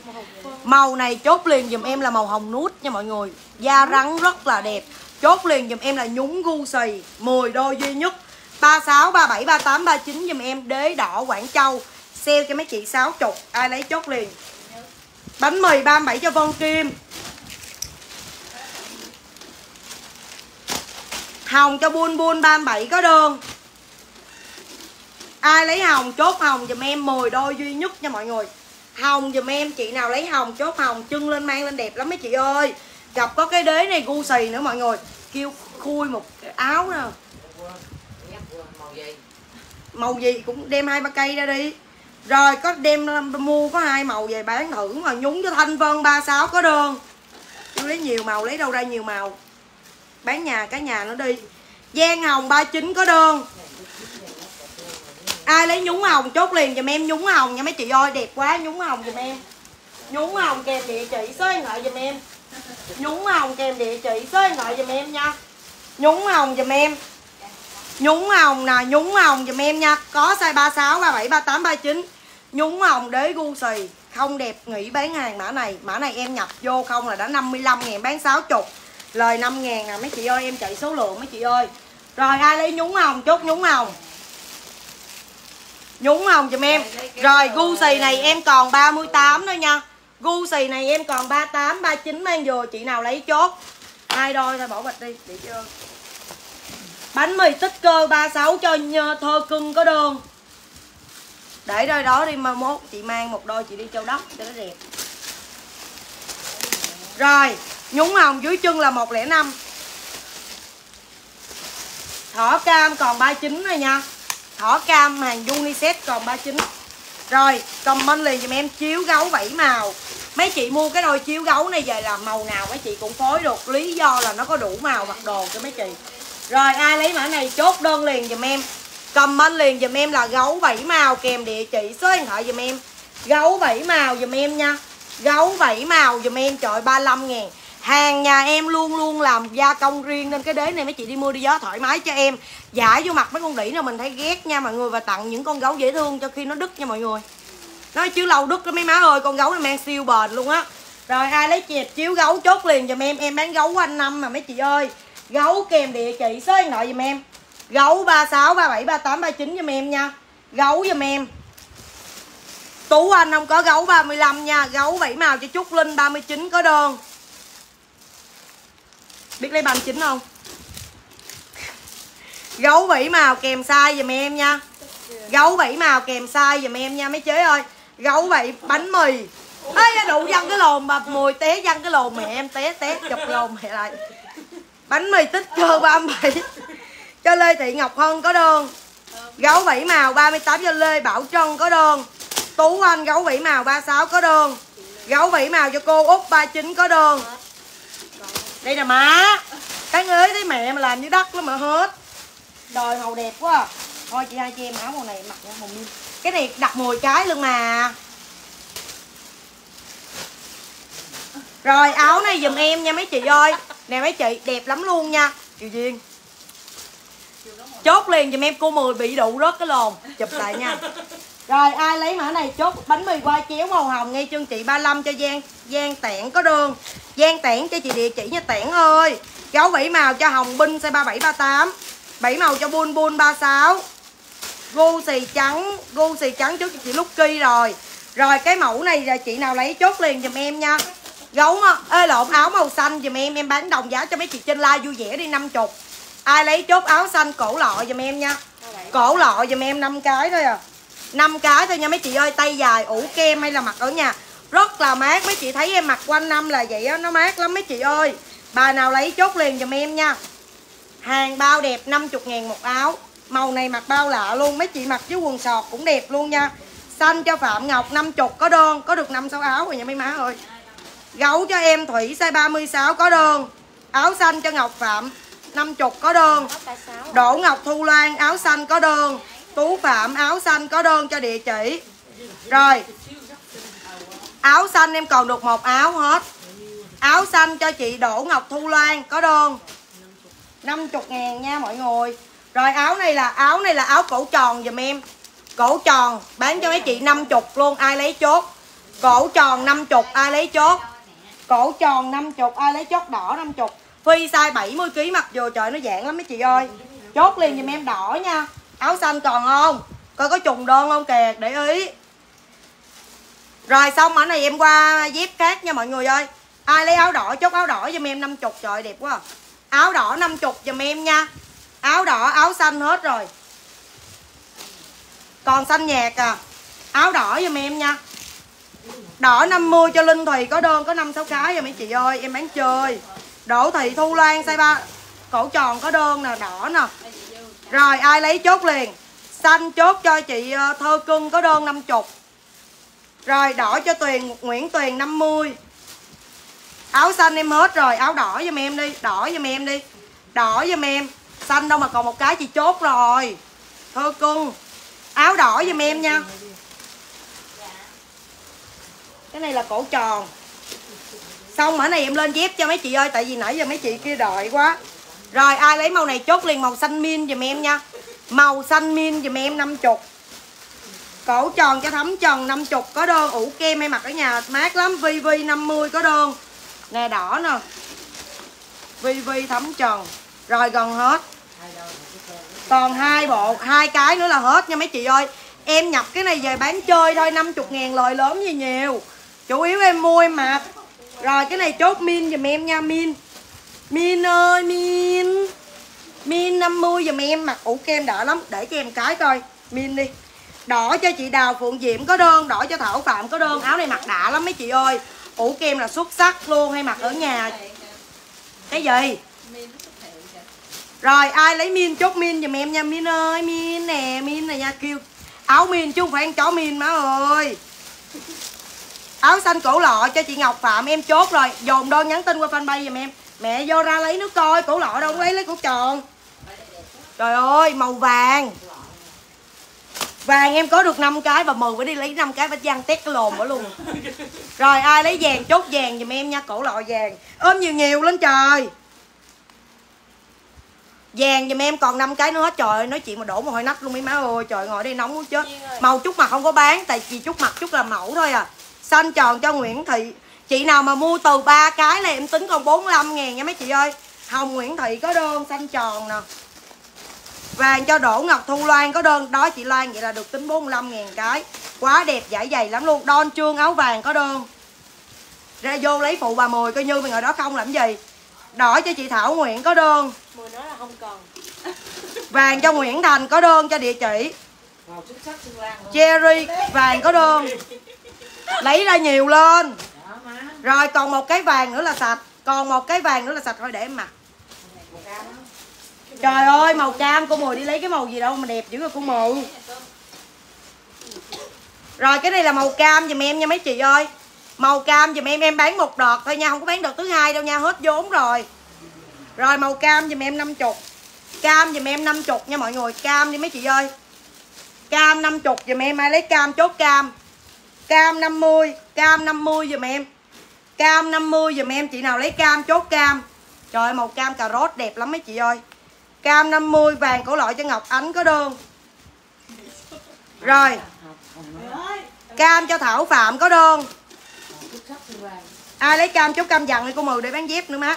Màu này chốt liền dùm em là màu hồng nút nha mọi người. Da rắn rất là đẹp. Chốt liền dùm em là nhúng gu xì. 10 đôi duy nhất. 36, 37, 38, 39 dùm em Đế đỏ Quảng Châu. Sale cho mấy chị 60 Ai lấy chốt liền? Bánh mì 37 cho Vân Kim. Hồng cho buôn buôn 37 có đơn Ai lấy hồng, chốt hồng dùm em 10 đôi duy nhất nha mọi người. Hồng dùm em, chị nào lấy hồng, chốt hồng, chân lên mang lên đẹp lắm mấy chị ơi. Gặp có cái đế này gu xì nữa mọi người. Kêu khui một cái áo nè màu gì Màu gì cũng đem hai ba cây ra đi. Rồi có đem mua có hai màu về bán thử mà nhúng cho Thanh Vân 36 có đơn Chứ lấy nhiều màu, lấy đâu ra nhiều màu. Bán nhà cả nhà nó đi. Giang Hồng 39 có đơn. Ai lấy nhúng hồng chốt liền dùm em nhúng hồng nha mấy chị ơi. Đẹp quá nhúng hồng dùm em. Nhúng hồng kèm địa chỉ số điện thoại dùm em. Nhúng hồng kèm địa chỉ số điện thoại dùm em nha. Nhúng hồng dùm em. Nhúng hồng nè nhúng hồng dùm em nha. Có size 36, 37, 38, 39 Nhúng hồng đế gu xì. Không đẹp nghỉ bán hàng mã này. Mã này em nhập vô không là đã 55 ngàn bán 60 Lời 5 ngàn nè mấy chị ơi em chạy số lượng mấy chị ơi. Rồi ai lấy nhúng hồng chốt nhúng hồng Nhúng hồng giùm em? Rồi gu xì này em còn 38 thôi nha. Gu xì này em còn 38, 39 mang vừa. Chị nào lấy chốt? Hai đôi thôi bỏ bịch đi để chưa Bánh mì tích cơ 36 cho nhơ thơ cưng có đơn Để đôi đó đi mà mốt Chị mang một đôi chị đi châu đốc cho nó đẹp. Rồi Nhúng hồng dưới chân là 105 Thỏ cam còn 39 rồi nha. Thỏ cam hàng unisex còn 39 Rồi, comment liền dùm em chiếu gấu 7 màu. Mấy chị mua cái đôi chiếu gấu này về là màu nào mấy chị cũng phối được. Lý do là nó có đủ màu mặc đồ cho mấy chị. Rồi, ai lấy mã này chốt đơn liền dùm em. Comment liền dùm em là gấu 7 màu kèm địa chỉ, số điện thoại dùm em. Gấu 7 màu dùm em nha. Gấu 7 màu dùm em, trời 35 ngàn hàng nhà em luôn luôn làm gia công riêng nên cái đế này mấy chị đi mua đi gió thoải mái cho em. Giải vô mặt mấy con đỉ nào mình thấy ghét nha mọi người, và tặng những con gấu dễ thương cho khi nó đứt nha mọi người. Nói chứ lâu đứt đó mấy má ơi, con gấu này mang siêu bền luôn á. Rồi ai lấy chẹp chiếu gấu chốt liền giùm em em bán gấu anh năm mà mấy chị ơi. Gấu kèm địa chỉ, số điện thoại giùm em. Gấu 36 37 38 39 giùm em nha. Gấu giùm em. Tú anh không có gấu 35 nha, Gấu vảy màu cho Trúc Linh 39 có đơn. Biết lấy banh chính không? Gấu bảy màu kèm size giùm em nha. Gấu bảy màu kèm size giùm em nha, mấy chế ơi. Gấu bảy bánh mì. Ấy đủ văng cái lồn mà, mùi té văng cái lồn mẹ em té té chụp lồn mẹ lại. Bánh mì tích cơ 37 Cho Lê Thị Ngọc Hân có đơn. Gấu bảy màu 38 cho Lê Bảo Trân có đơn. Tú Anh gấu vỉ màu 36 có đơn. Gấu vỉ màu cho cô Út 39 có đơn. Đây nè má. Cái ới thấy mẹ mà làm như đất lắm mà hết. Đòi màu đẹp quá. À. Thôi, chị hai chị em áo màu này mặc màu min Cái này đặt mùi trái luôn mà. Rồi, áo này giùm em nha mấy chị ơi. Nè mấy chị, đẹp lắm luôn nha. Kiều Duyên. Chốt liền giùm em, cô 10 bị đụ rớt cái lồn. Chụp lại nha rồi ai lấy mã này chốt bánh mì qua chéo màu hồng ngay chân chị 35 cho Giang. Giang Tẻn có đường. Giang Tẻn cho chị địa chỉ nha Tẻn ơi Gấu vỉ màu cho Hồng Binh size 37 38 bảy màu cho Bun Bun 36 Gu xì trắng Gu xì trắng trước cho chị Lucky rồi. Rồi cái mẫu này là chị nào lấy chốt liền giùm em nha. Gấu mà, ê lộn áo màu xanh giùm em. Em bán đồng giá cho mấy chị trên like vui vẻ đi 50 Ai lấy chốt áo xanh cổ lọ giùm em nha. Cổ lọ giùm em 5 cái thôi à năm cái thôi nha mấy chị ơi tay dài ủ kem hay là mặc ở nhà. Rất là mát mấy chị thấy em mặc quanh năm là vậy á nó mát lắm mấy chị ơi. Bà nào lấy chốt liền giùm em nha. Hàng bao đẹp 50 ngàn một áo. Màu này mặc bao lạ luôn mấy chị mặc với quần sọt cũng đẹp luôn nha. Xanh cho Phạm Ngọc 50 có đơn có được 5 6 áo rồi nha mấy má ơi. Gấu cho em Thủy size 36 có đơn. Áo xanh cho Ngọc Phạm 50 có đơn. Đỗ Ngọc Thu Loan áo xanh có đơn Tú Phạm, áo xanh có đơn cho địa chỉ. Rồi. Áo xanh em còn được một áo hết. Áo xanh cho chị Đỗ Ngọc Thu Loan có đơn. 50 ngàn nha mọi người. Rồi áo này là, áo này là áo cổ tròn dùm em. Cổ tròn, bán cho mấy chị 50 luôn, ai lấy chốt. Cổ tròn 50 ai lấy chốt. Cổ tròn 50 ai lấy chốt đỏ 50 Phi size 70kg mặc vừa, trời nó dạng lắm mấy chị ơi. Chốt liền dùm em đỏ nha áo xanh còn không? Coi có trùng đơn không kìa, để ý. Rồi, xong mã này em qua dép khác nha mọi người ơi. Ai lấy áo đỏ, chốt áo đỏ giùm em 50 trời đẹp quá à. áo đỏ 50 giùm em nha. Áo đỏ, áo xanh hết rồi. Còn xanh nhạt à. Áo đỏ giùm em nha. Đỏ 50 cho Linh Thùy, có đơn có 5 6 cái rồi mấy chị ơi. Em bán chơi. Đỗ Thị Thu Loan size 3 cổ tròn có đơn nè, đỏ nè rồi, ai lấy chốt liền? Xanh chốt cho chị ờ, Thơ Cưng có đơn 50 Rồi, đỏ cho Tuyền, Nguyễn Tuyền 50 Áo xanh em hết rồi, Áo đỏ giùm em đi, Đỏ giùm em đi. Đỏ giùm em, Xanh đâu mà còn một cái chị chốt rồi. Thơ Cưng, Áo đỏ giùm em nha. Cái này là cổ tròn. Xong ở này em lên dép cho mấy chị ơi, Tại vì nãy giờ mấy chị kia đợi quá rồi, ai lấy màu này chốt liền, màu xanh min giùm em nha. Màu xanh min giùm em 50 Cổ tròn cho thấm tròn 50 Có đơn ủ kem hay mặc ở nhà, mát lắm. VV 50 có đơn. Nè, đỏ nè. VV thấm tròn. Rồi gần hết. Còn hai bộ, hai cái nữa là hết nha mấy chị ơi. Em nhập cái này về bán chơi thôi 50 ngàn lời lớn gì nhiều. Chủ yếu em mua em mặc. Rồi, cái này chốt min giùm em nha, Min. Min ơi, Min. Min 50 giùm em mặc ủ kem đỏ lắm. Để cho em cái coi. Min đi. Đỏ cho chị Đào Phượng Diễm có đơn, Đỏ cho Thảo Phạm có đơn. Áo này mặc đã lắm mấy chị ơi. Ủ kem là xuất sắc luôn, Hay mặc ở nhà. Cái gì? Rồi, ai lấy Min chốt Min giùm em nha. Min ơi, Min nè, Min này nha. Kêu, Áo Min chứ không phải ăn chó Min má ơi. Áo xanh cổ lọ cho chị Ngọc Phạm, em chốt rồi. Dồn đơn nhắn tin qua fanpage giùm em mẹ vô ra lấy nước coi cổ lọ đâu lấy lấy cổ tròn. Trời ơi màu vàng. Vàng em có được 5 cái và mừng phải đi lấy 5 cái và văng tét cái lồn bỏ luôn. Rồi ai lấy vàng chốt vàng giùm em nha cổ lọ vàng. Ôm nhiều nhiều lên trời. Vàng giùm em còn 5 cái nữa hết. Trời ơi, nói chuyện mà đổ một hơi nách luôn mấy má ơi. Trời ngồi đây nóng muốn chết màu chút mặt không có bán tại vì chút mặt chút làm mẫu thôi à. Xanh tròn cho Nguyễn Thị chị nào mà mua từ ba cái này em tính còn 45 ngàn nha mấy chị ơi. Hồng Nguyễn Thị có đơn xanh tròn nè. Vàng cho Đỗ Ngọc Thu Loan có đơn. Đó chị Loan vậy là được tính 45 ngàn cái. Quá đẹp giải dày lắm luôn. Don trương áo vàng có đơn. Ra vô lấy phụ bà Mười coi như mày ngồi đó không làm gì. Đỏ cho chị Thảo Nguyễn có đơn. Mười nói là không còn. Vàng cho Nguyễn Thành có đơn cho địa chỉ. Cherry vàng có đơn. Lấy ra nhiều lên rồi, còn một cái vàng nữa là sạch. Còn một cái vàng nữa là sạch thôi, để em mặc. Trời ơi, màu cam, cô mùi đi lấy cái màu gì đâu mà đẹp dữ rồi, cô mùi. Rồi, cái này là màu cam giùm em nha mấy chị ơi. Màu cam giùm em em bán một đợt thôi nha, Không có bán đợt thứ hai đâu nha, hết vốn rồi. Rồi, màu cam giùm em 50 Cam giùm em 50 nha mọi người, Cam đi mấy chị ơi. Cam 50 giùm em, ai lấy cam chốt cam. Cam 50 Cam 50 giùm em. Cam 50 giùm em Chị nào lấy cam chốt cam. Trời ơi, màu cam cà rốt đẹp lắm mấy chị ơi. Cam 50 vàng cổ loại cho Ngọc Ánh có đơn. Rồi. Cam cho Thảo Phạm có đơn. Ai lấy cam chốt cam dặn đi cô Mười để bán dép nữa má.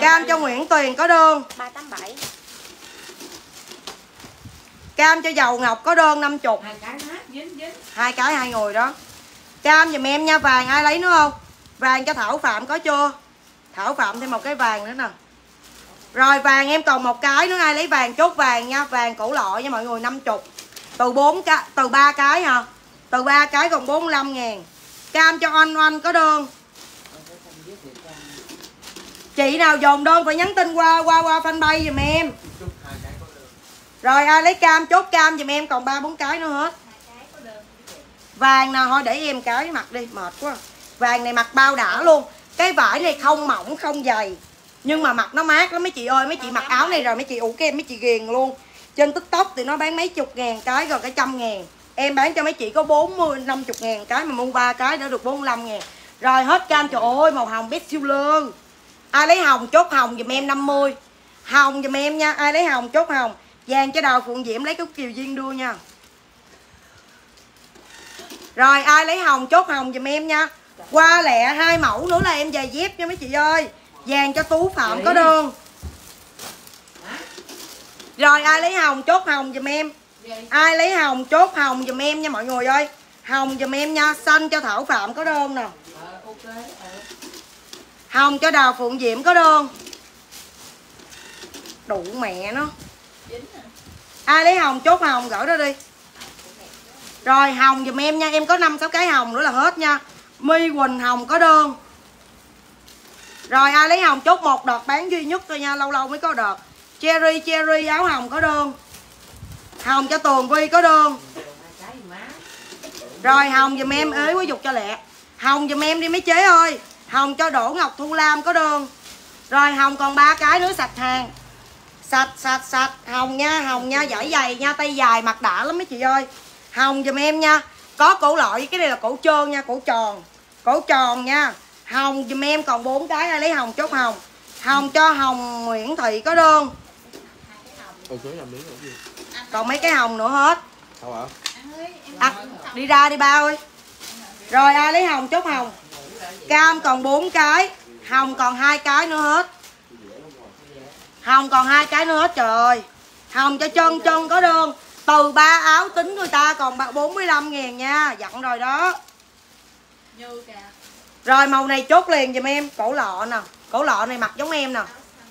Cam cho Nguyễn Tuyền có đơn. 387 Cam cho Dầu Ngọc có đơn 50 hai cái hai cái hai người đó. Cam giùm em nha vàng ai lấy nữa không Vàng cho Thảo Phạm có chưa Thảo Phạm thêm một cái vàng nữa nè. Rồi vàng em còn một cái nữa ai lấy vàng chốt vàng nha Vàng cổ lọ nha mọi người 50 Từ 4 cái Từ 3 cái hả? Từ 3 cái còn 45 ngàn. Cam cho Oanh Oanh có đơn. Chị nào dồn đơn phải nhắn tin qua qua qua fanpage giùm em. Rồi ai lấy cam chốt cam giùm em còn 3 4 cái nữa hết. Vàng nào thôi để em cái mặt đi mệt quá Vàng này mặc bao đã luôn. Cái vải này không mỏng không dày. Nhưng mà mặc nó mát lắm mấy chị ơi. Mấy chị mặc áo này rồi mấy chị ủ kem mấy chị ghiền luôn. Trên tiktok thì nó bán mấy chục ngàn cái rồi cả trăm ngàn. Em bán cho mấy chị có 40, 50 ngàn cái Mà mua ba cái đã được 45 ngàn. Rồi hết cam trời ơi màu hồng best lương. Ai lấy hồng chốt hồng giùm em 50 Hồng giùm em nha Ai lấy hồng chốt hồng. Vàng cho đầu Phượng Diễm lấy cái kiều duyên đua nha. Rồi ai lấy hồng chốt hồng giùm em nha. Qua lẹ hai mẫu nữa là em giày dép nha mấy chị ơi. Vàng cho Tú Phạm có đơn. Rồi ai lấy hồng chốt hồng giùm em. Ai lấy hồng chốt hồng giùm em nha mọi người ơi. Hồng giùm em nha Xanh cho Thảo Phạm có đơn nè. Hồng cho Đào Phượng Diễm có đơn. Đủ mẹ nó. Ai lấy hồng chốt hồng gửi đó đi. Rồi hồng giùm em nha Em có 5 6 cái hồng nữa là hết nha My Quỳnh hồng có đơn. Rồi ai lấy hồng chốt một đợt bán duy nhất thôi nha, Lâu lâu mới có đợt Cherry cherry, áo hồng có đơn. Hồng cho Tường Vi có đơn. Rồi hồng giùm em ế quá dục cho lẹ. Hồng giùm em đi mấy chế ơi. Hồng cho Đỗ Ngọc Thu Lam có đơn. Rồi hồng còn ba cái nữa, sạch hàng. Sạch sạch sạch. Hồng nha hồng nha, giỏi dày nha, Tay dài, mặt đã lắm mấy chị ơi. Hồng giùm em nha. Có cổ lọi cái này là cổ trơn nha cổ tròn. Cổ tròn nha. Hồng giùm em còn bốn cái ai lấy hồng chốt hồng. Hồng cho Hồng Nguyễn Thị có đơn. Còn mấy cái hồng nữa hết. À, Đi ra đi ba ơi. Rồi ai lấy hồng chốt hồng? Cam còn 4 cái. Hồng còn hai cái nữa hết. Hồng còn hai cái nữa hết trời ơi. Hồng cho chân chân có đơn Từ ba áo tính người ta còn ba- 45 ngàn nha Dặn rồi đó. Như kìa. Rồi màu này chốt liền giùm em Cổ lọ nè. Cổ lọ này mặc giống em nè.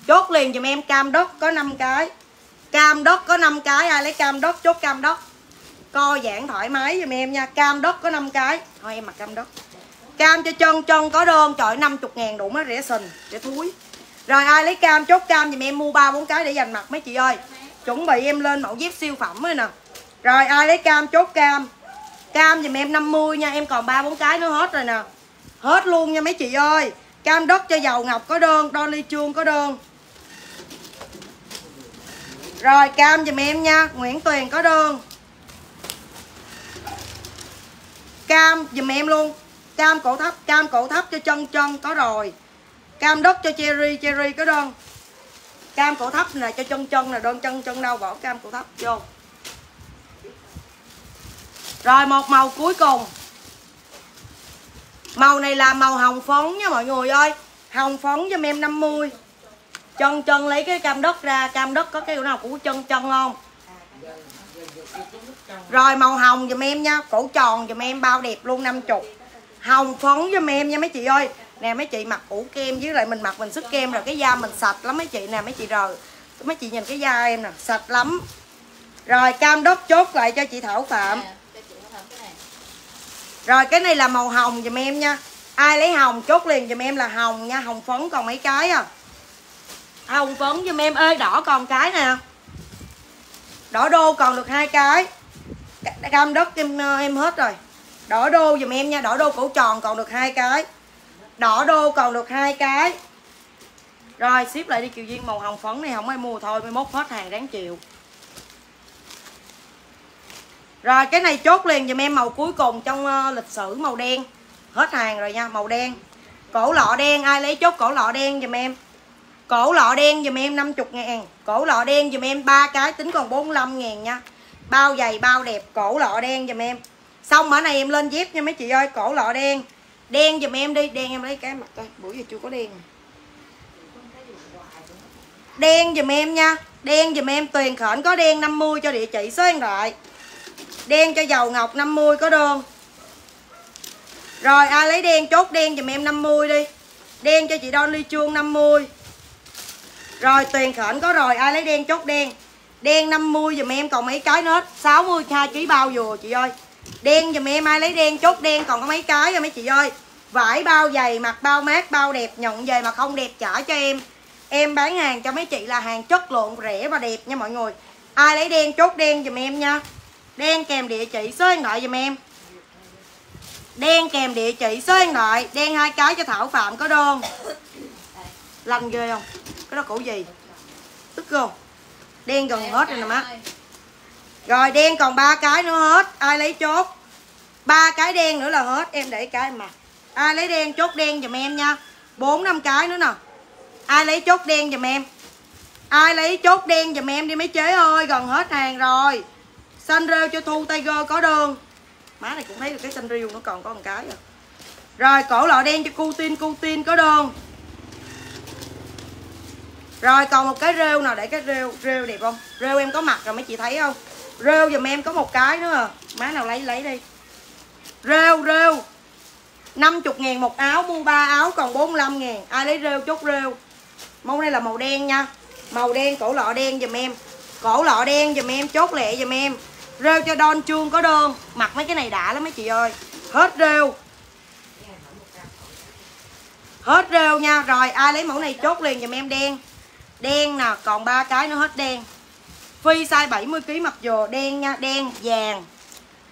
Chốt liền giùm em cam đất có 5 cái. Cam đất có 5 cái Ai lấy cam đất chốt cam đất Co giãn thoải mái giùm em nha Cam đất có 5 cái. Thôi em mặc cam đất Cam cho chân chân có đơn Trời ơi, 50 ngàn đủ nó rẻ sình Rẻ thúi. Rồi ai lấy cam chốt cam giùm em mua ba bốn cái để dành mặt mấy chị ơi Chuẩn bị em lên mẫu dép siêu phẩm rồi nè. Rồi, ai lấy cam, chốt cam. Cam dùm em 50 nha, Em còn ba bốn cái nữa hết rồi nè. Hết luôn nha mấy chị ơi. Cam đất cho dầu ngọc có đơn Dolly chuông có đơn. Rồi, cam dùm em nha, Nguyễn Tuyền có đơn. Cam dùm em luôn. Cam cổ thấp, cam cổ thấp cho chân chân có rồi. Cam đất cho cherry cherry có đơn cam cổ thấp là cho chân chân là đơn chân chân đâu bỏ cam cổ thấp, vô. Rồi một màu cuối cùng. Màu này là màu hồng phấn nha mọi người ơi. Hồng phấn cho em 50 chân chân lấy cái cam đất ra, cam đất có cái nào của chân chân không? Rồi màu hồng giùm em nha, cổ tròn giùm em, bao đẹp luôn 50 hồng phấn giùm em nha mấy chị ơi nè mấy chị mặc ủ kem với lại mình mặc mình sức kem rồi cái da mình sạch lắm mấy chị. Nè mấy chị rồi mấy chị nhìn cái da em nè sạch lắm. Rồi cam đất chốt lại cho chị Thảo Phạm. Rồi cái này là màu hồng giùm em nha. Ai lấy hồng chốt liền giùm em là hồng nha hồng phấn còn mấy cái à. Hồng phấn giùm em ơi đỏ còn cái nè. Đỏ đô còn được hai cái. Ca- cam đất em em hết rồi. Đỏ đô giùm em nha đỏ đô cổ tròn còn được hai cái đỏ đô còn được hai cái. Rồi ship lại đi kiều duyên. Màu hồng phấn này không ai mua thôi mai mốt hết hàng đáng chịu. Rồi cái này chốt liền dùm em màu cuối cùng trong uh, lịch sử màu đen. Hết hàng rồi nha màu đen. Cổ lọ đen ai lấy chốt cổ lọ đen dùm em? Cổ lọ đen dùm em 50 ngàn. Cổ lọ đen dùm em ba cái tính còn 45 ngàn nha. Bao dày bao đẹp cổ lọ đen dùm em. Xong ở này em lên dép nha mấy chị ơi cổ lọ đen đen giùm em đi, đen em lấy cái mặt coi, bữa giờ chưa có đen. Đen giùm em nha, đen giùm em tuyền khởi có đen 50 cho địa chỉ số điện thoại. Đen cho dầu ngọc 50 có đơn. Rồi, ai lấy đen chốt, đen giùm em 50 đi. Đen cho chị Don ly chuông 50 rồi tuyền khởi có rồi, ai lấy đen chốt, đen. Đen 50 giùm em, còn mấy cái nết 62 kg bao vừa chị ơi đen giùm em ai lấy đen, chốt đen, còn có mấy cái rồi mấy chị ơi. Vải bao dày, mặc bao mát, bao đẹp nhận về mà không đẹp trả cho em. Em bán hàng cho mấy chị là hàng chất lượng, rẻ và đẹp nha mọi người. Ai lấy đen, chốt đen giùm em nha. Đen kèm địa chỉ số điện thoại giùm em. Đen kèm địa chỉ số điện thoại, đen hai cái cho thảo phạm có đơn. Lanh ghê không? Cái đó củ gì? Tức không? Đen gần hết rồi nè má rồi, đen còn ba cái nữa hết. Ai lấy chốt? Ba cái đen nữa là hết. Em để cái mặt ai lấy đen, chốt đen giùm em nha. Bốn, năm cái nữa nè. Ai lấy chốt đen giùm em? Ai lấy chốt đen giùm em đi mấy chế ơi, gần hết hàng rồi. Xanh rêu cho thu tiger có đơn má này cũng thấy được cái xanh rêu nó còn có một cái rồi rồi, cổ lọ đen cho cu tin cu tin có đơn rồi, còn một cái rêu nào để cái rêu rêu đẹp không? Rêu em có mặt rồi, mấy chị thấy không? Rêu giùm em có một cái nữa. Má nào lấy lấy đi. Rêu rêu. 50 ngàn một áo, mua ba áo, còn 45 ngàn ai lấy rêu chốt rêu. Mẫu này là màu đen nha. Màu đen, cổ lọ đen giùm em. Cổ lọ đen giùm em, chốt lẹ giùm em. Rêu cho đon Chuông có đơn. Mặc mấy cái này đã lắm mấy chị ơi. Hết rêu. Hết rêu nha. Rồi, ai lấy mẫu này chốt liền giùm em đen. Đen nè, còn ba cái nữa hết đen phi size 70 kg mặc dù đen nha, đen, vàng.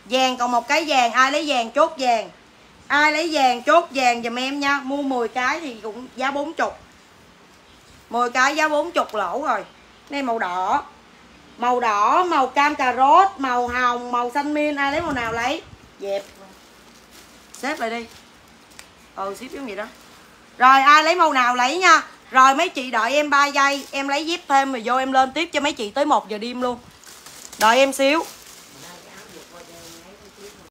Vàng, còn một cái vàng, ai lấy vàng chốt vàng. Ai lấy vàng chốt vàng giùm em nha, mua 10 cái thì cũng giá 40 10 cái giá 40 lỗ rồi. Đây màu đỏ. Màu đỏ, màu cam cà rốt, màu hồng, màu xanh min, ai lấy màu nào lấy? Dẹp. Xếp lại đi. Ừ xếp giống vậy đó. Rồi, ai lấy màu nào lấy nha? Rồi mấy chị đợi em 3 giây, em lấy dép thêm rồi vô em lên tiếp cho mấy chị tới 1 giờ đêm luôn. Đợi em xíu.